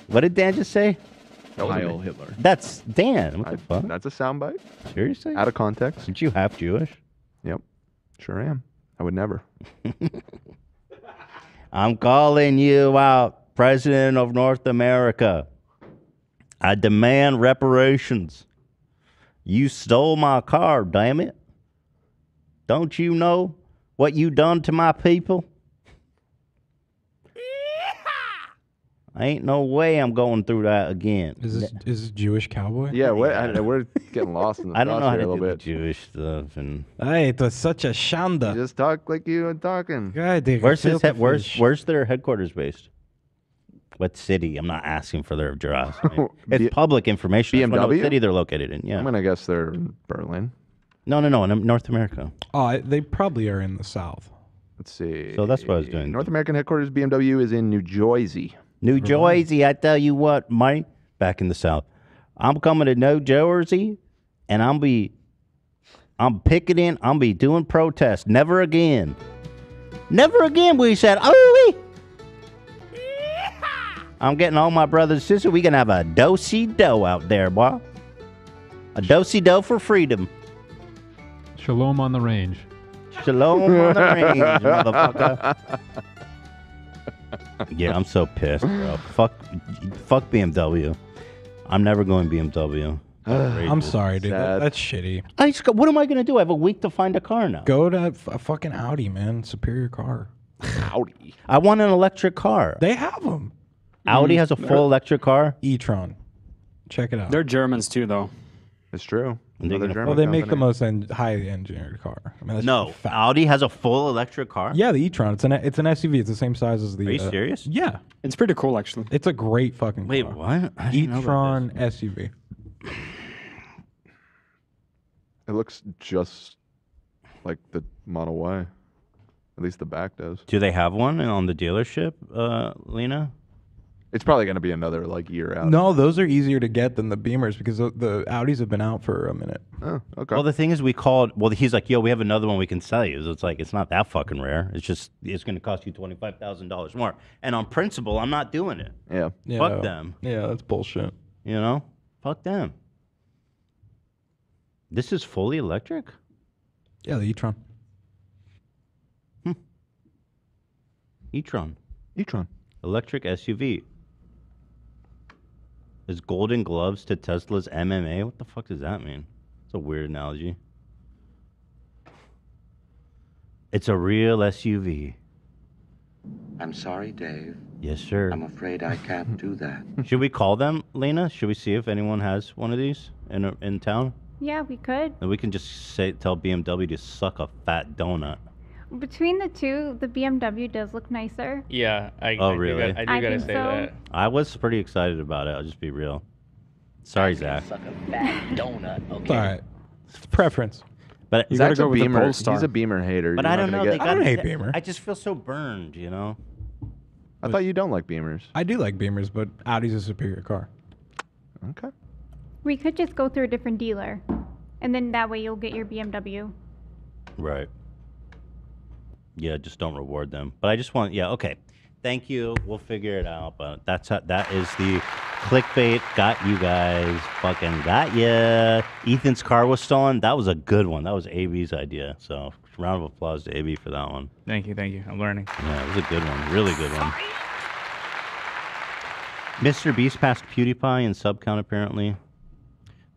What did Dan just say? That wasn't Heil me. Hitler. That's Dan. What the fuck? That's a soundbite. Seriously? Out of context. Aren't you half Jewish? Yep. Sure am. I would never. I'm calling you out, President of North America. I demand reparations. You stole my car, damn it. Don't you know what you done to my people? Ain't no way I'm going through that again. Is this is this Jewish cowboy? Yeah, what, I, we're getting lost in the I don't know how to a do little the bit. Jewish stuff and Hey, it was such a shanda. You just talk like you were talking. God, they Where's his head, where's where's their headquarters based? What city? I'm not asking for their address. I mean, B- it's public information. I just what BMW? city they're located in. Yeah. I'm gonna guess they're in Berlin. No, no, no. In North America. Oh, I- they probably are in the south. Let's see. So that's what I was doing. North American headquarters BMW is in New Jersey. New Jersey. I tell you what, Mike. Back in the south, I'm coming to New Jersey, and I'm be, I'm picketing. I'm be doing protests. Never again. Never again. We said, oh. I'm getting all my brothers and sisters. We gonna have a do-si do out there, boy. A do-si do for freedom. Shalom on the range. Shalom on the range, motherfucker. Yeah, I'm so pissed, bro. fuck, fuck BMW. I'm never going BMW. I'm sorry, dude. That, Sad. that's shitty. I just, go- what am I gonna do? I have a week to find a car now. Go to f- a fucking Audi, man. Superior car. Howdy. I want an electric car. They have them. Audi mm. has a full electric car. e-tron. Check it out. They're Germans too, though. It's true. And they're Another gonna- German well, they make the company. most en- high engineered car. I mean, that's No, just a fact. Audi has a full electric car. Yeah, the e-tron. It's an it's an SUV. It's the same size as the. Are you uh, serious? Yeah, It's pretty cool, actually. it's a great fucking. Wait, car. what? I didn't know about e-tron SUV. It looks just like the Model Y. At least the back does. Do they have one on the dealership, uh, Lena? It's probably gonna be another like year out. No, those are easier to get than the Beamers because the, the Audis have been out for a minute. Oh, okay. Well, the thing is, we called. Well, he's like, "Yo, we have another one we can sell you." So it's like it's not that fucking rare. It's just it's going to cost you twenty five thousand dollars more. And on principle, I'm not doing it. yeah. Yeah, Fuck them. Yeah, that's bullshit. You know, fuck them. This is fully electric. Yeah, the e-tron. Hmm. e-tron, e-tron. electric SUV. Is Golden Gloves to Tesla's MMA? What the fuck does that mean? It's a weird analogy. It's a real SUV. I'm sorry, Dave. Yes, sir. I'm afraid I can't do that. Should we call them, Lena? Should we see if anyone has one of these in in town? Yeah, we could. And we can just say tell BMW to suck a fat donut. Between the two, the BMW does look nicer. Yeah, I, Oh, I really? Do gotta, I do I gotta say so. that. I was pretty excited about it. I'll just be real. Sorry, Zach. Suck a fat donut, okay? all right. It's preference. But You gotta go a with the Beamer. Polestar. He's a Beamer hater. but You're I don't know. gonna They get- got, I don't hate Beamer. I just feel so burned. You know. I thought you don't like Beamers. I do like Beamers, but Audi's a superior car. Okay. We could just go through a different dealer, and then that way you'll get your BMW. Right. Yeah, just don't reward them. But I just want, yeah, okay. Thank you. We'll figure it out. But that's how, that is the clickbait. Got you guys. Fucking got ya. Ethan's car was stolen. That was a good one. That was AB's idea. So round of applause to AB for that one. Thank you, thank you. I'm learning. Yeah, it was a good one. Really good one. Mr. Beast passed PewDiePie in sub count apparently.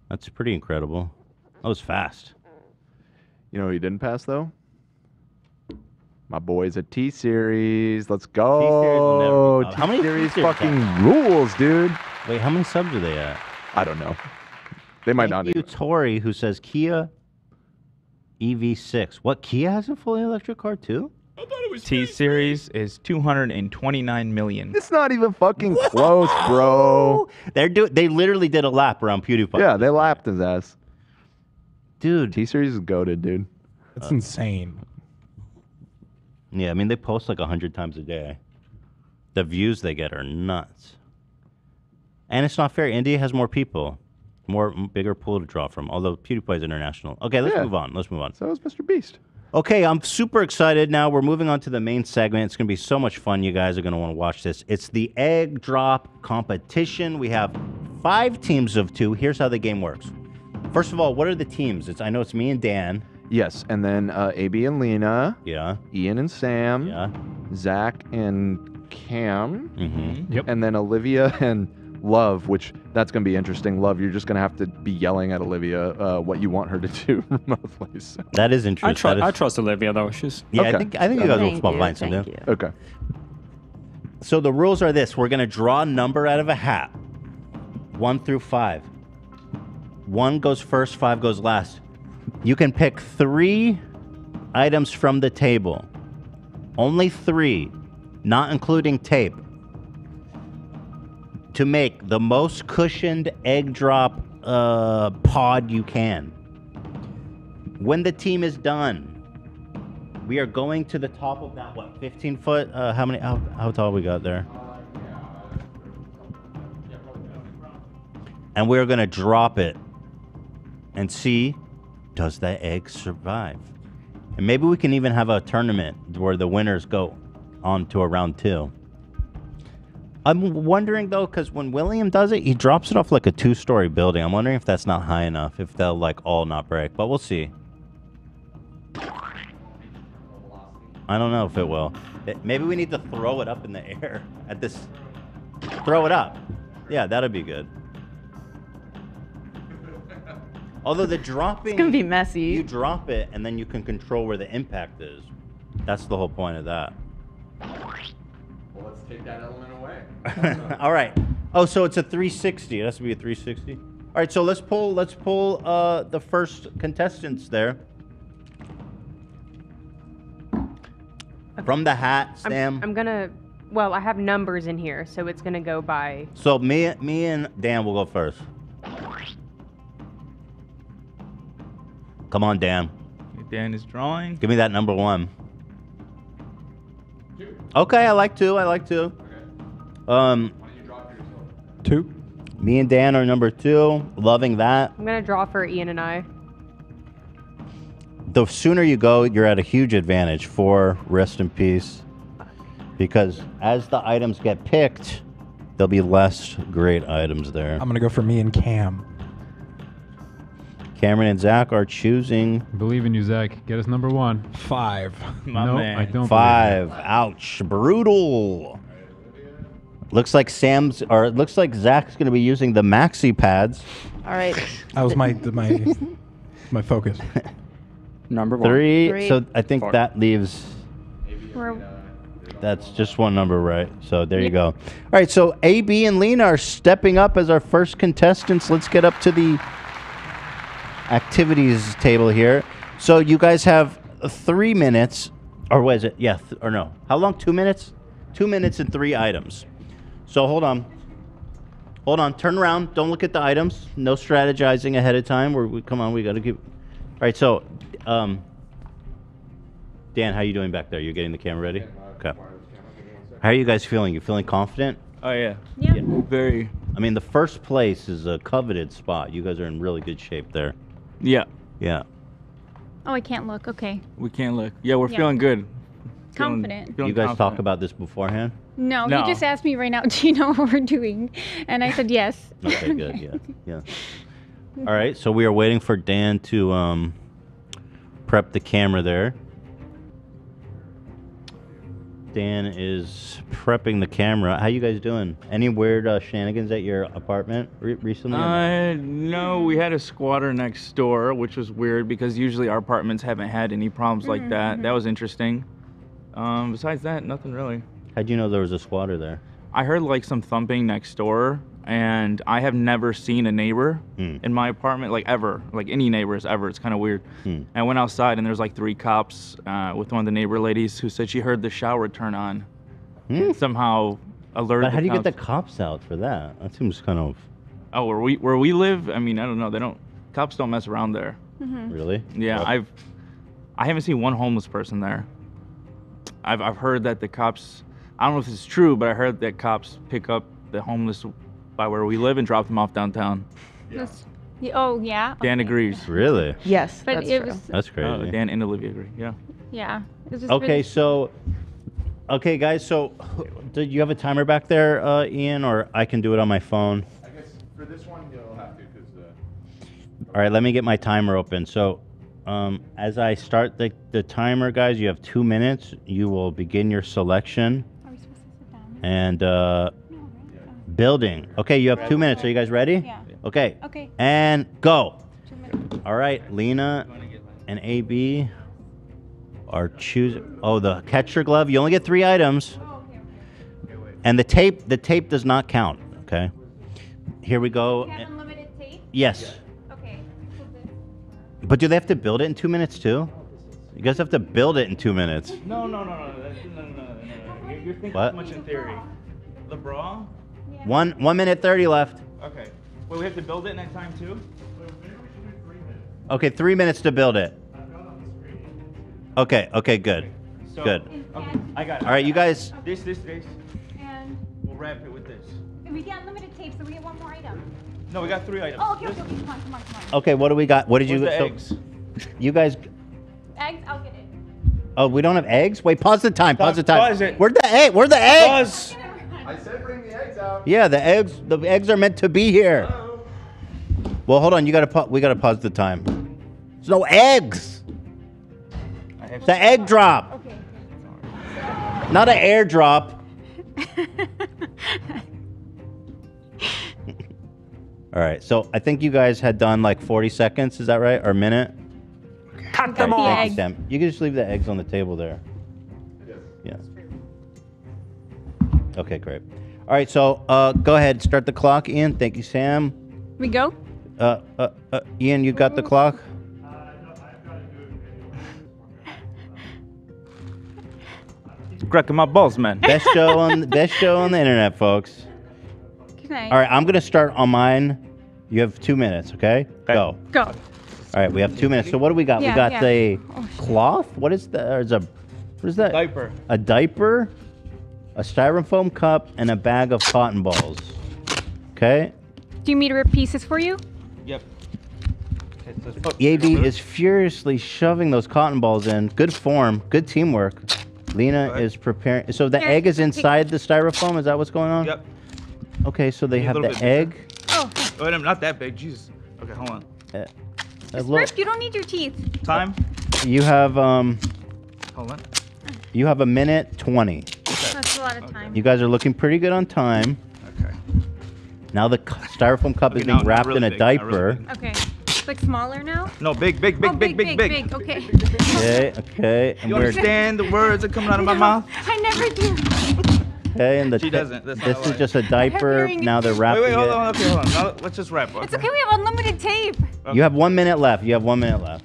That's pretty incredible. That was fast. You know who he didn't pass though? My boys at T Series. Let's go. How many T-Series T-Series fucking have- rules, dude? Wait, how many subs are they at? I don't know. They might Thank not. you, Tori, who says Kia EV6. What Kia has a fully electric car too? T series is 229 million. It's not even fucking close, bro. They're do they literally did a lap around PewDiePie. Yeah, they lapped his ass. Dude. T Series is goaded, dude. It's insane. Yeah, I mean they post like a hundred times a day. The views they get are nuts. And it's not fair. India has more people, more bigger pool to draw from. Although PewDiePie is international. Okay, let's Yeah. move on. Let's move on. So is Mr. Beast. Okay, I'm super excited now. We're moving on to the main segment. It's going to be so much fun. You guys are going to want to watch this. It's the egg drop competition. We have five teams of two. Here's how the game works. First of all, what are the teams? It's I know it's me and Dan. Yes, and then uh, AB and Lena. Yeah. Ian and Sam. Yeah. Zach and Cam. Mm-hmm. Yep. And then Olivia and Love, which that's going to be interesting. Love, you're just going to have to be yelling at Olivia uh, what you want her to do mostly. So. That is I, interesting. tru- That is- I trust Olivia though. She's Yeah, I Okay. think I think you guys Thank will you, find something. thank you. Okay. So the rules are this: we're gonna draw a number out of a hat, one through five. One goes first, five goes last. You can pick three items from the table. Only three, not including tape. To make the most cushioned egg drop uh, pod you can. When the team is done, we are going to the top of that what 15 foot uh, how many how, how tall we got there and we're going to drop it and see does that egg survive and maybe we can even have a tournament where the winners go on to a round two i'm wondering though because when william does it he drops it off like a two-story building i'm wondering if that's not high enough if they'll like all not break but we'll see I don't know if it will. It- maybe we need to throw it up in the air at this. Throw it up. Yeah, that'd be good. Although the dropping, It's gonna be messy. You drop it and then you can control where the impact is. That's the whole point of that. Well, let's take that element away. All right. Oh, so it's a 360. It has to be a 360. All right. So let's pull. Let's pull uh, the first contestants there. From the hat, I'm, Sam. I'm gonna. Well, I have numbers in here, so it's gonna go by. So me, me and Dan will go first. Come on, Dan. Dan is drawing. Give me that number one. Two. Okay, I like two. I like two. Okay. Um, two. Me and Dan are number two. Loving that. I'm gonna draw for Ian and I. The sooner you go, you're at a huge advantage for rest in peace. Because as the items get picked, there'll be less great items there. I'm gonna go for me and Cam. Cameron and Zach are choosing Believe in you, Zach. Get us number one. Five. My no, man. I don't. Five. Ouch. Brutal. Looks like Sam's, or it looks like Zach's going to be using the maxi pads. All right. That was my my my focus. Number one. Three. Three. So I think Four. that leaves. We're, That's just one number, right? So there you go. All right. So AB and Lena are stepping up as our first contestants. Let's get up to the activities table here. So you guys have three minutes, or was it? Yeah, th- or no? How long? Two minutes? Two minutes and three items. So hold on. Hold on. Turn around. Don't look at the items. No strategizing ahead of time. We're, we come on. We got to keep. All right. So, um, Dan, how you doing back there? You're getting the camera ready? Okay. How are you guys feeling? You feeling confident? Oh yeah. yeah. Very. I mean, the first place is a coveted spot. You guys are in really good shape there. Yeah. Yeah. Oh, I can't look. Okay. We can't look. Yeah, we're Yeah. feeling good. Feeling- confident. feeling You guys confident. talk about this beforehand? No, No. he just asked me right now, do you know what we're doing? And I said yes. Okay, good. Yeah, yeah. All right, so we are waiting for Dan to um, prep the camera there. Dan is prepping the camera. How you guys doing? Any weird uh, shenanigans at your apartment re- recently? or no? Uh, no, we had a squatter next door, which was weird because usually our apartments haven't had any problems like Mm-hmm, that. That was interesting. Um, besides that, nothing really. How'd you know there was a squatter there? I heard like some thumping next door, and I have never seen a neighbor Hmm. in my apartment, like ever, like any neighbors ever. It's kind of weird. Hmm. I went outside, and there's like three cops uh, with one of the neighbor ladies who said she heard the shower turn on. and Somehow alerted. But how do you get the cops. cops out for that? That seems kind of Oh, where we where we live, I mean, I don't know. They don't. Cops don't mess around there. Mm-hmm. really. Yeah, Well, I've I haven't seen one homeless person there. I've I've heard that the cops I don't know if it's true, but I heard that cops pick up the homeless by where we live and drop them off downtown. This- yeah, oh, yeah. Dan okay. agrees. Really? Yes, But that's it true. was, That's crazy. Uh, Dan and Olivia agree. Yeah. yeah. Just Okay, really- so, okay, guys. So, did you have a timer back there, uh, Ian, or I can do it on my phone? I guess for this one you'll have to because uh, All right, let me get my timer open. So, um, as I start the, the timer, guys, you have two minutes. You will begin your selection. And uh, building. Okay, you have two minutes. Are you guys ready? Yeah. Okay. Okay. And go. Two minutes. All right, Lena and AB are choosing. Oh, the catcher glove. You only get three items. Oh, here. And the tape, the tape does not count. Okay. Here we go. unlimited tape? Yes. Okay. But do they have to build it in two minutes too? You guys have to build it in two minutes. No, no, no, no, no, no, no, no, no. You're, you're thinking What? too much in theory. The bra? One one minute thirty left. Okay. Well, we have to build it in that time too? Okay, three minutes to build it. Okay, okay, good. So, Good. Okay, I got it. All right, you guys. This, this, this. And We'll wrap it with this. And we get unlimited tape, so we get one more item. No, we got three items. Oh, okay, okay, okay. Come on, come on, come on. Okay, what do we got? What did you? The so- eggs? You guys. Eggs, I'll get it. Oh, we don't have eggs. Wait, pause the time. Pause the time. pause it. Where's the egg? Where's the eggs? I said bring the eggs out. Yeah, the eggs. The eggs are meant to be here. Well, hold on. You gotta. Pa- we gotta pause the time. There's no eggs. The egg drop. Not an airdrop. All right. So I think you guys had done like 40 seconds. Is that right? Or a minute? Cut them off. Thank you, Sam. You can just leave the eggs on the table there. Yeah. Okay, great. All right. So uh, go ahead. Start the clock, Ian. Thank you, Sam. We go? Uh, uh, uh, Ian, you've got the clock? Cracking my balls, man. Best show on the, best show on the internet, folks. Good night. All right, I'm gonna start on mine. You have two minutes, okay? Go. Go. All right, we have two minutes. So what do we got? Yeah, we got yeah. a Oh, cloth. What is that? Or is a what is that? Diaper. A diaper, a styrofoam cup, and a bag of cotton balls. Okay. Do you need to rip pieces for you? Yep. AB is furiously shoving those cotton balls in. Good form, good teamwork. Lena is preparing. So the Here, egg is inside the styrofoam. Is that what's going on? Yep. Okay, so they have the bit egg. Oh, Wait, I'm not that big. Jesus. Okay, hold on. Uh, a it's. You don't need your teeth. Time. you have um, Hold on. you have a minute twenty. That's a lot of time. You guys are looking pretty good on time. Okay. Now the styrofoam cup Okay, is being now wrapped really in a big, now really diaper. Okay. It's like smaller now? No, big, big, big, oh, big, big, big, big. Okay. Eh. Okay, okay, and You understand the words that coming out of my mouth? I never do. okay, and the She doesn't, that's this a is just a diaper. Now they're it. wrapping Wait, wait, hold it. on. Okay, hold on. Now, let's just wrap. It's okay. We have unlimited tape. You have one minute left. You have one minute left.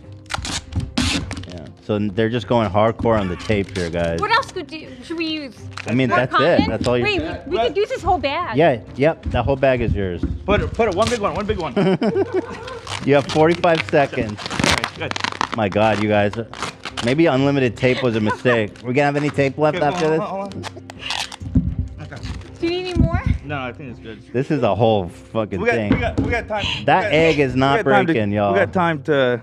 Yeah. So they're just going hardcore on the tape here, guys. What else could do, should we use? I mean, that's cotton? it. That's all you. Wait, we, we could use this whole bag. Yeah. Yep. That whole bag is yours. Put it, put it. One big one. One big one. You have 45 seconds. Good. My God, you guys. Maybe unlimited tape was a mistake. We gonna have any tape left Okay, after hold this? hold on, hold on. Do you need any more? No, I think it's good. This is a whole fucking We got, thing. we got, we got time. That we got, egg is not we got time to- breaking, y'all. We got time to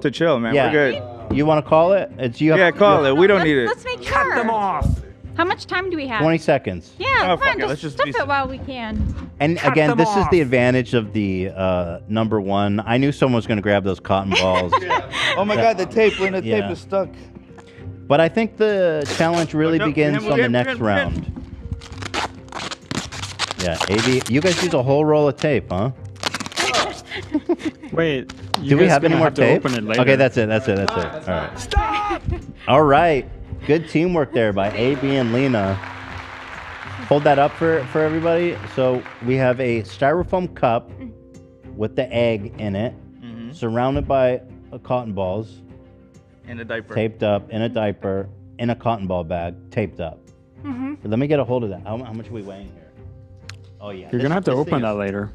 To chill, man. yeah. We're good. You want to call it? It's you. Have, Yeah, call it. We don't need it. Let's make sure. Cut them off. How much time do we have? 20 seconds. Yeah, Oh, come on, it, just, let's just stuff it while we can. And Cut again, them this is the advantage of the uh, number one. I knew someone was going to grab those cotton balls. Oh my God, the tape. When the Yeah. tape is stuck. But I think the challenge really Watch begins on the next round. Yeah, AB, you guys use a whole roll of tape, huh? Wait. Do we have any more have to tape? open it later. Okay, that's it. That's it. That's it. All right. Stop. All right. Good teamwork there by AB and Lena. Hold that up for, for everybody. So we have a styrofoam cup with the egg in it, Mm-hmm. surrounded by uh, cotton balls, In a diaper. taped up in a diaper, in a cotton ball bag, taped up. Mm-hmm. Let me get a hold of that. How, how much are we weighing here? Oh yeah. You're this- gonna have to open that later.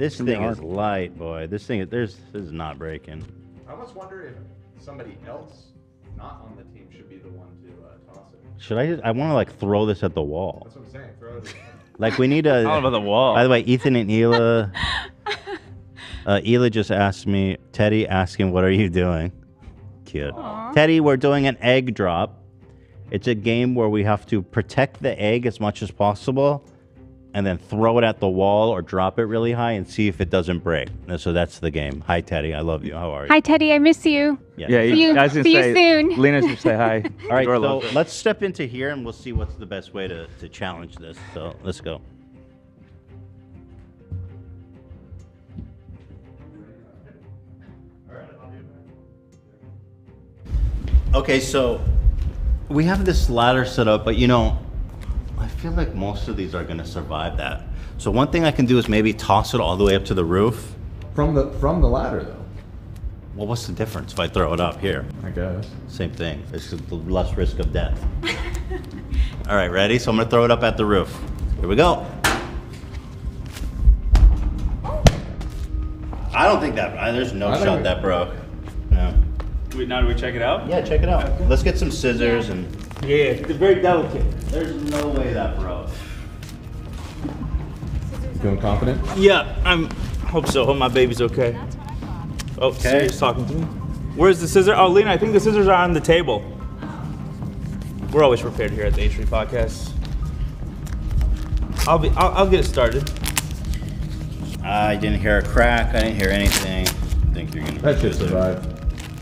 This It's gonna be thing is light, boy. This thing is there's this is not breaking. I almost wonder if somebody else not on the team should be the one to uh, toss it. Should I just? I want to like throw this at the wall. That's what I'm saying. Throw it. Like we need a. All over the wall. By the way, Ethan and Hila. uh, Hila just asked me. Teddy asking, "What are you doing?" Cute. Teddy, we're doing an egg drop. It's a game where we have to protect the egg as much as possible, and then throw it at the wall or drop it really high and see if it doesn't break. And So that's the game. Hi, Teddy. I love you. How are you? Hi, Teddy. I miss you. Yeah. Yeah, See you, I was gonna see you say, soon. Lena should say hi. All right, so let's step into here and we'll see what's the best way to, to challenge this. So let's go. Okay, so we have this ladder set up, but you know, I feel like most of these are gonna survive that. So one thing I can do is maybe toss it all the way up to the roof. From the from the ladder though. Well, what's the difference if I throw it up here? I guess. Same thing. It's the less risk of death. All right, ready? So I'm gonna throw it up at the roof. Here we go. I don't think that. I- There's no I shot that broke. No. Wait, now do we check it out? Yeah, check it out. Let's get some scissors and. Yeah, it's very delicate. There's no way that broke. Feeling confident? Yeah, I'm. Hope so. Hope my baby's okay. Oh, Okay. Siri's talking to me. Where's the scissor? Oh, Lena, I think the scissors are on the table. We're always prepared here at the H3 Podcast. I'll be. I'll, I'll get it started. I didn't hear a crack. I didn't hear anything. I think you're gonna. That should survive.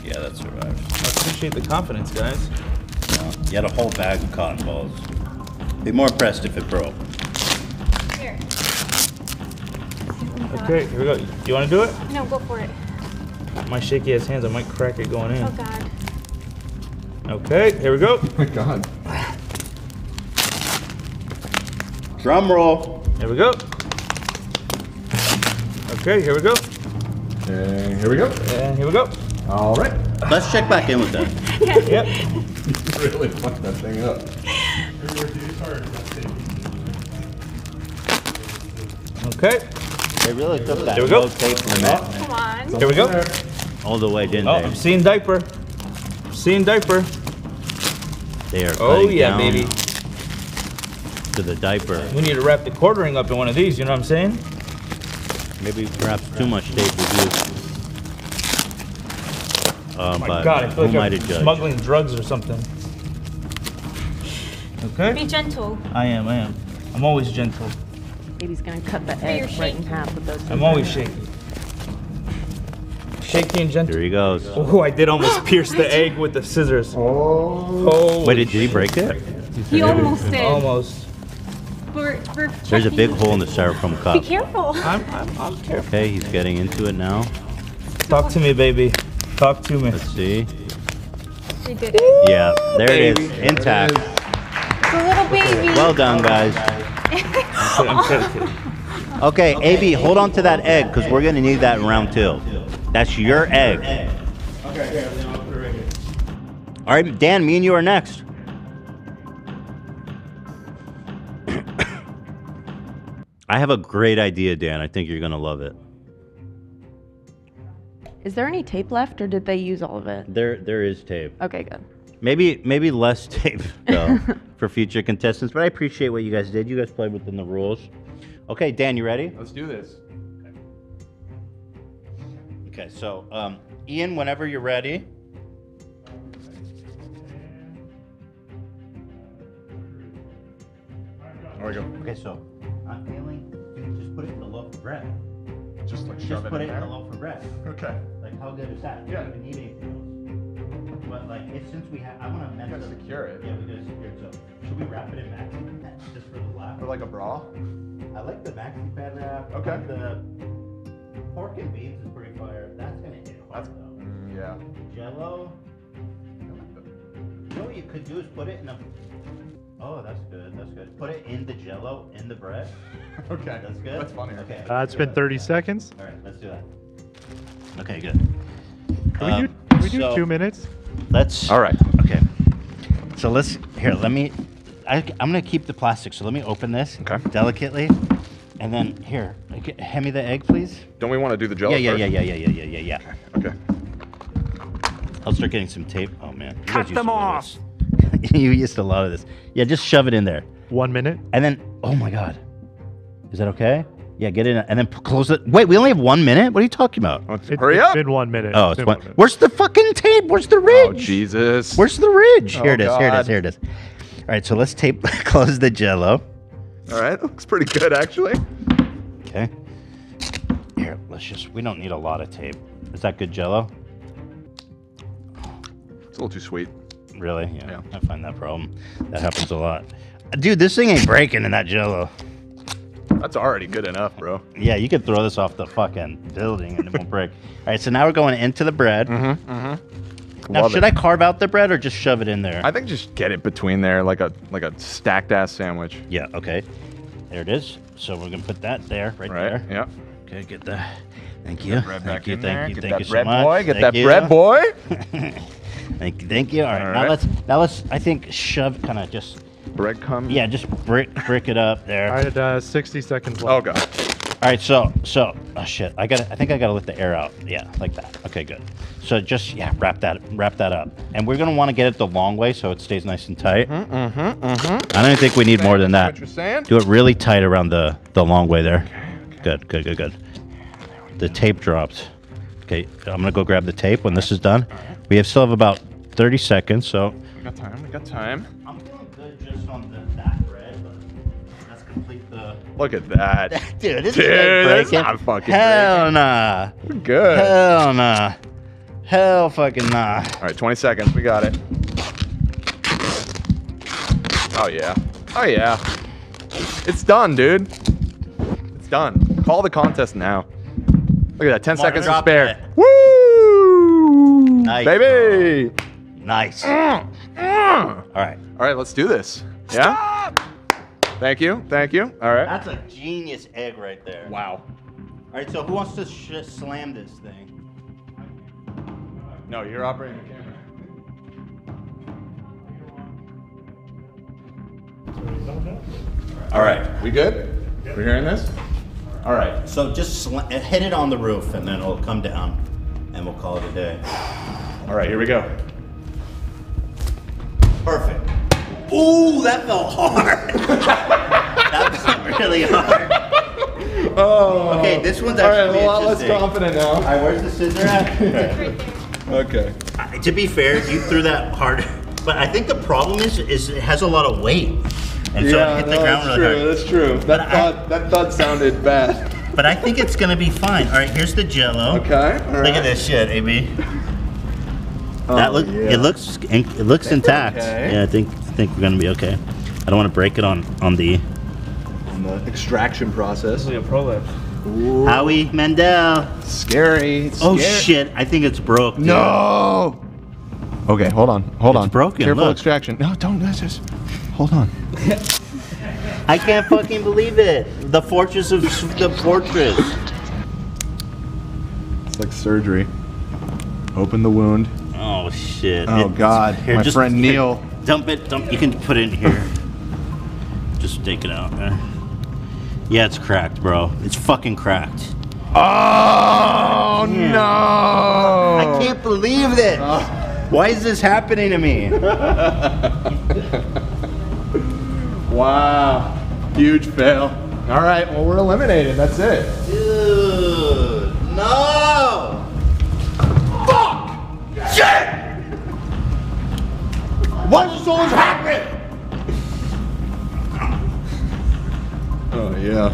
Yeah, that survived. I appreciate the confidence, guys. Well, you had a whole bag of cotton balls. Be more impressed if it broke. Here. Okay, here we go. You want to do it? No, go for it. My shaky ass hands. I might crack it going in. Oh God. Okay, here we go. Oh my god. Drum roll. Here we go. Okay, here we go. And here we go. And here we go. All right. Let's check back in with that. Yep. really fucked that thing up. Okay. They really took that Here we go. low tape limit Come on. Here we go. all the way, didn't Oh, they? I'm seeing diaper. I'm seeing diaper. They are Oh yeah, down baby. to the diaper. We need to wrap the quartering up in one of these. You know what I'm saying? Maybe perhaps too much tape was used. Oh my but God, I feel who like might I'm have judged? smuggling drugs or something. Okay. Be gentle. I am. I am. I'm always gentle. Baby's gonna cut the you're egg right in shaky. half with those. I'm always shaky. Shaky and gentle. Here he goes. Oh, I did almost pierce the egg with the scissors. Oh. Wait, did, did he break it? He almost did. Almost. We're, we're There's a checking. big hole in the styrofoam Be cup. Be careful. I'm, I'm, I'm careful. Okay, he's getting into it now. Talk to me, baby. Talk to me. Let's see. We did it. Yeah, there it is, intact. It's a little baby. Well done, guys. I'm kidding, kidding. Okay, AB, hold on to that egg because we're gonna need that in round two. That's your egg. Okay, here, I'll put it right here. All right, Dan, me and you are next. I have a great idea, Dan. I think you're gonna love it. Is there any tape left, or did they use all of it? There, there is tape. Okay, good. Maybe, maybe less tape though for future contestants. But I appreciate what you guys did. You guys played within the rules. Okay, Dan, you ready? Let's do this. Okay, so um, Ian, whenever you're ready. There we go. Okay, so Just like Just shove it put in it in the loaf of bread. Okay. Like how good is that? You Yeah. don't even need anything else. But like, if since we have, I want to mess up- secure it. Yeah, we gotta secure it. So should we wrap it in maxi pad just for the laugh? For like a bra? I like the maxi pad wrap. Okay. The pork and beans is pretty fire. That's gonna hit hard though. Mm, yeah. Jello. You know what you could do is put it in a. Oh, that's good. That's good. Put it in the Jello in the bread. Okay. That's good. That's funny. Okay. Uh, it's been 30 seconds. All right, let's do that. Okay, good. Can we Um, do, can we do so two minutes? Let's. All right. Okay. So let's here. Let me. I, I'm gonna keep the plastic. So let me open this Okay. delicately, and then here, okay, hand me the egg, please. Don't we want to do the jello yeah, yeah, first? yeah, yeah, yeah, yeah, yeah, yeah, yeah. Okay. I'll start getting some tape. Oh man, you Cut them a lot of off. this. you used a lot of this. Yeah, just shove it in there, One minute. and then. Oh my God. Is that okay? Yeah, get in, and then p- close it. Wait, we only have one minute. What are you talking about? It, Hurry it's up. been one minute. Oh, it's been one. minute. Where's the fucking tape? Where's the oh, ridge? Oh. Jesus. Where's the ridge? Here Oh, it is. Here it God. is. Here it is. All right, so let's tape close the Jello. All right. Looks pretty good, actually. Okay. Here, let's just. We don't need a lot of tape. Is that good Jello? It's a little too sweet. Really? Yeah. Yeah. I find that problem. That happens a lot. Dude, this thing ain't breaking in that Jello. That's already good enough, bro. Yeah, you could throw this off the fucking building and it won't break. All right, so now we're going into the bread. Mm-hmm. Mm-hmm. Now, should I carve out the bread or just shove it in there? I think just get it between there, like a like a stacked ass sandwich. Yeah. Okay. There it is. So we're gonna put that there, right, Right. there. Yeah. Okay. Get that. Thank you. Thank you. Thank there. you. Get Thank you so bread much. boy. Get Thank that you. bread boy. thank you. Thank you. All right. All now right. let's now let's I think shove kind of just Breadcrumb. yeah just brick brick it up there. All right, uh, 60 seconds left. Oh god. All right, so so oh shit, I got I think I got to let the air out. Yeah, like that. Okay, good. So just yeah, wrap that wrap that up, and we're gonna want to get it the long way so it stays nice and tight. Mm-hmm. Mm-hmm. I don't think we need more than that. What you're saying? Do it really tight around the the long way there. Good, good, good, good. The tape dropped. Okay, I'm gonna go grab the tape when this is done. We have still have about 30 seconds, so. We got time. We got time. I'm feeling good just on the that bread, but let's complete the. Look at that. Dude, this Dude, is that's breaking. not fucking Hell breaking. nah. We're good. Hell nah. Hell fucking nah. All right, 20 seconds. We got it. Oh yeah. Oh yeah. It's done, dude. It's done. Call the contest now. Look at that. 10 Come seconds to spare. Woo! Nice, Baby. Nice. Mm, mm. All right. All right, let's do this. Yeah? Thank you. Thank you. All right. That's a genius egg right there. Wow. All right, so who wants to sh- slam this thing? No, you're operating the camera. All right. We good? We're hearing this? All right. So just sl- hit it on the roof, and then it'll come down, and we'll call it a day. All right, here we go. Perfect. Ooh, that felt hard. that felt really hard. Oh. Okay, this one's All right, actually a lot less confident now. All right, where's the scissor at? Okay. Uh, to be fair, you threw that hard, but I think the problem is is it has a lot of weight, and so it hit the ground really hard. That's true. That I- thud, that thud sounded bad. But I think it's gonna be fine. All right, here's the Jello. Okay. All Look right. at this shit, AB. Oh, that look yeah. it looks it looks intact. okay. Yeah, I think I think we're gonna be okay. I don't want to break it on on the On the extraction process. a prolapse. Howie Mandel. Scary. Oh Scary. shit! I think it's broke. dude. No. Okay, hold on. Hold on. It's on. broken, Careful look. extraction. No, don't. That's just. Hold on. I can't fucking believe it. The fortress of the fortress. It's like surgery. Open the wound. Oh shit! Oh, God. My friend here, Neil. Dump it. Dump. You can put it in here. Just take it out. There. Yeah, it's cracked, bro. It's fucking cracked. Oh Yeah. no! I can't believe this. Oh. Why is this happening to me? Wow. Huge fail. All right, well, we're eliminated. That's it. Dude, no! Fuck! Shit! Why does this always happen? Oh, yeah.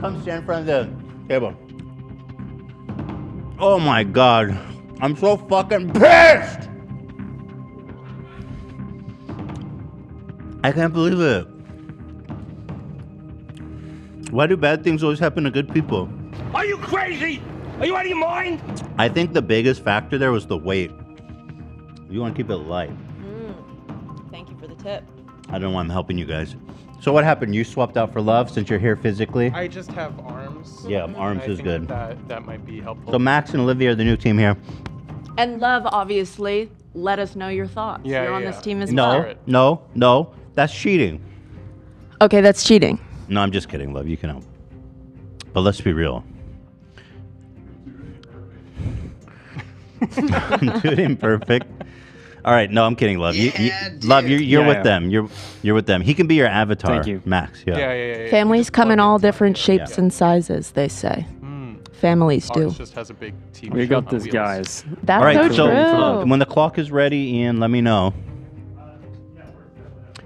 Come stand in front of the table. Oh my god. I'm so fucking pissed! I can't believe it. Why do bad things always happen to good people? Are you crazy? Are you out of your mind? I think the biggest factor there was the weight. You want to keep it light. Mm. Thank you for the tip. I don't know why I'm helping you guys. So what happened? You swapped out for love since you're here physically? I just have arms. Yeah, arms I is think good. That that might be helpful. So Max and Olivia are the new team here. And love, obviously, let us know your thoughts. Yeah, You're yeah, on yeah. this team as No, well. no, no. That's cheating. Okay, that's cheating. No, I'm just kidding, love. You can help. But let's be real. Dude, imperfect. All right, no, I'm kidding, love. you, you, love, you're, you're Yeah, with yeah. them. You're you're with them. He can be your avatar. Thank you. Max. Yeah. Yeah, yeah, yeah. Families come in all different shapes and sizes, they say. Hmm. Families do. Just has a big TV. We show got on this, wheels. guys. That's All right, so true. when the clock is ready, Ian, let me know.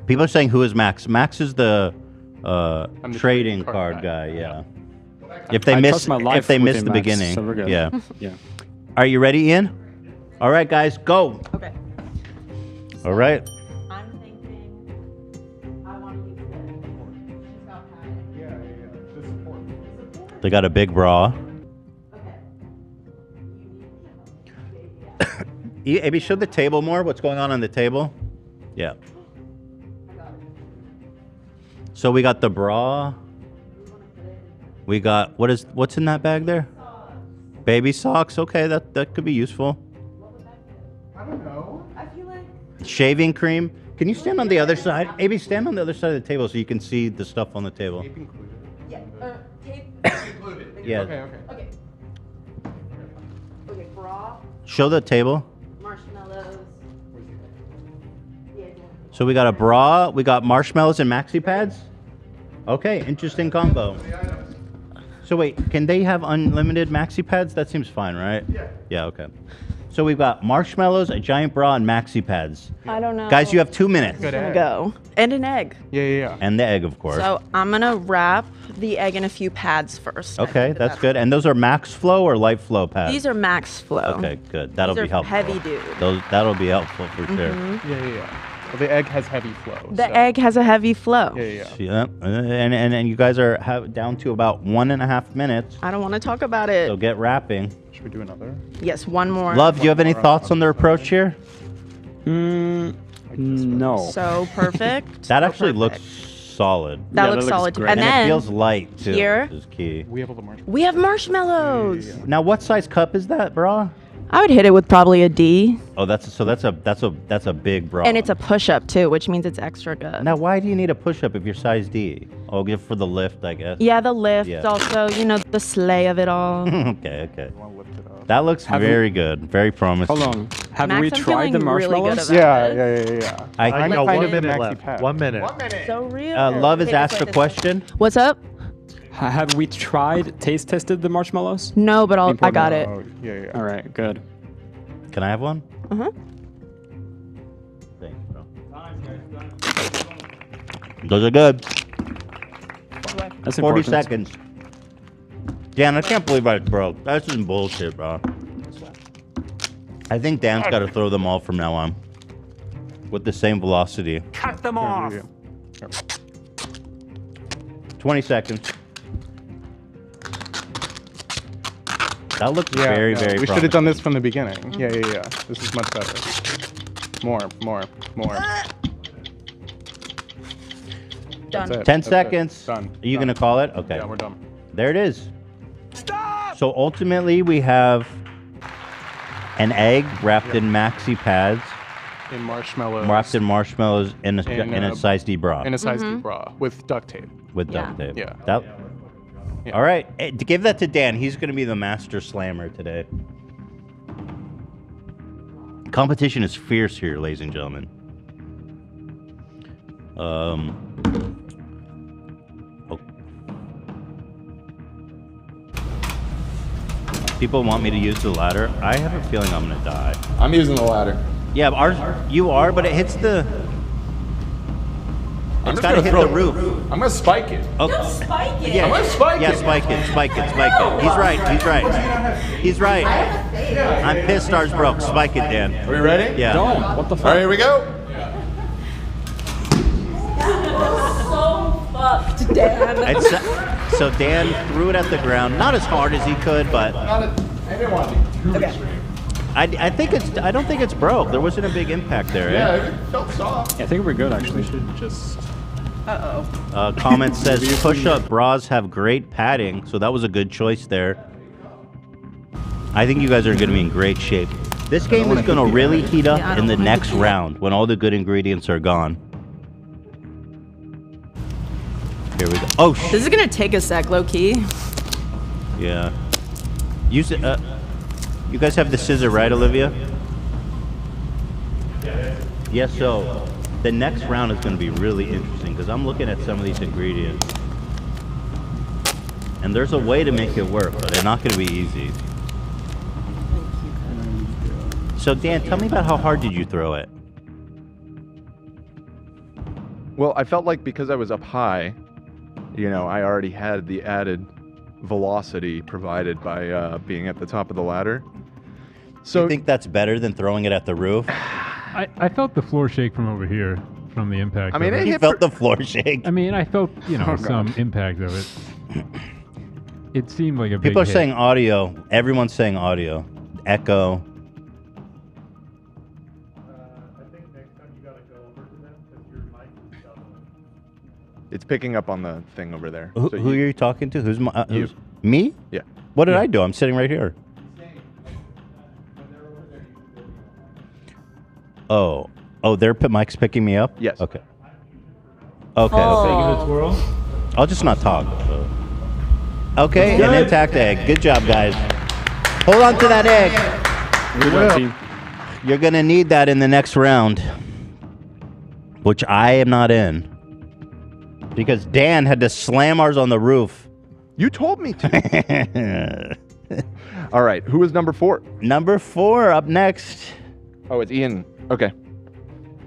People are saying who is Max? Max is the uh, I'm the trading trading card card guy. Yeah. If they I miss, my life if they with miss the Max, beginning, so we're good. yeah. Yeah. Are you ready, Ian? All right, guys, go. Okay. All right. I'm thinking I want to use this. They got a big bra. E- Maybe show the table more. What's going on on the table? Yeah. So we got the bra. We got what is what's in that bag there? Baby socks. Okay, that that could be useful. I don't know. I feel like Shaving cream. Can you stand on the other side? Maybe stand on the other side of the table so you can see the stuff on the table. yeah, uh, tape included. Yeah. Okay, okay. Okay. Okay, bra, Show the table. So we got a bra, we got marshmallows and maxi pads. Okay, interesting combo. So wait, can they have unlimited maxi pads? That seems fine, right? Yeah. Yeah, okay. So we've got marshmallows, a giant bra, and maxi pads. I don't know. Guys, you have two minutes. It's gonna go. And an egg. Yeah, yeah, yeah. And the egg, of course. So I'm gonna wrap the egg in a few pads first. okay, that's good. And those are max flow or light flow pads? These are max flow. Okay, good. That'll These be are helpful. heavy dude. Those that'll be helpful for sure. Mhm. Yeah, yeah, yeah. Well, the egg has heavy flow. The so- egg has a heavy flow. Yeah, yeah. Yeah, and, and and you guys are have, down to about one and a half minutes. I don't want to talk about it. So get wrapping. Should we do another? Yes, one more. Love, do you have any thoughts on their approach here? Mm, no. So perfect. That actually looks solid. That looks solid too. And, And it then feels light too, here- which is key. We have all the marshmallows. we have marshmallows. Now, what size cup is that, bra? I would hit it with probably a D, Oh, that's so that's a that's a that's a big bra. and it's a push-up too, which means it's extra good. now, why do you need a push-up if you're size D? Oh, give for the lift, I guess. Yeah, the lift, Yeah. also, you know, the sleigh of it all. okay, okay. That looks Have we- very good, very promising. Hold on. Have Max, we I'm tried the feeling really good marshmallows? about Yeah, yeah, yeah, yeah. I- I'm I a got one minute maxi left. pad. One minute. So real. Uh, Love has Okay, asked a way, this question. What's up? Ha- Have we tried taste tested the marshmallows? No, but I'll, I got it. Oh, yeah, yeah. All right, good. Can I have one? Uh huh. Thanks, bro. Those are good. That's 40 important. seconds. Dan, I can't believe I broke. That's some bullshit, bro. I think Dan's got to throw them all from now on. With the same velocity. Cut them off. yeah, yeah. 20 seconds. That looks Yeah, very, yeah. very We should have done this from the beginning. Yeah, yeah, yeah. This is much better. More, more, more. Done. 10 That's it. seconds. Done. Are you Done. going to call it? Okay. Yeah, we're done. There it is. Stop! So ultimately, we have an egg wrapped in maxi pads, In marshmallows. wrapped in marshmallows in a, And, in a uh, size D bra In a size Mm-hmm. D bra with duct tape. with Yeah. duct tape. Yeah. That, Yeah. All right. eh, to give that to Dan. He's going to be the master slammer today. Competition is fierce here, ladies and gentlemen. Um. oh. People want me to use the ladder. I have a feeling I'm gonna die. I'm using the ladder. Yeah, but ours. You are, but it hits the. I'm It's just gotta gonna hit throw the roof. I'm gonna spike it. Oh. spike it. Yeah, I'm gonna spike yeah, it. spike it, spike it, spike it, spike it. He's right. He's right. He's right. I'm pissed. Ours broke. Spike it, Dan. Are we ready? Yeah. Don't. What the fuck? right, here we go. so fucked, Dan. It's, so Dan threw it at the ground, not as hard as he could, but Not a, I didn't want to be too extreme. I, I think it's. I don't think it's broke. There wasn't a big impact there. eh? Yeah, it felt soft. I think we're good actually. Should just. Uh oh. Uh, comment says push-up bras have great padding, so that was a good choice there. I think you guys are going to be in great shape. This game is going to really heat up Yeah, in the next round when all the good ingredients are gone. Here we go. Oh, sh- This is gonna take a sec, low key. yeah. Use it. Uh, you guys have the scissor, right, Olivia? Yes. so the next round is going to be really interesting because I'm looking at some of these ingredients, and there's a way to make it work, but they're not going to be easy. So Dan, tell me about how hard did you throw it? Well, I felt like because I was up high, you know, I already had the added velocity provided by uh, being at the top of the ladder. So you think that's better than throwing it at the roof? I, I felt the floor shake from over here from the impact. I mean, of it it. hit felt the floor shake. I mean, I felt you know Oh, some impact of it. It seemed like a big People are hit. saying audio. Everyone's saying audio. Echo. It's picking up on the thing over there. Who, So who you- are you talking to? Who's my? Uh, who's- me? Yeah. What did Yeah. I do? I'm sitting right here. Oh, oh, their p- mic's picking me up. Yes. Okay. Okay. Oh. twirl. I'll just not talk. Okay, That's an good. intact egg. Good job, guys. Hold on to that egg. Good work, team. You're gonna need that in the next round, which I am not in, because Dan had to slam ours on the roof. You told me to. All right, who is number four? Number four up next. Oh, it's Ian. Okay.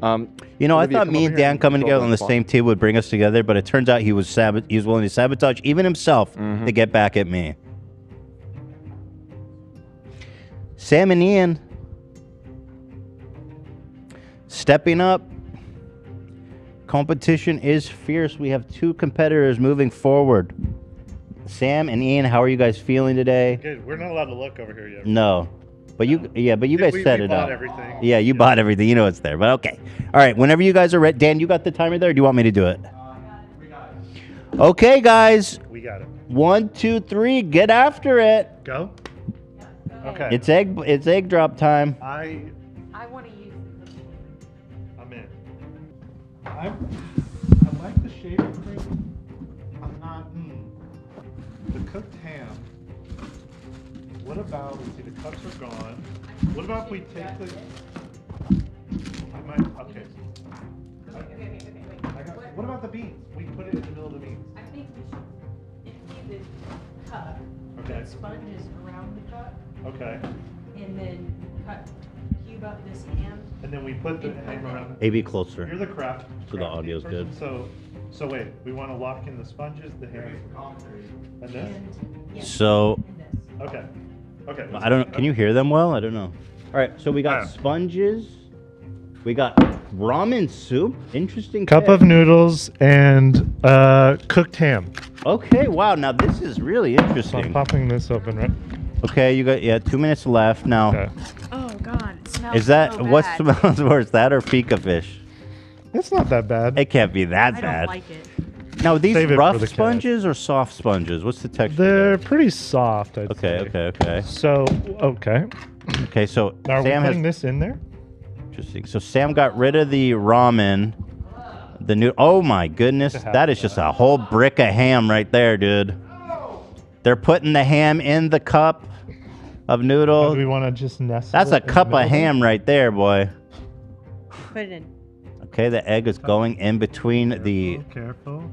Um, You know, I thought me and Dan and coming together on the spot. same team would bring us together, but it turns out he was sabot- he was willing to sabotage even himself Mm-hmm. to get back at me. Sam and Ian stepping up. Competition is fierce. We have two competitors moving forward. Sam and Ian, how are you guys feeling today? Good. We're not allowed to look over here yet. No. But you, um, yeah, but you guys we- set we it bought up. everything. Yeah, you bought everything. You know it's there. But okay. All right. Whenever you guys are ready, Dan, you got the timer there. Or do you want me to do uh, it? Okay, guys. We got it. One, two, three. Get after it. Go. Okay. It's egg. It's egg drop time. I I want to use. I'm in. I'm, What about? Let's see. The cups are gone. What about if we take the? I might. Okay. I got, what about the beans? We put it in the middle of the beans. I think we should empty the cup. Okay. Put sponges around the cup, Okay. and then cut cube up this ham. And then we put the ham around. AB closer. You're the craft. So the audio's good. So, so wait. We want to lock in the sponges, the ham, and this. So Okay. Okay. I don't. Can you hear them well? I don't know. All right. So we got sponges. We got ramen soup. Interesting. Cup pick. of noodles and uh, cooked ham. Okay. Wow. Now this is really So I'm interesting. popping this open, right? Okay. You got yeah. Two minutes left now. Oh God, it smells Is that so what bad. smells worse, that or fika fish? It's not that bad. It can't be that I bad. don't like it. Now, are these Save it for rough the cat. sponges or soft sponges? What's the texture? They're pretty soft. I'd Okay, say. okay, okay. So okay. Okay, so Now are Sam we has putting this in there? interesting. So Sam got rid of the ramen. The new Oh my goodness, that is just a whole brick of ham right there, dude. They're putting the ham in the cup of Or noodles. do we want to just nestle? That's it a in the cup middle of ham right there, boy. Put it in. Okay, the egg is going in between the Careful.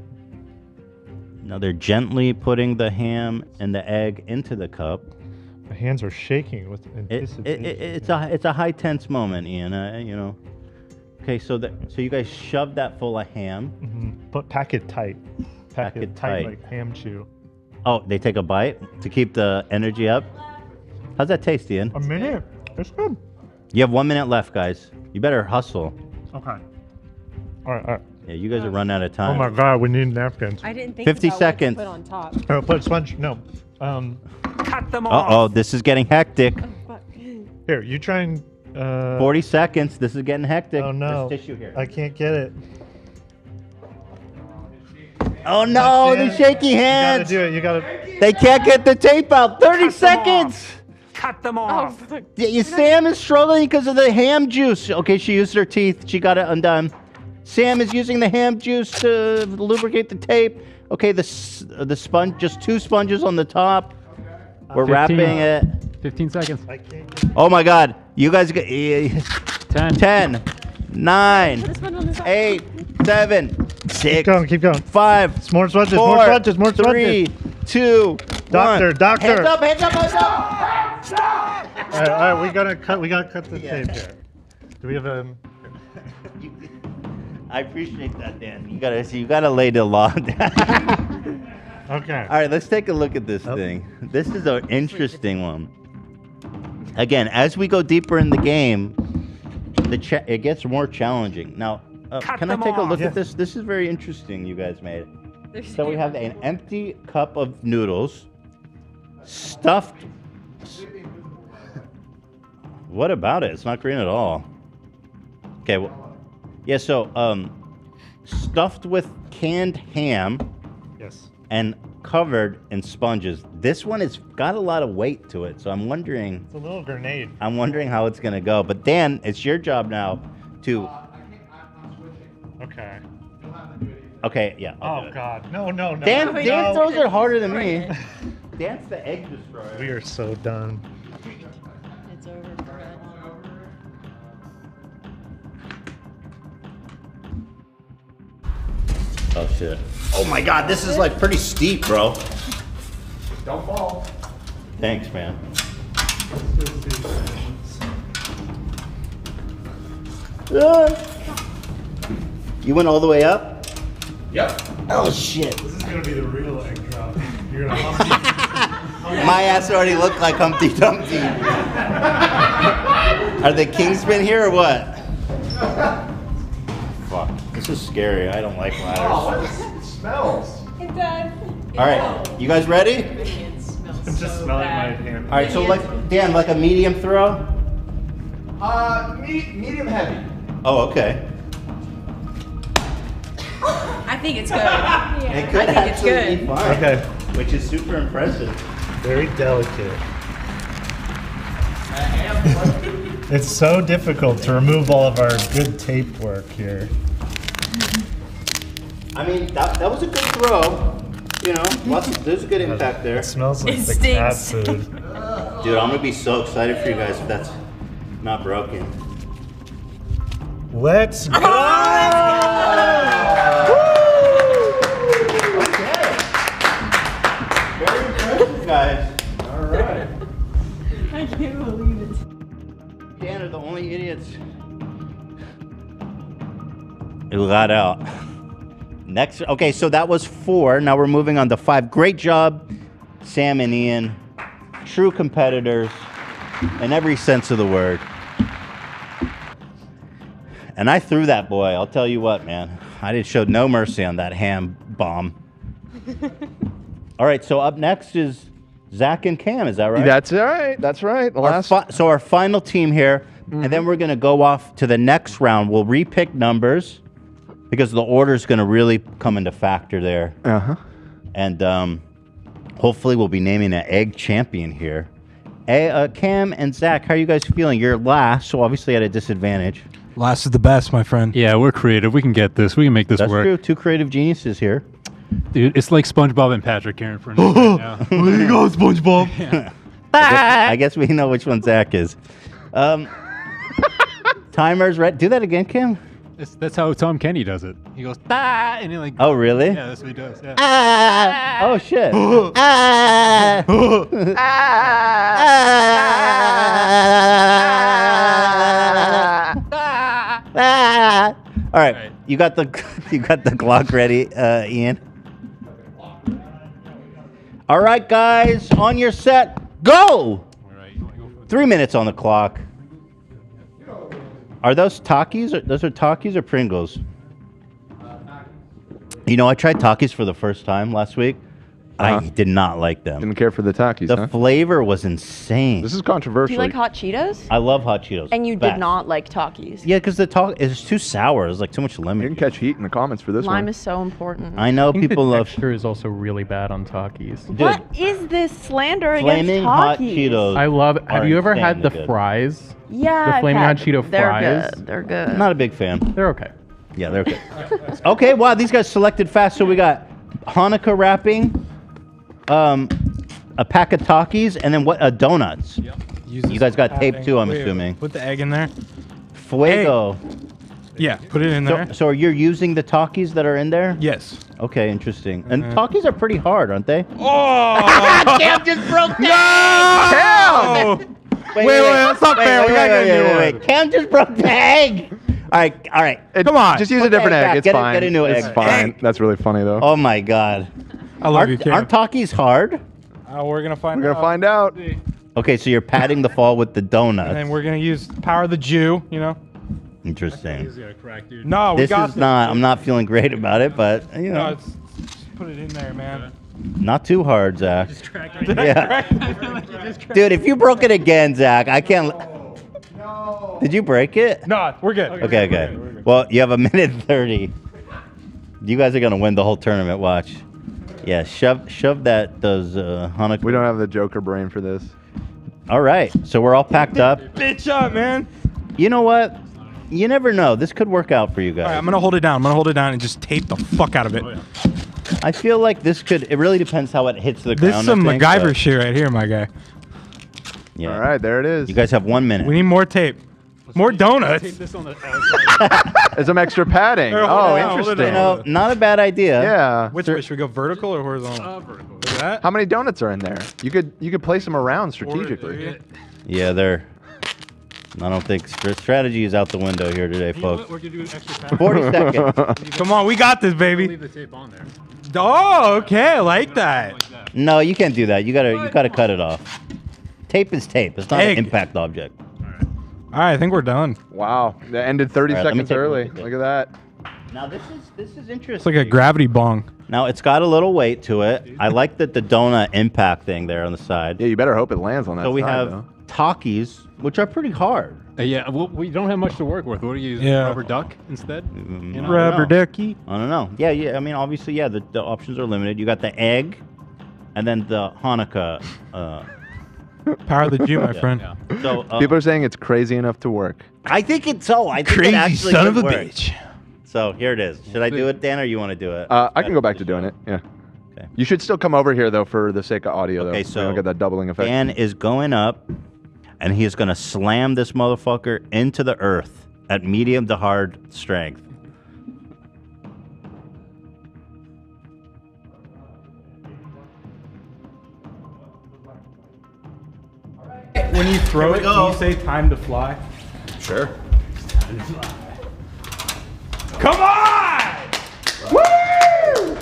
Now they're gently putting the ham and the egg into the cup. My hands are shaking with anticipation. it, it, it's a it's a high tense moment, Ian. Uh, you know. Okay, so that so you guys shove that full of ham. mm-hmm. But pack it tight. Pack, Pack it, it tight, tight. like ham chew. Oh, they take a bite to keep the energy up. How's that taste, Ian? A minute. It's good. You have one minute left, guys. You better hustle. Okay. All right. All right. Yeah, you guys are running out of time. Oh time. my God, we need napkins. I didn't think 50 about what to seconds. put on top. Oh, put a sponge. No. Um. Cut them Uh oh, this is getting hectic. Here, you try and. Uh, 40 seconds. This is getting hectic. Oh no. There's tissue here. I can't get it. Oh no, the shaky hands. You gotta do it. You gotta. They can't get the tape out. 30 seconds. Cut them Oh, off. Yeah, you- Sam is struggling because of the ham juice. Okay, she used her teeth. She got it undone. Sam is using the ham juice to lubricate the tape. Okay, the uh, the sponge, just two sponges on the top. We're 15. wrapping it. 15 seconds. Oh my God! You guys get 10, 10 9, 8, 7, 6, Keep going. Keep going. 5, It's more sponges. four, more sponges. More three, sponges. two, Doctor, one. doctor. Hands up! Hands up! Hands up! All right, all right. We gotta cut. We gotta cut the tape here. Do we have a? I appreciate that, Dan. You gotta see. You gotta lay the law down. Okay. All right, let's take a look at this Oh. thing. This is an interesting one. Again, as we go deeper in the game, the cha- it gets more challenging. Now, uh, can I them take a look Yeah. at this? This is very interesting. You guys made. So we have an empty cup of noodles, stuffed. What about it? It's not green at all. Okay. Well, yeah. So, um, stuffed with canned ham Yes. and covered in sponges. This one has got a lot of weight to it, so I'm wondering. It's a little grenade. I'm wondering how it's gonna go. But Dan, it's your job now to. Okay. Okay, yeah. I'll do Oh it. God. No, no, no. Dan, no. Dan throws it harder than me. Dan's the egg destroyer. We are so done. Oh shit. Oh my god, this is like pretty steep, bro. Don't fall. Thanks, man. Ah. You went all the way up? Yep. Oh shit. This is gonna be the real egg drop. You're gonna hump My ass already looked like Humpty Dumpty. Are the Kings been here or what? Fuck. This is scary. I don't like Oh, ladders. what is- it smells. It does. All right, you guys ready? I'm just so smelling bad. my hand. All right, so like Dan, like a medium throw. Uh, me- medium heavy. Oh, okay. I think it's good. It could I think it's actually be good. fine. Okay. Which is super impressive. Very delicate. It's so difficult to remove all of our good tape work here. I mean, that, that was a good throw. You know, lots of, there's a good impact there. It smells like It the cat food. Dude, I'm gonna be so excited for you guys if that's not broken. Let's oh, go! Very impressive, guys. All right. I can't believe it. Dan are the only idiots who got out. Next, okay, so that was four. Now we're moving on to five. Great job, Sam and Ian. True competitors in every sense of the word. And I threw that boy. I'll tell you what, man. I did show no mercy on that ham bomb. All right, so up next is Zach and Cam. Is that right? That's right. That's right. The Our last. fi- so our final team here, and mm-hmm. then we're gonna go off to the next round. We'll repick numbers because the order is gonna really come into factor there, Uh huh. and um, hopefully we'll be naming an egg champion here. Hey, uh, Cam and Zach, how are you guys feeling? You're last, so obviously at a disadvantage. Last is the best, my friend. Yeah, we're creative. We can get this. We can make this That's work. true. Two creative geniuses here. Dude, it's like SpongeBob and Patrick caring for Nick right now. Where you go, SpongeBob? I, guess, I guess we know which one Zach is. Um, timers, right? Do that again, Cam. That's, that's how Tom Kenny does it. He goes, ah, and he like. Oh, really? Yeah, that's what he does. Yeah. Ah! Oh shit! ah! Ah! All right, you got the you got the Glock ready, uh, Ian. All right, guys, on your set, go. Three minutes on the clock. Are those Takis? Or, those are Takis or Pringles? Uh, you know, I tried Takis for the first time last week. I uh-huh. did not like them. Didn't care for the Takis, The huh? flavor was insane. This is controversial. Do you like hot Cheetos? I love hot Cheetos. And you did Best. not like Takis. Yeah, because the Takis too sour. It's like too much lemon. You can catch heat in the comments for this Lime one. Lime is so important. I know think people the love texture is also really bad on Takis. Dude, What is this slander against? flaming hot Cheetos. I love. Have you ever had the good. fries? Yeah, The I've flaming hot Cheeto they're fries. good. They're good. I'm not a big fan. They're okay. Yeah, they're okay. okay, wow, these guys selected fast. So we got Hanukkah wrapping, um, a pack of Takis, and then what? Uh, donuts. You guys got tape too, I'm Wait, assuming. Put the egg in there. Fuego. Yeah, put it in there. so you're using the Takis that are in there? Yes. Okay, interesting. And Uh-huh. Takis are pretty hard, aren't they? Oh! Cam just broke the No! egg! Wait, wait, that's not fair. We gotta get a new wait, one. Cam just broke the egg! All right, all right. Come on. Just use a Put the different egg egg. back. It's Get a- fine. get a new it's egg. fine. That's really funny though. Oh my god. I love aren't, you, Cam. Aren't Takis hard? Uh, we're gonna find. We're gonna out. find out. Okay, so you're padding the fall with the donut. And we're gonna use power of the Jew. You know. Interesting. No, we This got is not. I'm not feeling great about it, but you No, know, it's, just put it in there, man. not too hard, Zach. Yeah. Dude, if you broke it again, Zach, I can't. No. Did you break it? No, we're good. Okay, okay. Well, you have a minute thirty. You guys are gonna win the whole tournament. Watch. Yeah, shove shove that those uh, Hanukkah. We don't have the Joker brain for this. All right, so we're all packed up. Bitch up, man. You know what? You never know. This could work out for you All right, guys. I'm gonna hold it down. I'm gonna hold it down and just tape the fuck out of it. I feel like this could. It really depends how it hits the ground. This ground. is some I think, MacGyver but- shit right here, my guy. Yeah. All right, there it is. You guys have one minute. We need more tape. More donuts. There's some extra padding. Here, hold Oh, it down, hold it interesting. You know, not a bad idea. Yeah. Which way should we go? Vertical or horizontal? Uh, vertical. Look at that. How many donuts are in there? You could you could place them around strategically. Yeah, they're. I don't think strategy is out the window here today, folks. We're do an extra 40 seconds. Come on, we got this, baby. Leave the tape on there. Oh, okay, I like that. No, you can't do that. You gotta, you gotta cut it off. Tape is tape. It's not Egg. an impact object. All right, I think we're done. Wow, that ended 30 All right, let me seconds early. look at that. Now this is this is interesting. It's like a gravity bong. Now it's got a little weight to it. I like that the donut impact thing there on the side. Yeah, you better hope it lands on that So we side, have though. Takis, which are pretty hard. Uh, yeah, well, we don't have much to work with. What do you use? Yeah. Rubber duck instead? Mm, You know? Rubber know. ducky. I don't know. Yeah, yeah. I mean, obviously, yeah. The, the options are limited. You got the egg, and then the Hanukkah. Uh, Power of the Jew, my Yeah, friend. so uh, People are saying it's crazy enough to work. I think it's so. I think Crazy it actually son could of a work. bitch. So here it is. Should I do it, Dan, or you want to do it? Uh, I can go back to doing it. Yeah. Okay. You should still come over here though for the sake of audio. Okay, though. so we don't get that doubling effect. Dan is going up, and he is going to slam this motherfucker into the earth at medium to hard strength. When you throw it, we can you say time to fly? Sure. Come on! Woo!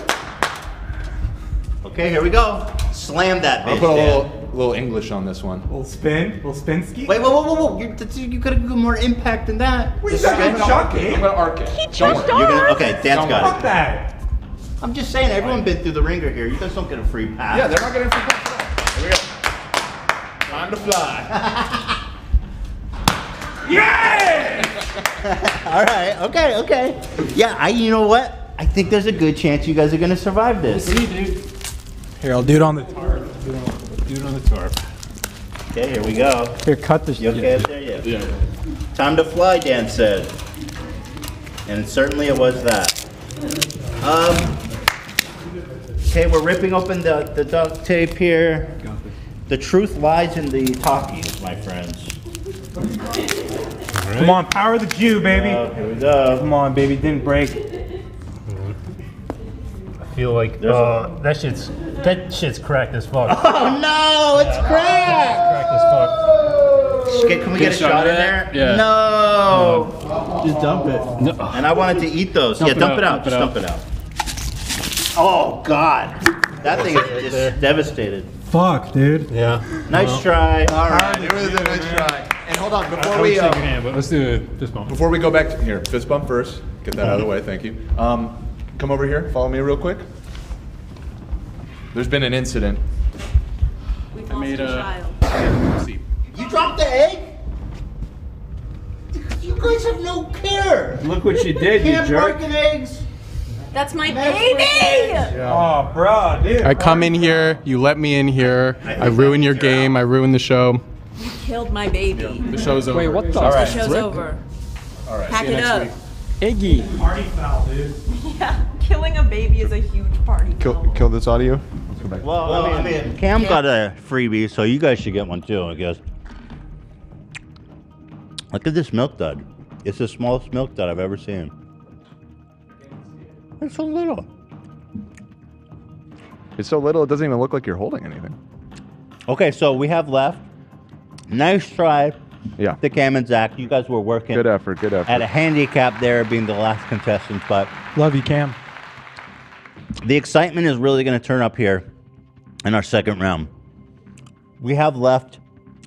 Okay, here we go. Slam that bitch. I'll put a little, little English on this one. Little spin, little spin ski. Wait, whoa, whoa, whoa, whoa! You're, that's- you could have more impact than that. Wait, that Just- got shocking. I'm gonna arc it. He You're jumped gonna, off. okay, Dan's Don't got Fuck it. that. I'm just saying, everyone been through the ringer here. You guys don't get a free pass. Yeah, they're not getting free pass. Time to fly. Yeah! All right. Okay. Okay. Yeah. I. You know what? I think there's a good chance you guys are gonna survive this. See, dude. Here, I'll do it on the tarp. Do it on the tarp. Okay. Here we go. Here, cut this. You okay up there? Yeah. Yeah. Time to fly, Dan said. And certainly it was that. Um. Okay, we're ripping open the, the duct tape here. The truth lies in the Takis, my friends. Come on, power the Jew, baby. here we go. Come on, baby, didn't break. I feel like There's a- uh, that shit's that shit's cracked as fuck. Oh no, it's cracked. Cracked as fuck. Can, can we get a shot in there? Yeah. No. Just dump it. No. And I wanted to eat those. Dump yeah, it dump out, it out. dump it Just out. dump it out. Oh God, that thing is just devastated. Fuck, dude. Yeah. Nice Well, try. All right, it was a nice try. And hold on, I before would we shake uh, your hand, but let's do a fist bump. before we go back to here, fist bump first. Get that out of the way. Thank you. Um, come over here. Follow me real quick. There's been an incident. I made a. See. You dropped the egg. You guys have no care. Look what you did, you Can't jerk. bargain eggs. That's my baby! Oh, bro, dude. I come in here, you let me in here, I ruin your game, I ruin the show. You killed my baby. The show's over. Wait, what the? The All right. show's over. All right. Pack see you it next up. week. Iggy. Party foul, dude. Yeah, killing a baby is a huge party. Kill, kill this audio. Let's go back. Well, I mean, Cam got a freebie, so you guys should get one too, I guess. Look at this milk dud. It's the smallest milk dud I've ever seen. It's so little. It's so little, it doesn't even look like you're holding anything. Okay, so we have left. Nice try Yeah. The Cam and Zach. You guys were working Good effort. Good effort. at a handicap there, being the last contestant, but Love you, Cam. the excitement is really going to turn up here in our second round. We have left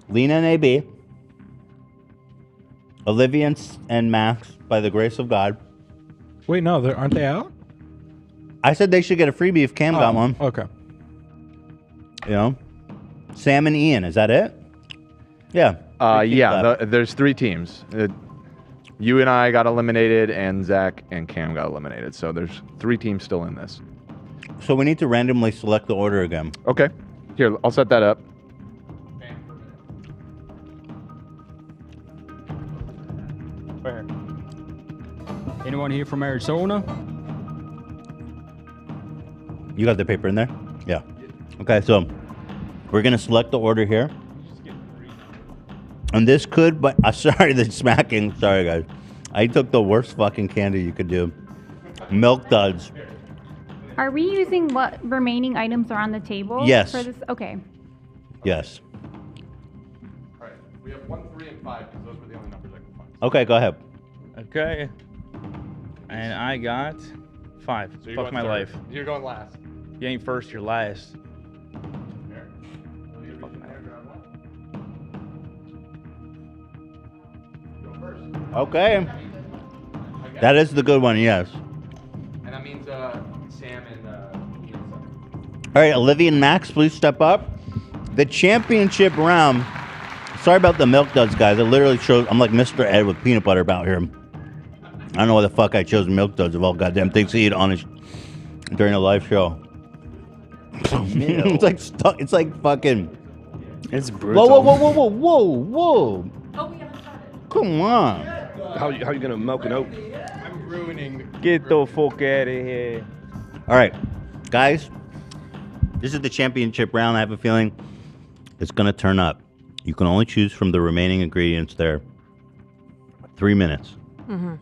Lena and AB, Olivia and, and Max, by the grace of God. Wait, no, they're- aren't they out? I said they should get a freebie if Cam got one. Okay. You know, Sam and Ian. Is that it? Yeah. Uh, Three teams yeah, left. the, there's three teams. Uh, you and I got eliminated, and Zach and Cam got eliminated. So there's three teams still in this. So we need to randomly select the order again. Okay. Here, I'll set that up. Where? Anyone here from Arizona? You got the paper in there? Yeah. Okay, so we're gonna select the order here. And this could, but uh, sorry, the smacking. Sorry, guys. I took the worst fucking candy you could do. Milk duds. Are we using what remaining items are on the table? Yes. For this? Okay. Yes. All right. We have one, three, and five because those were the only numbers I could find. Okay, go ahead. Okay. And I got five. So Fuck my third. life. You're going last. You ain't first, you're last. Here. Will you reach in there, grab one? Go first. Okay. That is the good one, yes. And that means uh, Sam and uh, All right, Olivia and Max, please step up. The championship round. Sorry about the milk duds, guys. I literally chose. I'm like Mr. Ed with peanut butter about here. I don't know why the fuck I chose milk duds of all goddamn things to eat on a, sh- during a live show. It's like stuck. It's like fucking. It's Whoa, brutal. whoa, whoa, whoa, whoa, whoa, whoa! Oh, we haven't started. Come on. How you, how you gonna milk an oat? I'm ruining. Get the fuck out of here. All right, guys. This is the championship round. I have a feeling it's gonna turn up. You can only choose from the remaining ingredients there. Three minutes. Mm-hmm.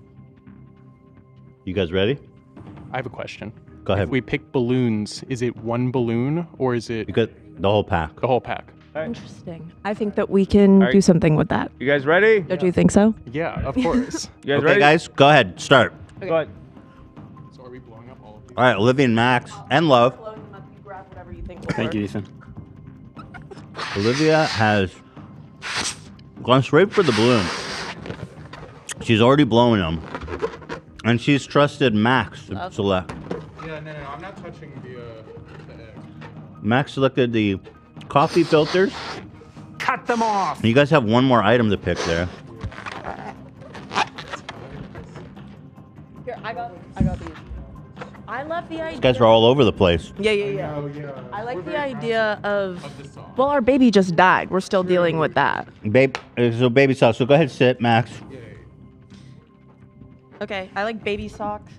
You guys ready? I have a question. Go ahead. If we pick balloons, is it one balloon or is it You got the whole pack. the whole pack? Interesting. I think that we can Alright. do something with that. You guys ready? Don't you think so? Yeah, of course. You guys Okay, ready? guys, go ahead. Start. Go ahead. so are we blowing up all of these? All right, Olivia and Max and Love. Blowing them up, you grab whatever you think Thank you, Ethan. Olivia has gone straight for the balloon. She's already blowing them, and she's trusted Max to select. Yeah, no, no, no. I'm not touching the, uh, the egg. Max selected the coffee filters. Cut them off. You guys have one more item to pick there. Here, I got, I got these. I love the idea. You guys are all over the place. Yeah, yeah, yeah. Oh, yeah. I like the idea of. Of the. Well, our baby just died. We're still dealing with that. Babe, uh, so baby sauce. So go ahead, sit, Max. Okay, I like baby socks.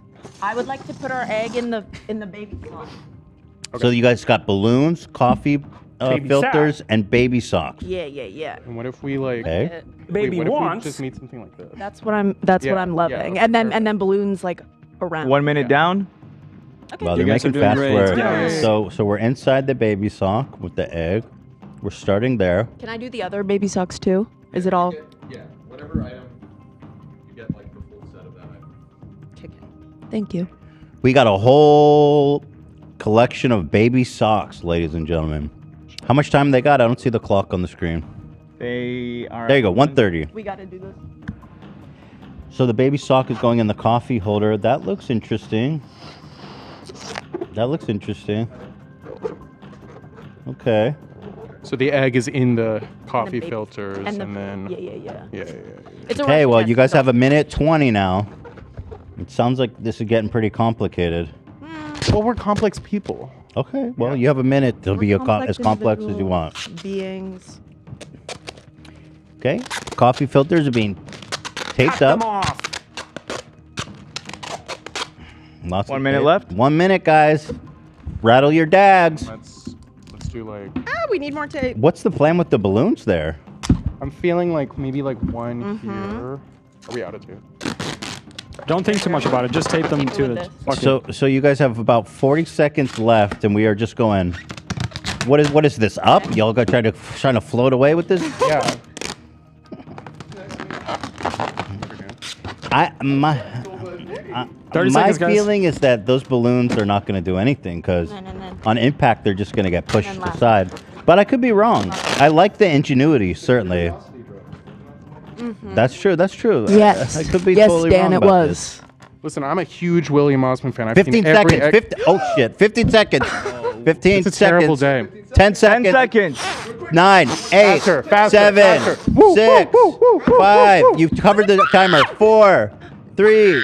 I would like to put our egg in the in the baby sock. So you guys got balloons, coffee, uh, filters sock. and baby socks. Yeah, yeah, yeah. And what if we like? Okay. wait, Baby what if we wants. just need something like this? That's what I'm. That's what I'm yeah, loving. okay, and then and then balloons like around. One minute down. Well, You they're making fast work. Yes. So, so we're inside the baby sock with the egg. We're starting there. Can I do the other baby socks too? Is it all? Yeah, whatever item Thank you. We got a whole collection of baby socks, ladies and gentlemen. How much time they got? I don't see the clock on the screen. They are. There you go, 1:30. We gotta do this. So the baby sock is going in the coffee holder. That looks interesting. That looks interesting. Okay. So the egg is in the coffee baby- filters, and and, the- then yeah, yeah, yeah. yeah, yeah, yeah. It's a Okay, well, you guys have a minute 20 now. It sounds like this is getting pretty complicated. Well, we're complex people. Okay, well, you have a minute. It'll be a co- as complex as you want. Beings. Okay, coffee filters are being taped Cut up. them off. Lots One of minute tape. left. One minute, guys. Rattle your dags. Let's let's do like. Ah, we need more tape. What's the plan with the balloons there? I'm feeling like maybe like one Mm-hmm. here. Are we out of two? Don't think too much about it. Just tape them to with the this. bucket. So, so you guys have about 40 seconds left, and we are just going. What is what is this up? Y'all got trying to trying to float away with this? Yeah. I my. I- my seconds, feeling is that those balloons are not going to do anything because on impact they're just going to get pushed And last. aside. But I could be wrong. I like the ingenuity, certainly. That's true. That's true. Mm-hmm. Yes. I, could be yes, totally Dan, wrong it about was. this. Listen, I'm a huge William Osman fan. I've 15 seen seconds. ex- 50, oh shit. 15 seconds. 15 It's a seconds. terrible day. 10 seconds. 10 seconds. Nine, eight, Faster, faster, seven, faster. Woo, six, woo, woo, woo, five. woo, woo. You've covered the timer. Four, three.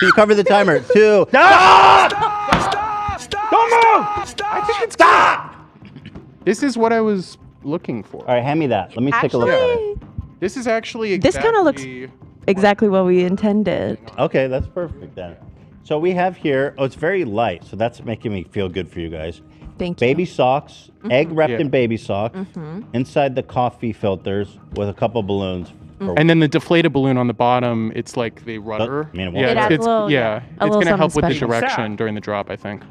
So you covered the timer. Two. Stop! Stop! Don't move! I think it's stop. This is what I was looking for. All right, hand me that. Let me take a look at it. This is actually This exactly kinda looks- Exactly what we intended. Okay, that's perfect then. So we have here. Oh, it's very light. So that's making me feel good for you guys. Thank you. Baby socks, egg wrapped Yeah. in baby socks, Mhm. inside the coffee filters with a couple balloons. for- And then the deflated balloon on the bottom, it's like the rudder. I mean, it yeah, It it's, it's- little- yeah, yeah, it's gonna help with the direction during the drop. I think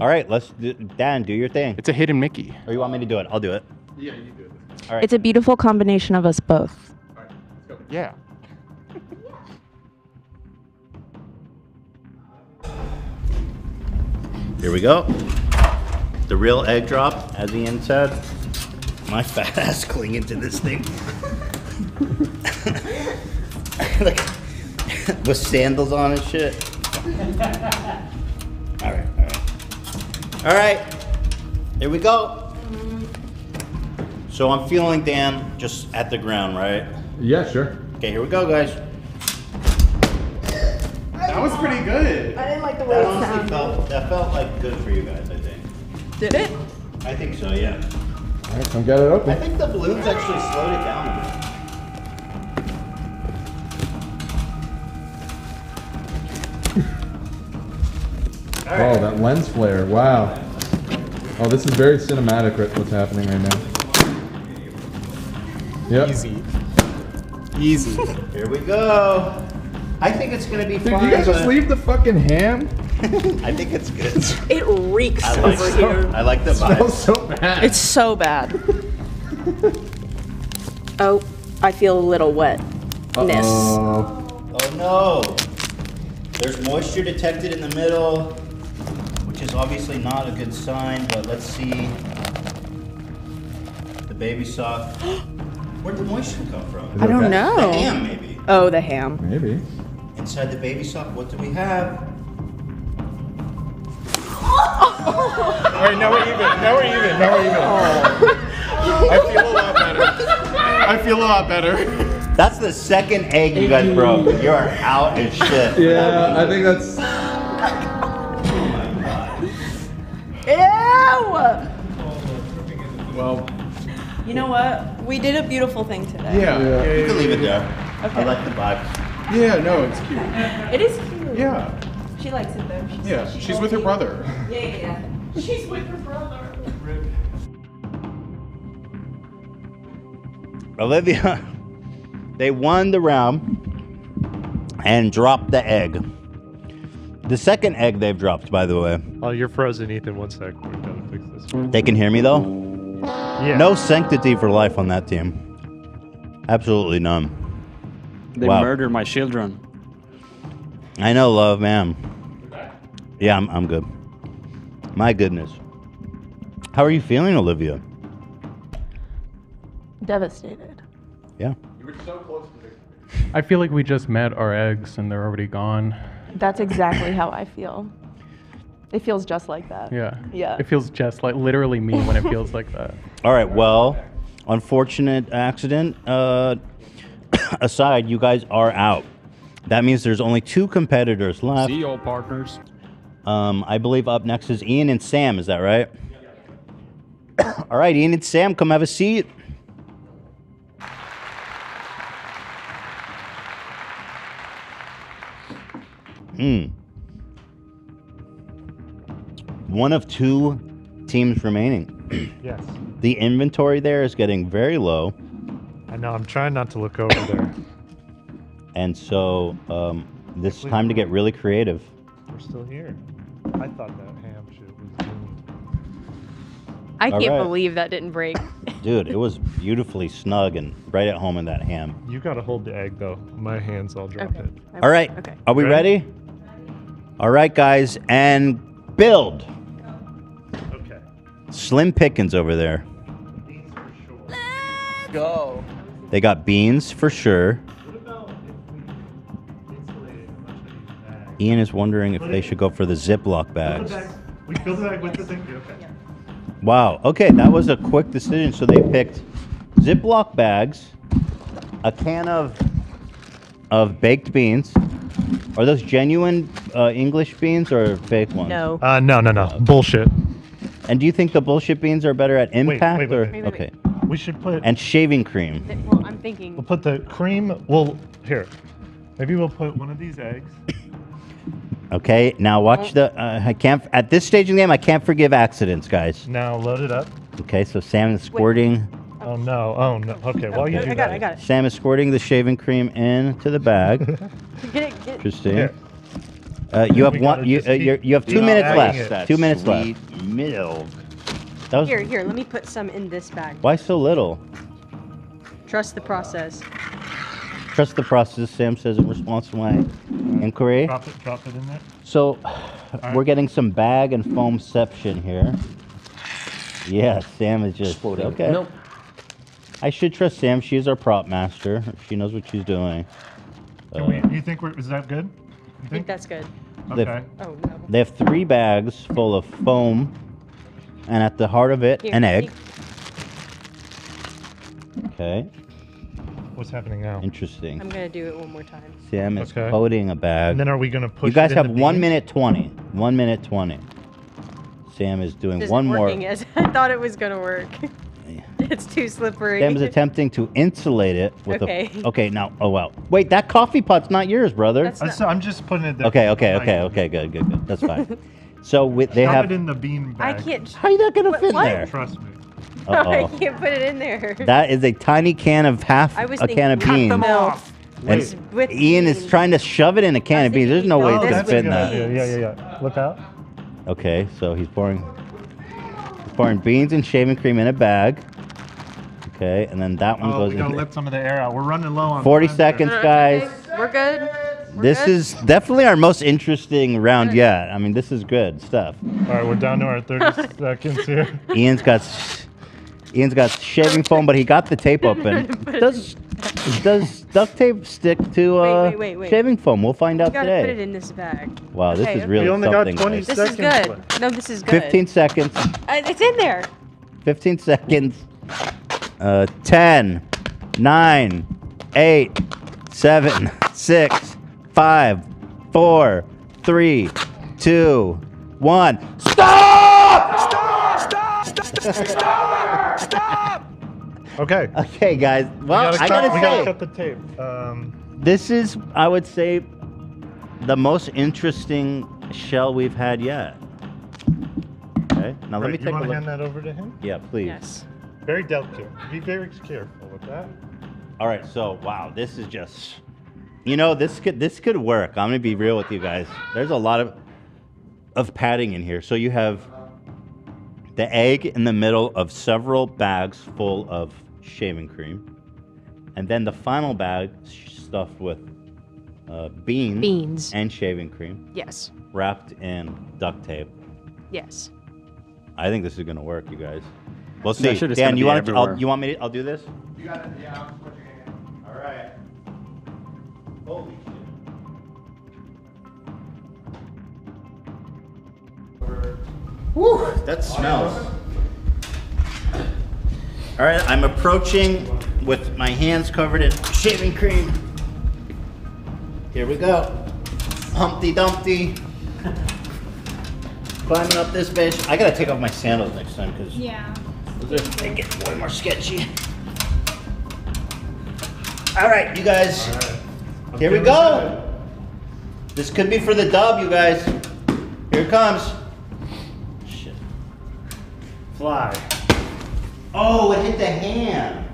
All right, let's do, Dan, do your thing. it's a hidden Mickey. Or you want me to do it? I'll do it. Yeah, you do it. All right. It's a beautiful combination of us both. Yeah. Here we go. The real egg drop, as Ian said. My fat ass clinging to this thing. Like, with sandals on and shit. All right, all right. All right, here we go. So I'm feeling Dan just at the ground, right? Yeah, sure. Okay, here we go, guys. That was pretty good. I didn't like the That honestly felt, that felt like good for you guys, I think. Did it? I think so, yeah. All right, come get it open. I think the balloons actually slowed it down a bit. Oh, that lens flare. Wow. Oh, this is very cinematic what's happening right now. Yep. Easy. Easy. Here we go. I think it's gonna be Dude, fine. you guys just leave the fucking ham? I think it's good. It reeks I like, over here. I like the smells so bad. It's so bad. oh, I feel a little wetness. Uh-oh. Oh no! There's moisture detected in the middle, which is obviously not a good sign, but let's see. The baby sock. Where'd the moisture come from? I don't know. The ham, maybe. Oh, the ham. Maybe. Inside the baby sock, what do we have? Wait, now we're even. Now we're even. Now we're even. Oh. I feel a lot better. I feel a lot better. That's the second egg you guys broke. You're out as shit. Yeah, I think that's. Oh my god. Ew! Well, You know what? We did a beautiful thing today. yeah. Yeah. yeah, You can yeah, leave it there. Okay. I like the vibe. Yeah, no, it's cute. It is cute. Yeah. She likes it though. She Yeah, says she she's with her brother. Yeah, yeah, yeah. She's with her brother. Olivia, they won the round and dropped the egg. The second egg they've dropped, by the way. Oh, you're frozen, Ethan. One sec. We're gonna fix this. one. They can hear me though. Yeah. No sanctity for life on that team. Absolutely none. They Wow. murder my children. I know, love, man. Yeah, I'm, I'm good. My goodness. How are you feeling, Olivia? Devastated. Yeah. You were so close to victory. I feel like we just met our eggs and they're already gone. That's exactly how I feel. It feels just like that. Yeah. Yeah. It feels just like literally me when it feels like that. All right. Well, unfortunate accident uh, aside, you guys are out. That means there's only two competitors left. See y'all partners. Um, I believe up next is Ian and Sam. Is that right? All right, Ian and Sam, come have a seat. Hmm. One of two teams remaining. Yes. The inventory there is getting very low, I know. I'm trying not to look over there. and so um, this is time to get really creative. We're still here. I thought that ham shit was doomed. I All can't right. believe that didn't break. Dude, it was beautifully snug and right at home in that ham. You gotta hold the egg though. My hands all drop it. All right. Okay. Are we Ready? ready? All right, guys, and build. Okay. Slim Pickens over there. Go. They got beans for sure. Ian is wondering if they should go for the Ziploc bags. We fill the bag with the thing. Okay. Wow. Okay, that was a quick decision. So they picked Ziploc bags, a can of of baked beans. Are those genuine uh, English beans or fake ones? No. Uh, no, no, no. Bullshit. And do you think the bullshit beans are better at impact wait, wait, or wait. Wait, wait, okay? We should put. And shaving cream. Th- Well, I'm thinking. We'll put the cream. Well, here. Maybe we'll put one of these eggs. Okay, now watch the. Uh, I can't. At this stage in the game, I can't forgive accidents, guys. Now load it up. Okay, so Sam is squirting. Oh no! Oh no! Okay, while you I got that, it, I got it. Sam is squirting the shaving cream into the bag. Get it, get it. Interesting. Here. Uh, you have We one. gotta You, just uh, keep- you're, you have two minutes adding left. Two minutes left. Sweet milk. That was, Here, here, let me put some in this bag. why so little? Trust the process. Trust the process. Sam says in response to my inquiry. Drop it. Drop it in there. So, we're getting some bag and foamception here. Yeah, Sam is just okay. Nope. I should trust Sam. She is our prop master. She knows what she's doing. Can Uh, we, you think we're, is that good? You I think think? that's good. They've- Oh, no. They have three bags full of foam, and at the heart of it, Here, an egg. Okay, What's happening now? interesting. I'm going to do it one more time. Sam is Okay. coating a bag. And then are we gonna push? you guys it have one beans? minute twenty. One minute twenty. Sam is doing This one isn't more. working as I thought it was going to work. it's too slippery. Sam is attempting to insulate it with Okay. a. Okay, now, oh wow. Wait, that coffee pot's not yours, brother. That's I'm not- I'm just putting it there. Okay, okay, Like, okay, okay, good, good, good. That's fine. so we, they Drop have. it in the bean bag. I bag. can't. How you not gonna What- fit in what? there? Trust me. I Uh-oh. can't put it in there. That is a tiny can of half I was a can of thinking beans. milk. And With- with Ian is trying to shove it in a can of beans. There's no way Oh, it's gonna fit in that. idea. Yeah, yeah, yeah. Look out. Okay, so he's pouring he's pouring beans and shaving cream in a bag. Okay, and then that one Oh, goes we gotta in. let some of the air out. We're running low on 40 time here. seconds, guys. We're good. We're This good? is definitely our most interesting round yet. I mean, this is good stuff. All right, we're down to our 30 seconds here. Ian's got Ian's got shaving foam, but he got the tape open. Does does duct tape stick to uh, Wait, wait, wait, wait. shaving foam? We'll find You out gotta today. put it in this bag. Wow, this Okay, is okay. really We only got something. 20 guys. This is seconds good. left. No, this is good. 15 seconds. Uh, it's in there. 15 seconds. Uh, 10, 9, 8, 7, 6, 5, 4, 3, 2, 1. Stop! Stop! Stop! Stop! Stop! Stop! Okay. Okay, guys. Well, we gotta I cut, gotta we gotta cut the tape. Um, this is, I would say, the most interesting shell we've had yet. Okay, now let me right, you take a want to look. hand that over to him? Yeah, please. Yes. Very delicate. Be very careful with that. All right, so wow, this is just, you know, this could this could work. I'm gonna be real with you guys. There's a lot of of padding in here. So you have the egg in the middle of several bags full of shaving cream, and then the final bag sh- stuffed with uh, beans, Beans. and shaving cream, Yes. wrapped in duct tape. Yes. I think this is gonna work, you guys. We'll see. shit is Dan, you want to? everywhere. You want me? To, I'll do this. You got it. Yeah, I'll put your hand. All right. Holy Woo, that smells. All right, I'm approaching with my hands covered in shaving cream. Here we go. Humpty Dumpty. Climbing up this bitch. I gotta take off my sandals next time because Yeah. They get way more sketchy. All right, you guys. Here we go. This could be for the dub, you guys. Here it comes. Shit. Fly. Oh, it hit the ham.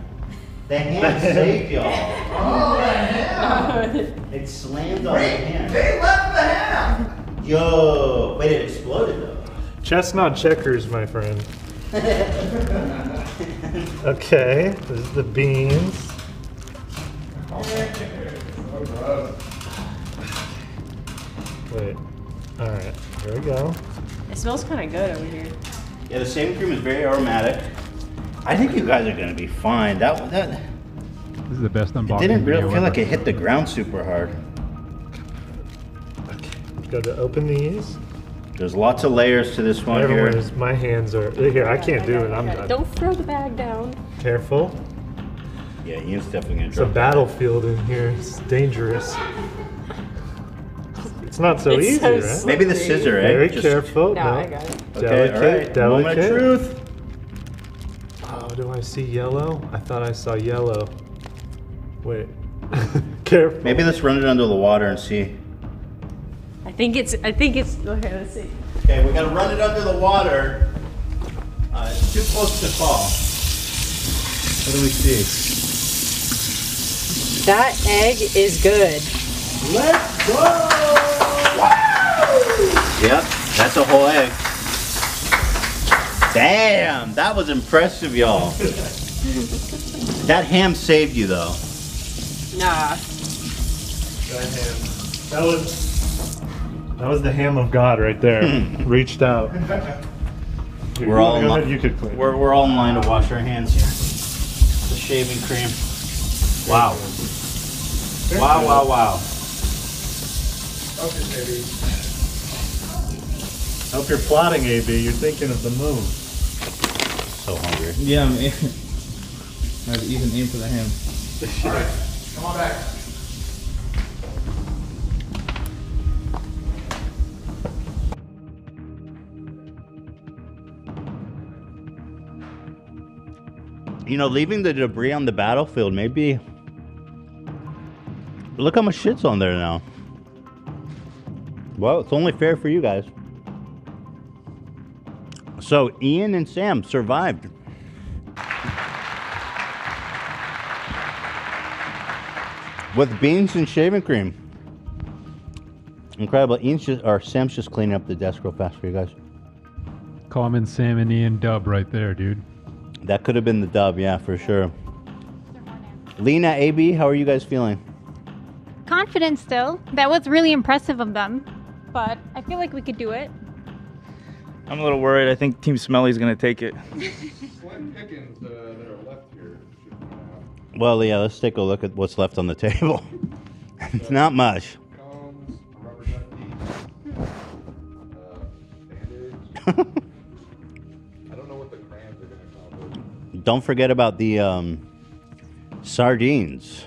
The ham saved y'all. Oh, the ham. It slammed on the ham. They left the ham. Yo, wait, it exploded though. Chestnut checkers, my friend. Okay, this is the beans. Wait. All right, here we go. It smells kind of good over here. Yeah, the shaving cream is very aromatic. I think you guys are gonna be fine. That that This is the best unboxing. it didn't really feel ever. like it hit the ground super hard. Go to open these. There's lots of layers to this one Everyone here. is, my hands are here. I can't do it. I'm done. Don't throw the bag down. Careful. Yeah, Ian's definitely gonna It's a drop. battlefield in here. It's dangerous. It's not so It's easy, so right? Maybe the scissor, eh? Very Just- careful. No, no. I got it. Okay, Delicate, all right. delicate. Moment of truth. Oh, do I see yellow? I thought I saw yellow. Wait. Careful. Maybe let's run it under the water and see. I think it's. I think it's. Okay, let's see. Okay, we gotta run it under the water. Uh, it's too close to fall. What do we see? That egg is good. Let's go! Yep, that's a whole egg. Damn, that was impressive, y'all. that ham saved you, though. Nah. That ham. That was. That was the ham of God right there. Hmm. Reached out. Here, We're all in go ahead, You could clean. We're, we're all in line to wash our hands here. The shaving cream. Wow. Wow, wow, wow. Okay, baby. Hope you're plotting, AB. You're thinking of the move. So hungry. Yeah, I'm. I have even aim for the ham. Come on back. You know, leaving the debris on the battlefield, maybe. Look how much shit's on there now. Well, it's only fair for you guys. So, Ian and Sam survived. With beans and shaving cream. Incredible. Ian's just, or Sam's just cleaning up the desk real fast for you guys. Common Sam and Ian Dub right there, dude. That could have been the dub, yeah, for sure. Lena, AB, how are you guys feeling? Confident still. That was really impressive of them. But I feel like we could do it. I'm a little worried. I think Team Smelly's gonna take it. Slim uh, that are left here should come out. Well, yeah, let's take a look at what's left on the table. it's not much. Combs, Don't forget about the um, sardines.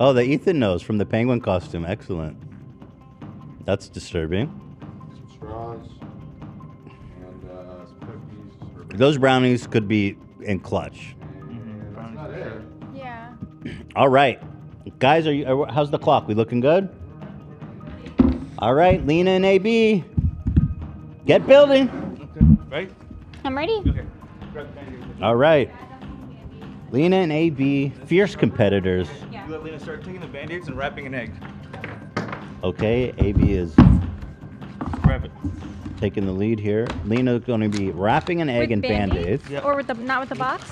Oh, the Ethan nose from the penguin costume. Excellent. That's disturbing. Some straws and uh, some cookies. Those brownies could be in clutch. And that's not it. Yeah. All right, guys, are you? Are, how's the clock? We looking good? All right, Lena and AB, get building. Right? I'm ready. Okay. Grab the band-aid. All right. Lena and AB, fierce competitors. You let Lena start taking the band-aids and wrapping an egg. Okay, AB is Wrap it. taking the lead here. Lena's going to be wrapping an egg With in Band-Aids? band-aids. Or with the not with the box?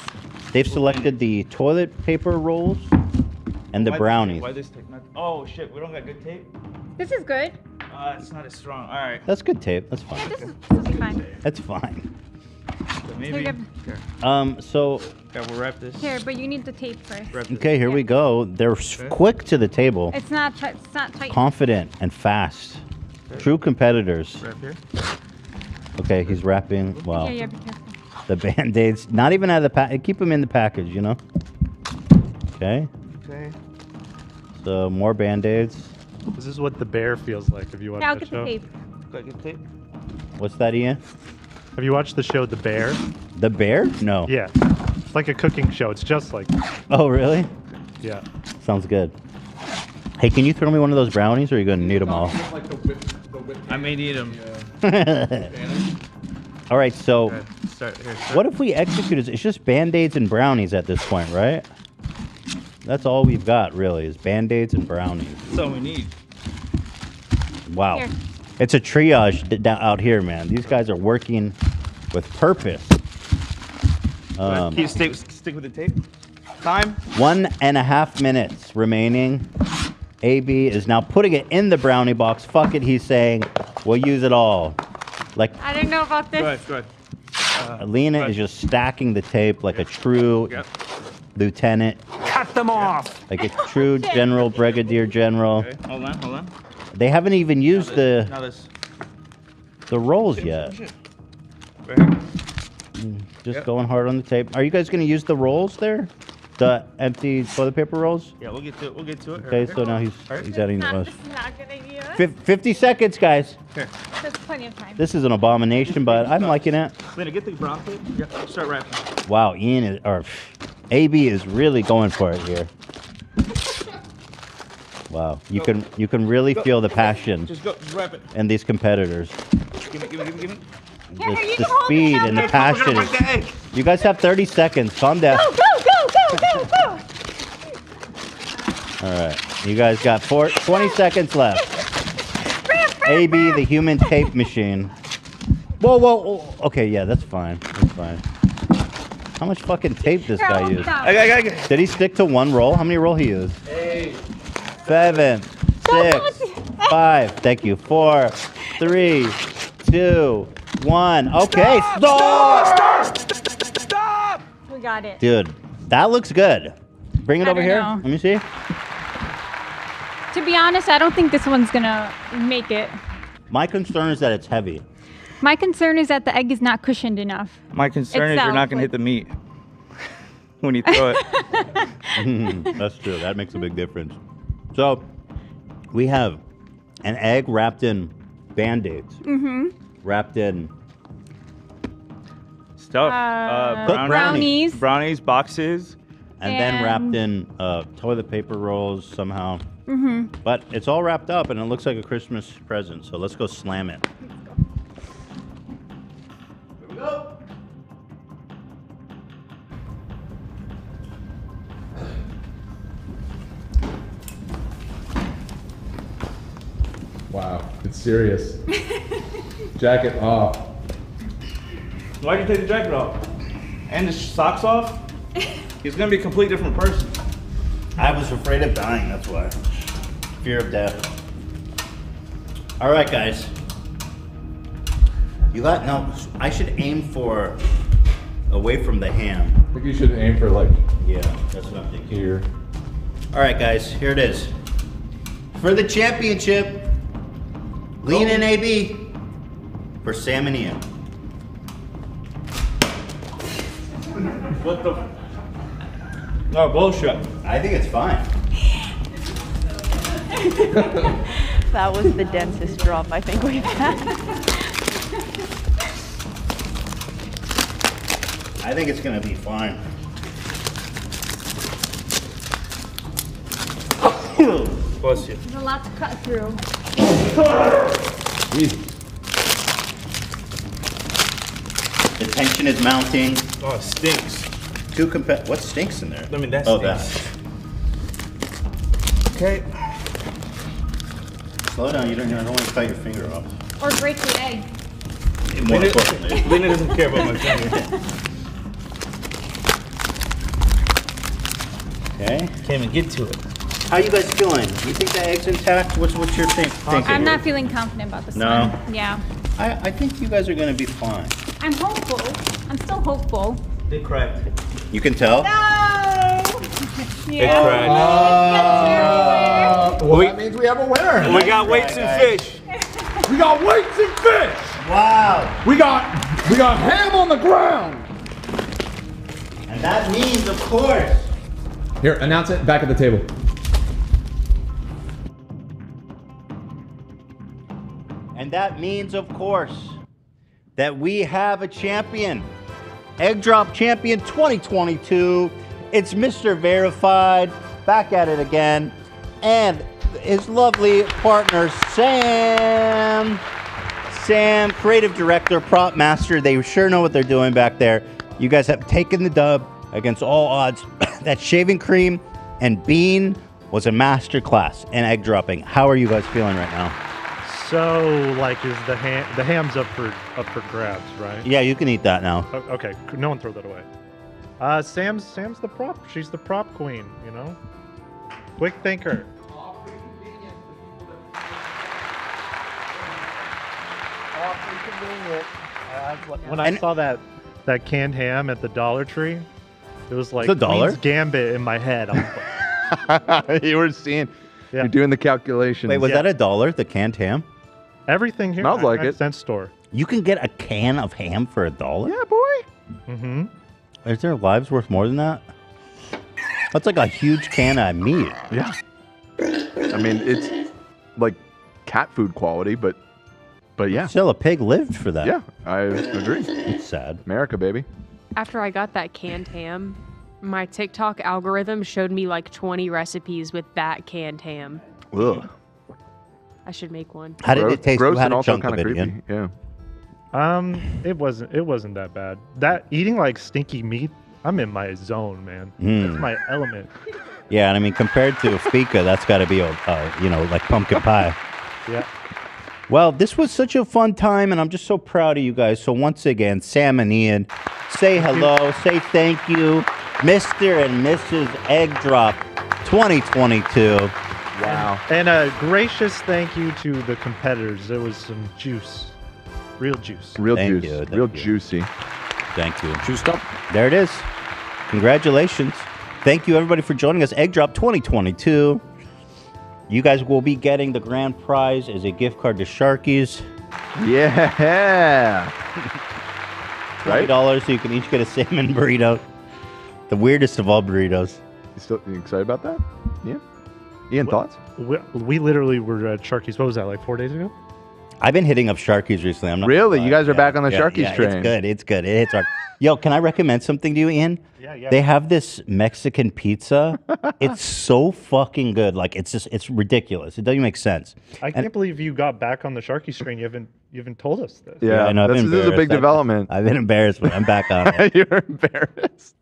They've selected the toilet paper rolls and the Why- brownies. Why this tape? Not, oh shit, we don't got good tape. This is good. Uh, it's not as strong. All right. That's good tape. That's fine. This is this will be fine. That's fine. So maybe. Here, Here. Um. So Okay, we'll wrap this. Here, but you need the tape first. Wrap this. okay, here we go. They're s- quick to the table, It's not ti- it's not tight. confident and fast. True competitors. Wrap here. Okay, he's wrapping. Wow. Yeah, yeah, be careful. The band-aids, not even out of the pack. Keep them in the package, you know. Okay. Okay. So more band-aids. This is what the bear feels like. Have you watched Yeah, I'll that get show? the tape. Got good tape. What's that, Ian? Have you watched the show The Bear? The bear? No. Yeah. It's like a cooking show. It's just like Oh, really? yeah. Sounds good. Hey, can you throw me one of those brownies, or are you gonna need them all? I may need them. all right. So, Start here. Start. what if we execute? it? It's just band-aids and brownies at this point, right? That's all we've got, really, is band-aids and brownies. That's all we need. Wow. Here. It's a triage down out here, man. These guys are working with purpose. Um, Keep stick stick with the tape. Time. one and a half minutes remaining. AB is now putting it in the brownie box. Fuck it, he's saying. We'll use it all. Like I didn't know about this. Go ahead. Go ahead. Alina is just stacking the tape like a true Yep. Lieutenant, Cut them off. like a true general, brigadier general. Okay. Hold on. Hold on. They haven't even used the Now this. the rolls yet. Right. Hmm, just Yep. going hard on the tape. Are you guys going to use the rolls there? The empty toilet paper rolls? Yeah, we'll get to it. We'll get to it. Okay, Here. so now he's All right. he's adding Not, those. this is not a good idea. Fif- 50 seconds, guys. Here. There's plenty of time. This is an abomination, but I'm liking it. Lena, get the brown tape. Yeah. Start wrapping. Wow, Ian is, or AB is really going for it here. Wow, you can you can really Go. feel the passion Just go. Just wrap it. in these competitors. Give me. Give me. Give me. Give me. Here, The, here, you the can hold it speed now. and the We're gonna passion. break the egg. You guys have 30 seconds. Calm down. Go, go. All right, you guys got four, 20 seconds left. AB, the human tape machine. Whoa, whoa, whoa. Okay, yeah, that's fine. That's fine. How much fucking tape this guy hold used? I. Did he stick to one roll? How many roll he used? Seven, six, five. Thank you. Four, three, two, one. Okay, Stop! Stop! Stop! stop! We got it. Dude, that looks good. Bring it I over here. know. Let me see. To be honest, I don't think this one's gonna make it. My concern is that it's heavy. My concern is that the egg is not cushioned enough. My concern is you're not gonna like- hit the meat when you throw it. That's true. That makes a big difference. So, we have an egg wrapped in band aids, Mm-hmm. wrapped in Stuff. Uh, Uh, Cooked brownies. Brownies. Boxes. and, then wrapped in uh, toilet paper rolls somehow. Mm-hmm. But it's all wrapped up and it looks like a Christmas present. So let's go slam it. Here we go. Wow, it's serious. Jacket off. Why'd you take the jacket off? And the socks off? He's gonna be a complete different person. I was afraid of dying, that's why. Fear of death. All right, guys. You got no. I should aim for away from the ham. I think you should aim for like Yeah, that's what I'm thinking. here. All right, guys, here it is. For the championship, Lena and AB for Sam and Ian. What the? No bullshit. I think it's fine. That was the densest drop I think we've had. I think it's gonna be fine. Bless you. There's a lot to cut through. Easy. The tension is mounting. Oh, it stinks. Two compa- What stinks in there? I mean, that oh, that. Okay. Slow down. You don't, you don't want to cut your finger off. Or break the egg. More Lena- importantly. Lena doesn't care about my finger. Okay. Can't even get to it. How you guys feeling? You think the egg's intact? What's what's your think? thinking? I'm not feeling confident about this No? one. Yeah. I, I think you guys are gonna be fine. I'm hopeful. I'm still hopeful. They cracked. You can tell. No! Yeah. Ah. well, that means we have a winner. We got weights and fish. We got weights and fish. Wow. We got we got ham on the ground. And that means, of course. Here, announce it back at the table. And that means, of course, that we have a champion. Egg Drop Champion 2022. It's Mr. Verified, back at it again. And his lovely partner, Sam. Sam, creative director, prop master. They sure know what they're doing back there. You guys have taken the dub against all odds. that shaving cream and bean was a master class in egg dropping. How are you guys feeling right now? So, like, is the ham the ham's up for up for grabs, right? Yeah, you can eat that now. O- Okay, c- no one throw that away. Uh, Sam's Sam's the prop. She's the prop queen. You know, quick thinker. When I saw that that canned ham at the Dollar Tree, it was like a dollar? Queen's Gambit in my head. I'm like, you were seeing, Yeah. you're doing the calculations. Wait, was that a dollar, the canned ham? Everything here. Smells like it. Cent store. You can get a can of ham for a dollar? Yeah, boy. Mm-hmm. Is their lives worth more than that? That's like a huge can of meat. Yeah. I mean, it's like cat food quality, but but yeah. Still, a pig lived for that. Yeah, I agree. It's sad. America, baby. After I got that canned ham, my TikTok algorithm showed me like 20 recipes with that canned ham. Ugh. I should make one. How did Gross- it taste? gross had and a also chunk of kinda it in. creepy, Yeah. Um, it wasn't it wasn't that bad. That eating like stinky meat, I'm in my zone, man. Mm. That's my element. Yeah, and I mean, compared to fika, that's got to be a, uh, you know, like pumpkin pie. Yeah. Well, this was such a fun time, and I'm just so proud of you guys. So once again, Sam and Ian, say hello, say thank you, Mr. and Mrs. Egg Drop 2022. Wow. And a gracious thank you to the competitors. There was some juice, real juice. Real Thank juice. you, thank real you. juicy. Thank you. Juiced up. There it is. Congratulations. Thank you, everybody, for joining us. Egg Drop 2022. You guys will be getting the grand prize as a gift card to Sharky's. Yeah. Twenty dollars, so you can each get a salmon burrito. The weirdest of all burritos. You still you excited about that? Yeah. Ian, thoughts? We, we literally were at Sharky's. What was that? Like four days ago? I've been hitting up Sharky's recently. I'm not Really? gonna You guys are back on the yeah, Sharky's yeah, train. It's good. It's good. It hits hard. Yo, can I recommend something to you, Ian? Yeah, yeah. They have this Mexican pizza. it's so fucking good. Like it's just it's ridiculous. It doesn't make sense. I And- can't believe you got back on the Sharky's train. You haven't you haven't told us this. Yeah, I know. This, is a big. I've- development. I've been embarrassed, but I'm back on it. You're embarrassed.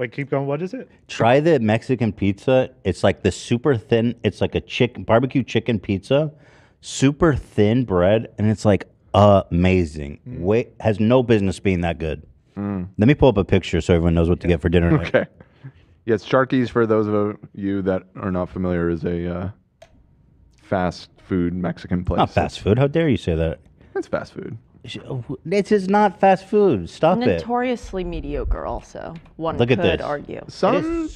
Wait, keep going. What is it? Try the Mexican pizza. It's like the super thin. It's like a chicken barbecue chicken pizza, super thin bread, and it's like amazing. Mm. Wait, has no business being that good. Let me pull up a picture so everyone knows what to get for dinner. tonight. Okay. Yes, Sharky's, for those of you that are not familiar, is a uh, fast food Mexican place. Not fast food. How dare you say that? It's fast food. Uh, this is not fast food. Stop it. Notoriously mediocre, also. One Look could at this. argue. Some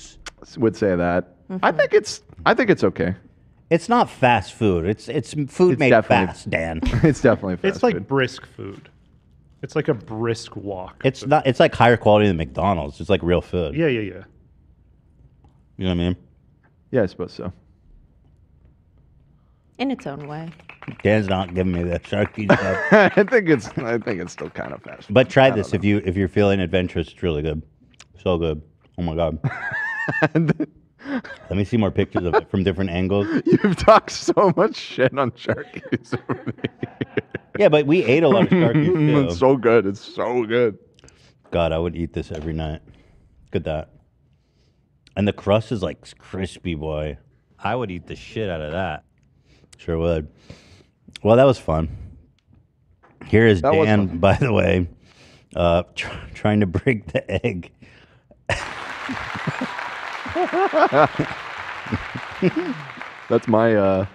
would say that. I mm-hmm. think it's. I think it's okay. It's not fast food. It's it's food It's made definitely- fast, Dan. it's definitely fast It's like food. brisk food. It's like a brisk walk. It's not. It's like higher quality than McDonald's. It's like real food. Yeah, yeah, yeah. You know what I mean? Yeah, I suppose so. In its own way. Dan's not giving me the sharky stuff. I think it's. I think it's still kind of fast. But try I don't this if you if you're feeling adventurous. It's really good. So good. Oh my god. Let me see more pictures of it from different angles. You've talked so much shit on Sharky's over the Yeah, but we ate a lot of Sharky's years. Mm, too. It's so good. It's so good. God, I would eat this every night. Look at that. And the crust is like crispy, boy. I would eat the shit out of that. Sure would. Well, that was fun. Here is That was Dan, fun. by the way, uh, tr- trying to break the egg. That's my uh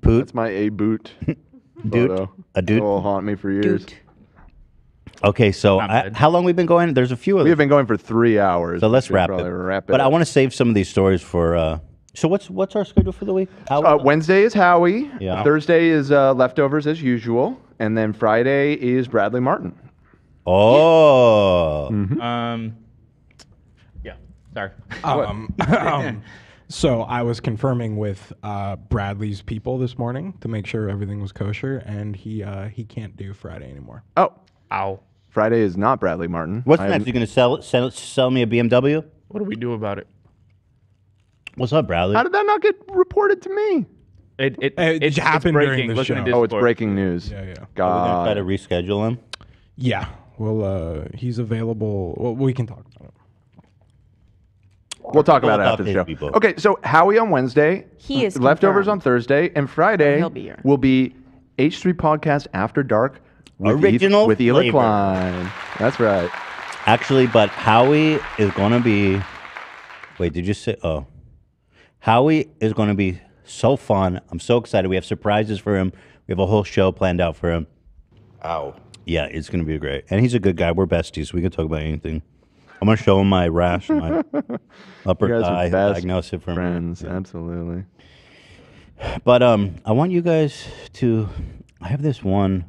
Boot? That's my a boot. Doot? photo. A doot? It will haunt me for years. Okay, so I, how long we've been going? There's a few of We've been going for three hours. So let's should wrap it. probably Wrap it. But I up. want to save some of these stories for. Uh, so what's what's our schedule for the week? How, Uh, Wednesday is Howie. Yeah. Thursday is uh, leftovers as usual, and then Friday is Bradley Martin. oh, Um. Yeah. Sorry. Um, um, so I was confirming with uh, Bradley's people this morning to make sure everything was kosher, and he uh, he can't do Friday anymore. Oh, ow! Friday is not Bradley Martin. what's I- next? You gonna sell sell sell me a BMW? What do we do about it? What's up, Bradley? How did that not get reported to me? It it, It it's, happened it's during breaking. the Listen show. Oh, it's Discord. breaking news. Yeah, yeah. Are we gonna God. try to reschedule him? Yeah, well, uh, he's available. Well, we can talk about it. We'll talk about it talk after to the his show. people. Okay, so Howie on Wednesday. He is leftovers confirmed. on Thursday, and Friday He'll be here. will be H3 podcast after dark with Original Eth- with Eli flavor. Klein. That's right. Actually, but Howie is gonna be. Wait, did you say? Oh, Howie is gonna be so fun. I'm so excited. We have surprises for him. We have a whole show planned out for him. Ow. Yeah, it's gonna be great, and he's a good guy. We're besties. We can talk about anything. I'm gonna show him my rash, my upper You guys are thigh, it from friends. Absolutely. But um, I want you guys to. I have this one.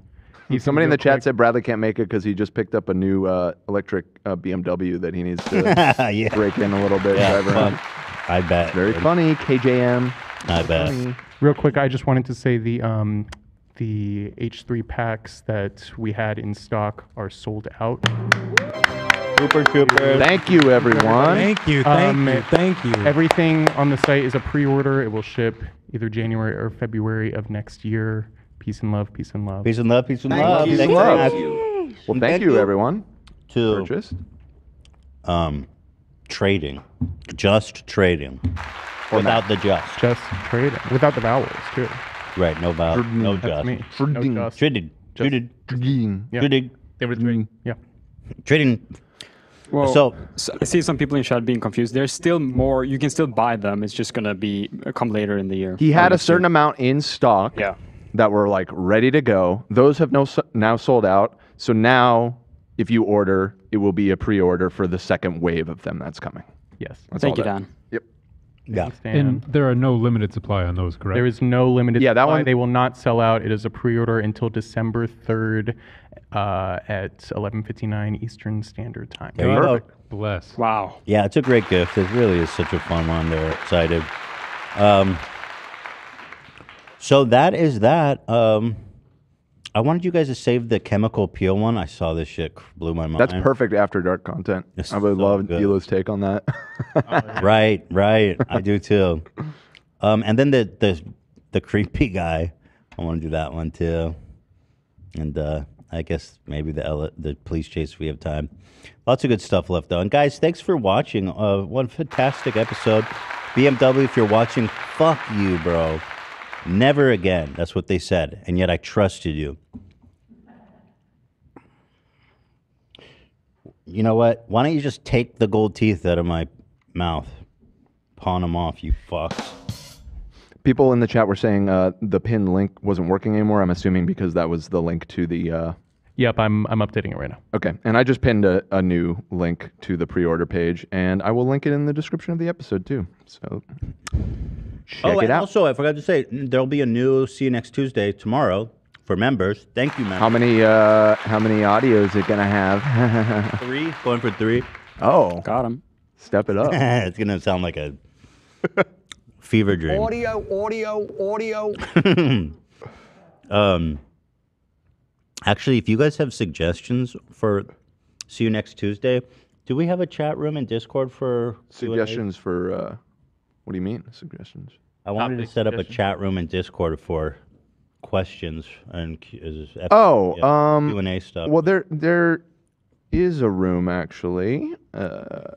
Somebody in the chat said Bradley can't make it because he just picked up a new uh, electric uh, BMW that he needs to Yeah. break in a little bit. Yeah. I bet. Very dude. funny, KJM. I bet. Funny. Real quick, I just wanted to say the um, the H3 packs that we had in stock are sold out. Super Trooper. Thank you, everyone. Thank you, thank Um, you, thank you. Everything on the site is a pre-order. It will ship either January or February of next year. Peace and love. Peace and love. Peace and love. Peace and Thank love. you. Thank Love. you. Well, thank you, everyone. To Purchased. um, trading, just trading, Or without the just. Just trading without the vowels too. Right, no vowel, no That's just. me. No Trading. just. Traded, traded, Trading. Yeah. traded, They were three. Yeah. trading. Well, So- so I see some people in chat being confused. There's still more. You can still buy them. It's just gonna be uh, come later in the year. He had a Next year. certain amount in stock Yeah. that were like ready to go. Those have no now sold out. So now, if you order, it will be a pre-order for the second wave of them that's coming. Yes. That's Thank all you, that- Dan. Yep. Yeah. And there are no limited supply on those, correct? There is no limited Yeah, that supply. one- They will not sell out. It is a pre-order until December 3rd uh, at 11:59 Eastern Standard Time. There you go. Bless. Wow. Yeah, it's a great gift. It really is such a fun one. They're excited. Um, so that is that. Um, I wanted you guys to save the chemical peel one. I saw this shit blew my mind. That's perfect after dark content. It's I would so love good. Elo's take on that. right, right. I do too. Um, and then the the the creepy guy. I want to do that one too. And uh, I guess maybe the ele- the police chase if we have time. Lots of good stuff left though. And guys, thanks for watching. Uh, one fantastic episode. BMW, if you're watching, fuck you, bro. Never again. That's what they said. And yet I trusted you. You know what? Why don't you just take the gold teeth out of my mouth? Pawn them off, you fucks. People in the chat were saying uh, the pin link wasn't working anymore. I'm assuming because that was the link to the. Uh, Yep, I'm I'm updating it right now. okay, and I just pinned a, a new link to the pre-order page, and I will link it in the description of the episode too. So check oh, it and out. also, I forgot to say, there'll be a new See You Next Tuesday tomorrow for members. Thank you, members. How many uh, how many audios it gonna have? Three. Going for three. oh, Got him. step it up. it's going to sound like a fever dream. Audio, audio, audio. um, actually, if you guys have suggestions for See You Next Tuesday, do we have a chat room and Discord for Q&A? Suggestions for uh, what do you mean suggestions? I wanted to set up a suggestions? chat room and Discord for questions and Q- is F- Oh, yeah, um, Q&A stuff. Well, there there is a room actually uh,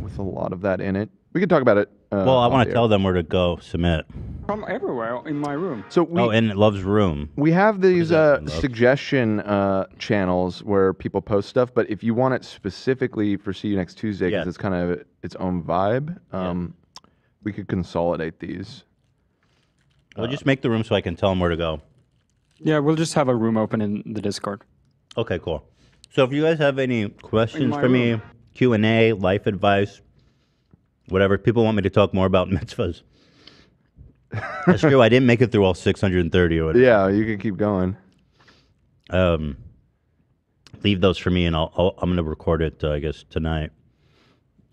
with a lot of that in it. We can talk about it. Uh, well, I want to tell them where to go submit. From everywhere in my room. So we, oh, and it loves room. We have these uh, suggestion uh, channels where people post stuff, but if you want it specifically for See You Next Tuesday, because Yeah. it's kind of its own vibe, um, we could consolidate these. Well, just make the room so I can tell them where to go. Yeah, we'll just have a room open in the Discord. Okay, cool. So if you guys have any questions my for me. Q and A, life advice, whatever, people want me to talk more about mitzvahs. That's true. I didn't make it through all 630 or whatever. Yeah, you can keep going. Um, leave those for me, and I'll, I'll I'm gonna record it. Uh, I guess tonight.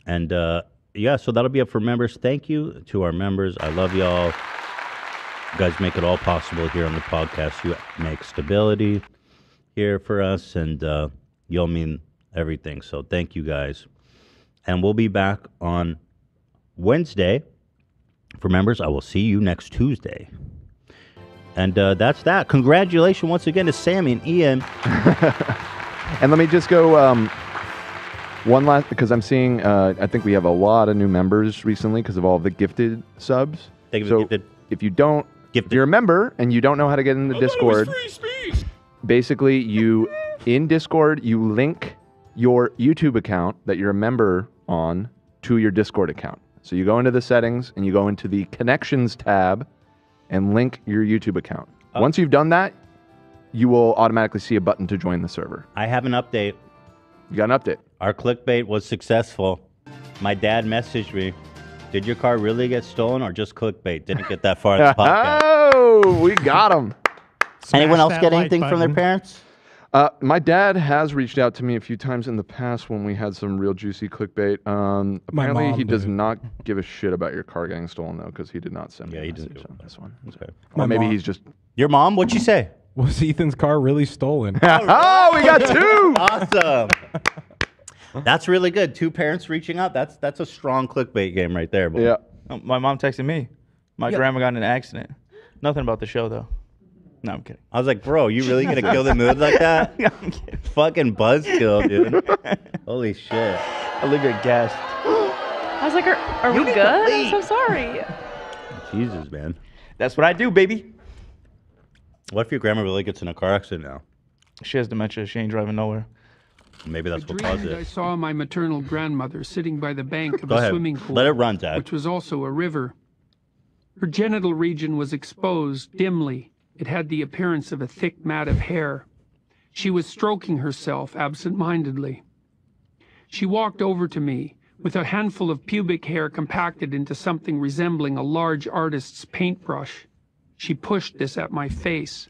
And uh, yeah, so that'll be up for members. Thank you to our members. I love y'all. You guys make it all possible here on the podcast. You make stability here for us, and uh, y'all mean everything. So thank you guys. And we'll be back on Wednesday. For members, I will see you next Tuesday. And uh, that's that. Congratulations once again to Sammy and Ian. And let me just go um, one last because I'm seeing. Uh, I think we have a lot of new members recently because of all the gifted subs. Thank you for so gifted. if you don't, if you're a member and you don't know how to get in the Discord, basically you in Discord you link your YouTube account that you're a member on to your Discord account. So you go into the settings and you go into the connections tab and link your YouTube account. Oh. Once you've done that, you will automatically see a button to join the server. I have an update. You got an update. Our clickbait was successful. My dad messaged me. Did your car really get stolen or just clickbait? Didn't get that far in the podcast. oh, we got him. Anyone else get anything from their parents? Uh, my dad has reached out to me a few times in the past when we had some real juicy clickbait. Um, My apparently, he mom does did. not give a shit about your car getting stolen though, because he did not send me. Yeah, a he didn't message on this one. Okay. Or My maybe mom- he's just. Your mom? What'd she say? Was Ethan's car really stolen? oh, we got two. Awesome. That's really good. Two parents reaching out. That's that's a strong clickbait game right there. boy. Yeah. Oh, my mom texted me. My Yeah. grandma got in an accident. Nothing about the show though. No, I'm kidding. I was like, bro, you really gonna kill the mood like that? I'm kidding. Fucking buzzkill, dude. Holy shit. I look guest. I was like, are, are we good? I'm so sorry. Jesus, man. That's what I do, baby. What if your grandma really gets in a car accident now? She has dementia. She ain't driving nowhere. Maybe that's I what caused it. I saw my maternal grandmother sitting by the bank of Go a ahead. swimming pool. Let it run, Zach. Which was also a river. Her genital region was exposed dimly. It had the appearance of a thick mat of hair. She was stroking herself absent-mindedly. She walked over to me with a handful of pubic hair compacted into something resembling a large artist's paintbrush. She pushed this at my face.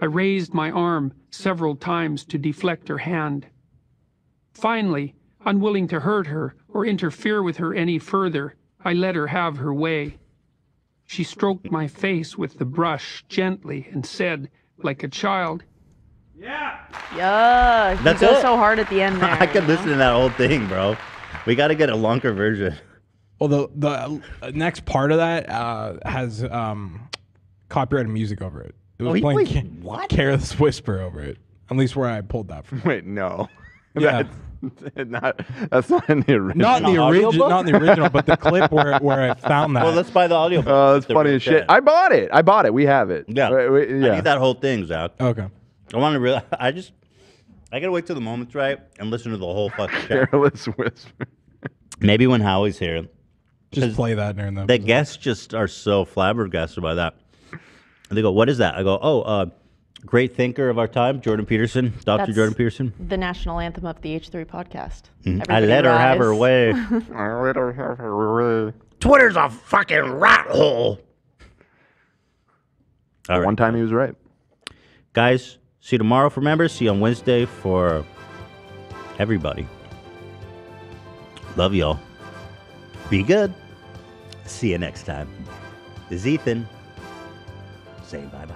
I raised my arm several times to deflect her hand. Finally, unwilling to hurt her or interfere with her any further, I let her have her way. She stroked my face with the brush gently and said, like a child, Yeah. He That's goes it? so hard at the end there. I could listen to that whole thing, bro. We got to get a longer version. Well, the the uh, next part of that uh, has um, copyrighted music over it. It was Oh, he playing plays Ca- what? Careless Whisper over it. At least where I pulled that from. Wait, no. Yeah. That's not. That's not in the original. Not in the original, not in the original, but the clip where, where I found that. Well, let's buy the audio. Oh, that's funny as shit. I bought it. I bought it. We have it. Yeah. We- we- I yeah. need that whole thing, Zach. Okay. I want to really. I just. I gotta wait till the moment's right and listen to the whole fucking show. Careless whisper. Maybe when Howie's here. Just play that during the. The guests just are so flabbergasted by that. And they go, "What is that?" I go, "Oh, uh, great thinker of our time, Jordan Peterson, Doctor That's Jordan Peterson." The national anthem of the H3 podcast. Mhm. I Everybody let her have her way. I let her have her way. Twitter's a fucking rat hole. All right. One time he was right. Guys, see you tomorrow for members. See you on Wednesday for everybody. Love y'all. Be good. See you next time. This is Ethan saying bye bye.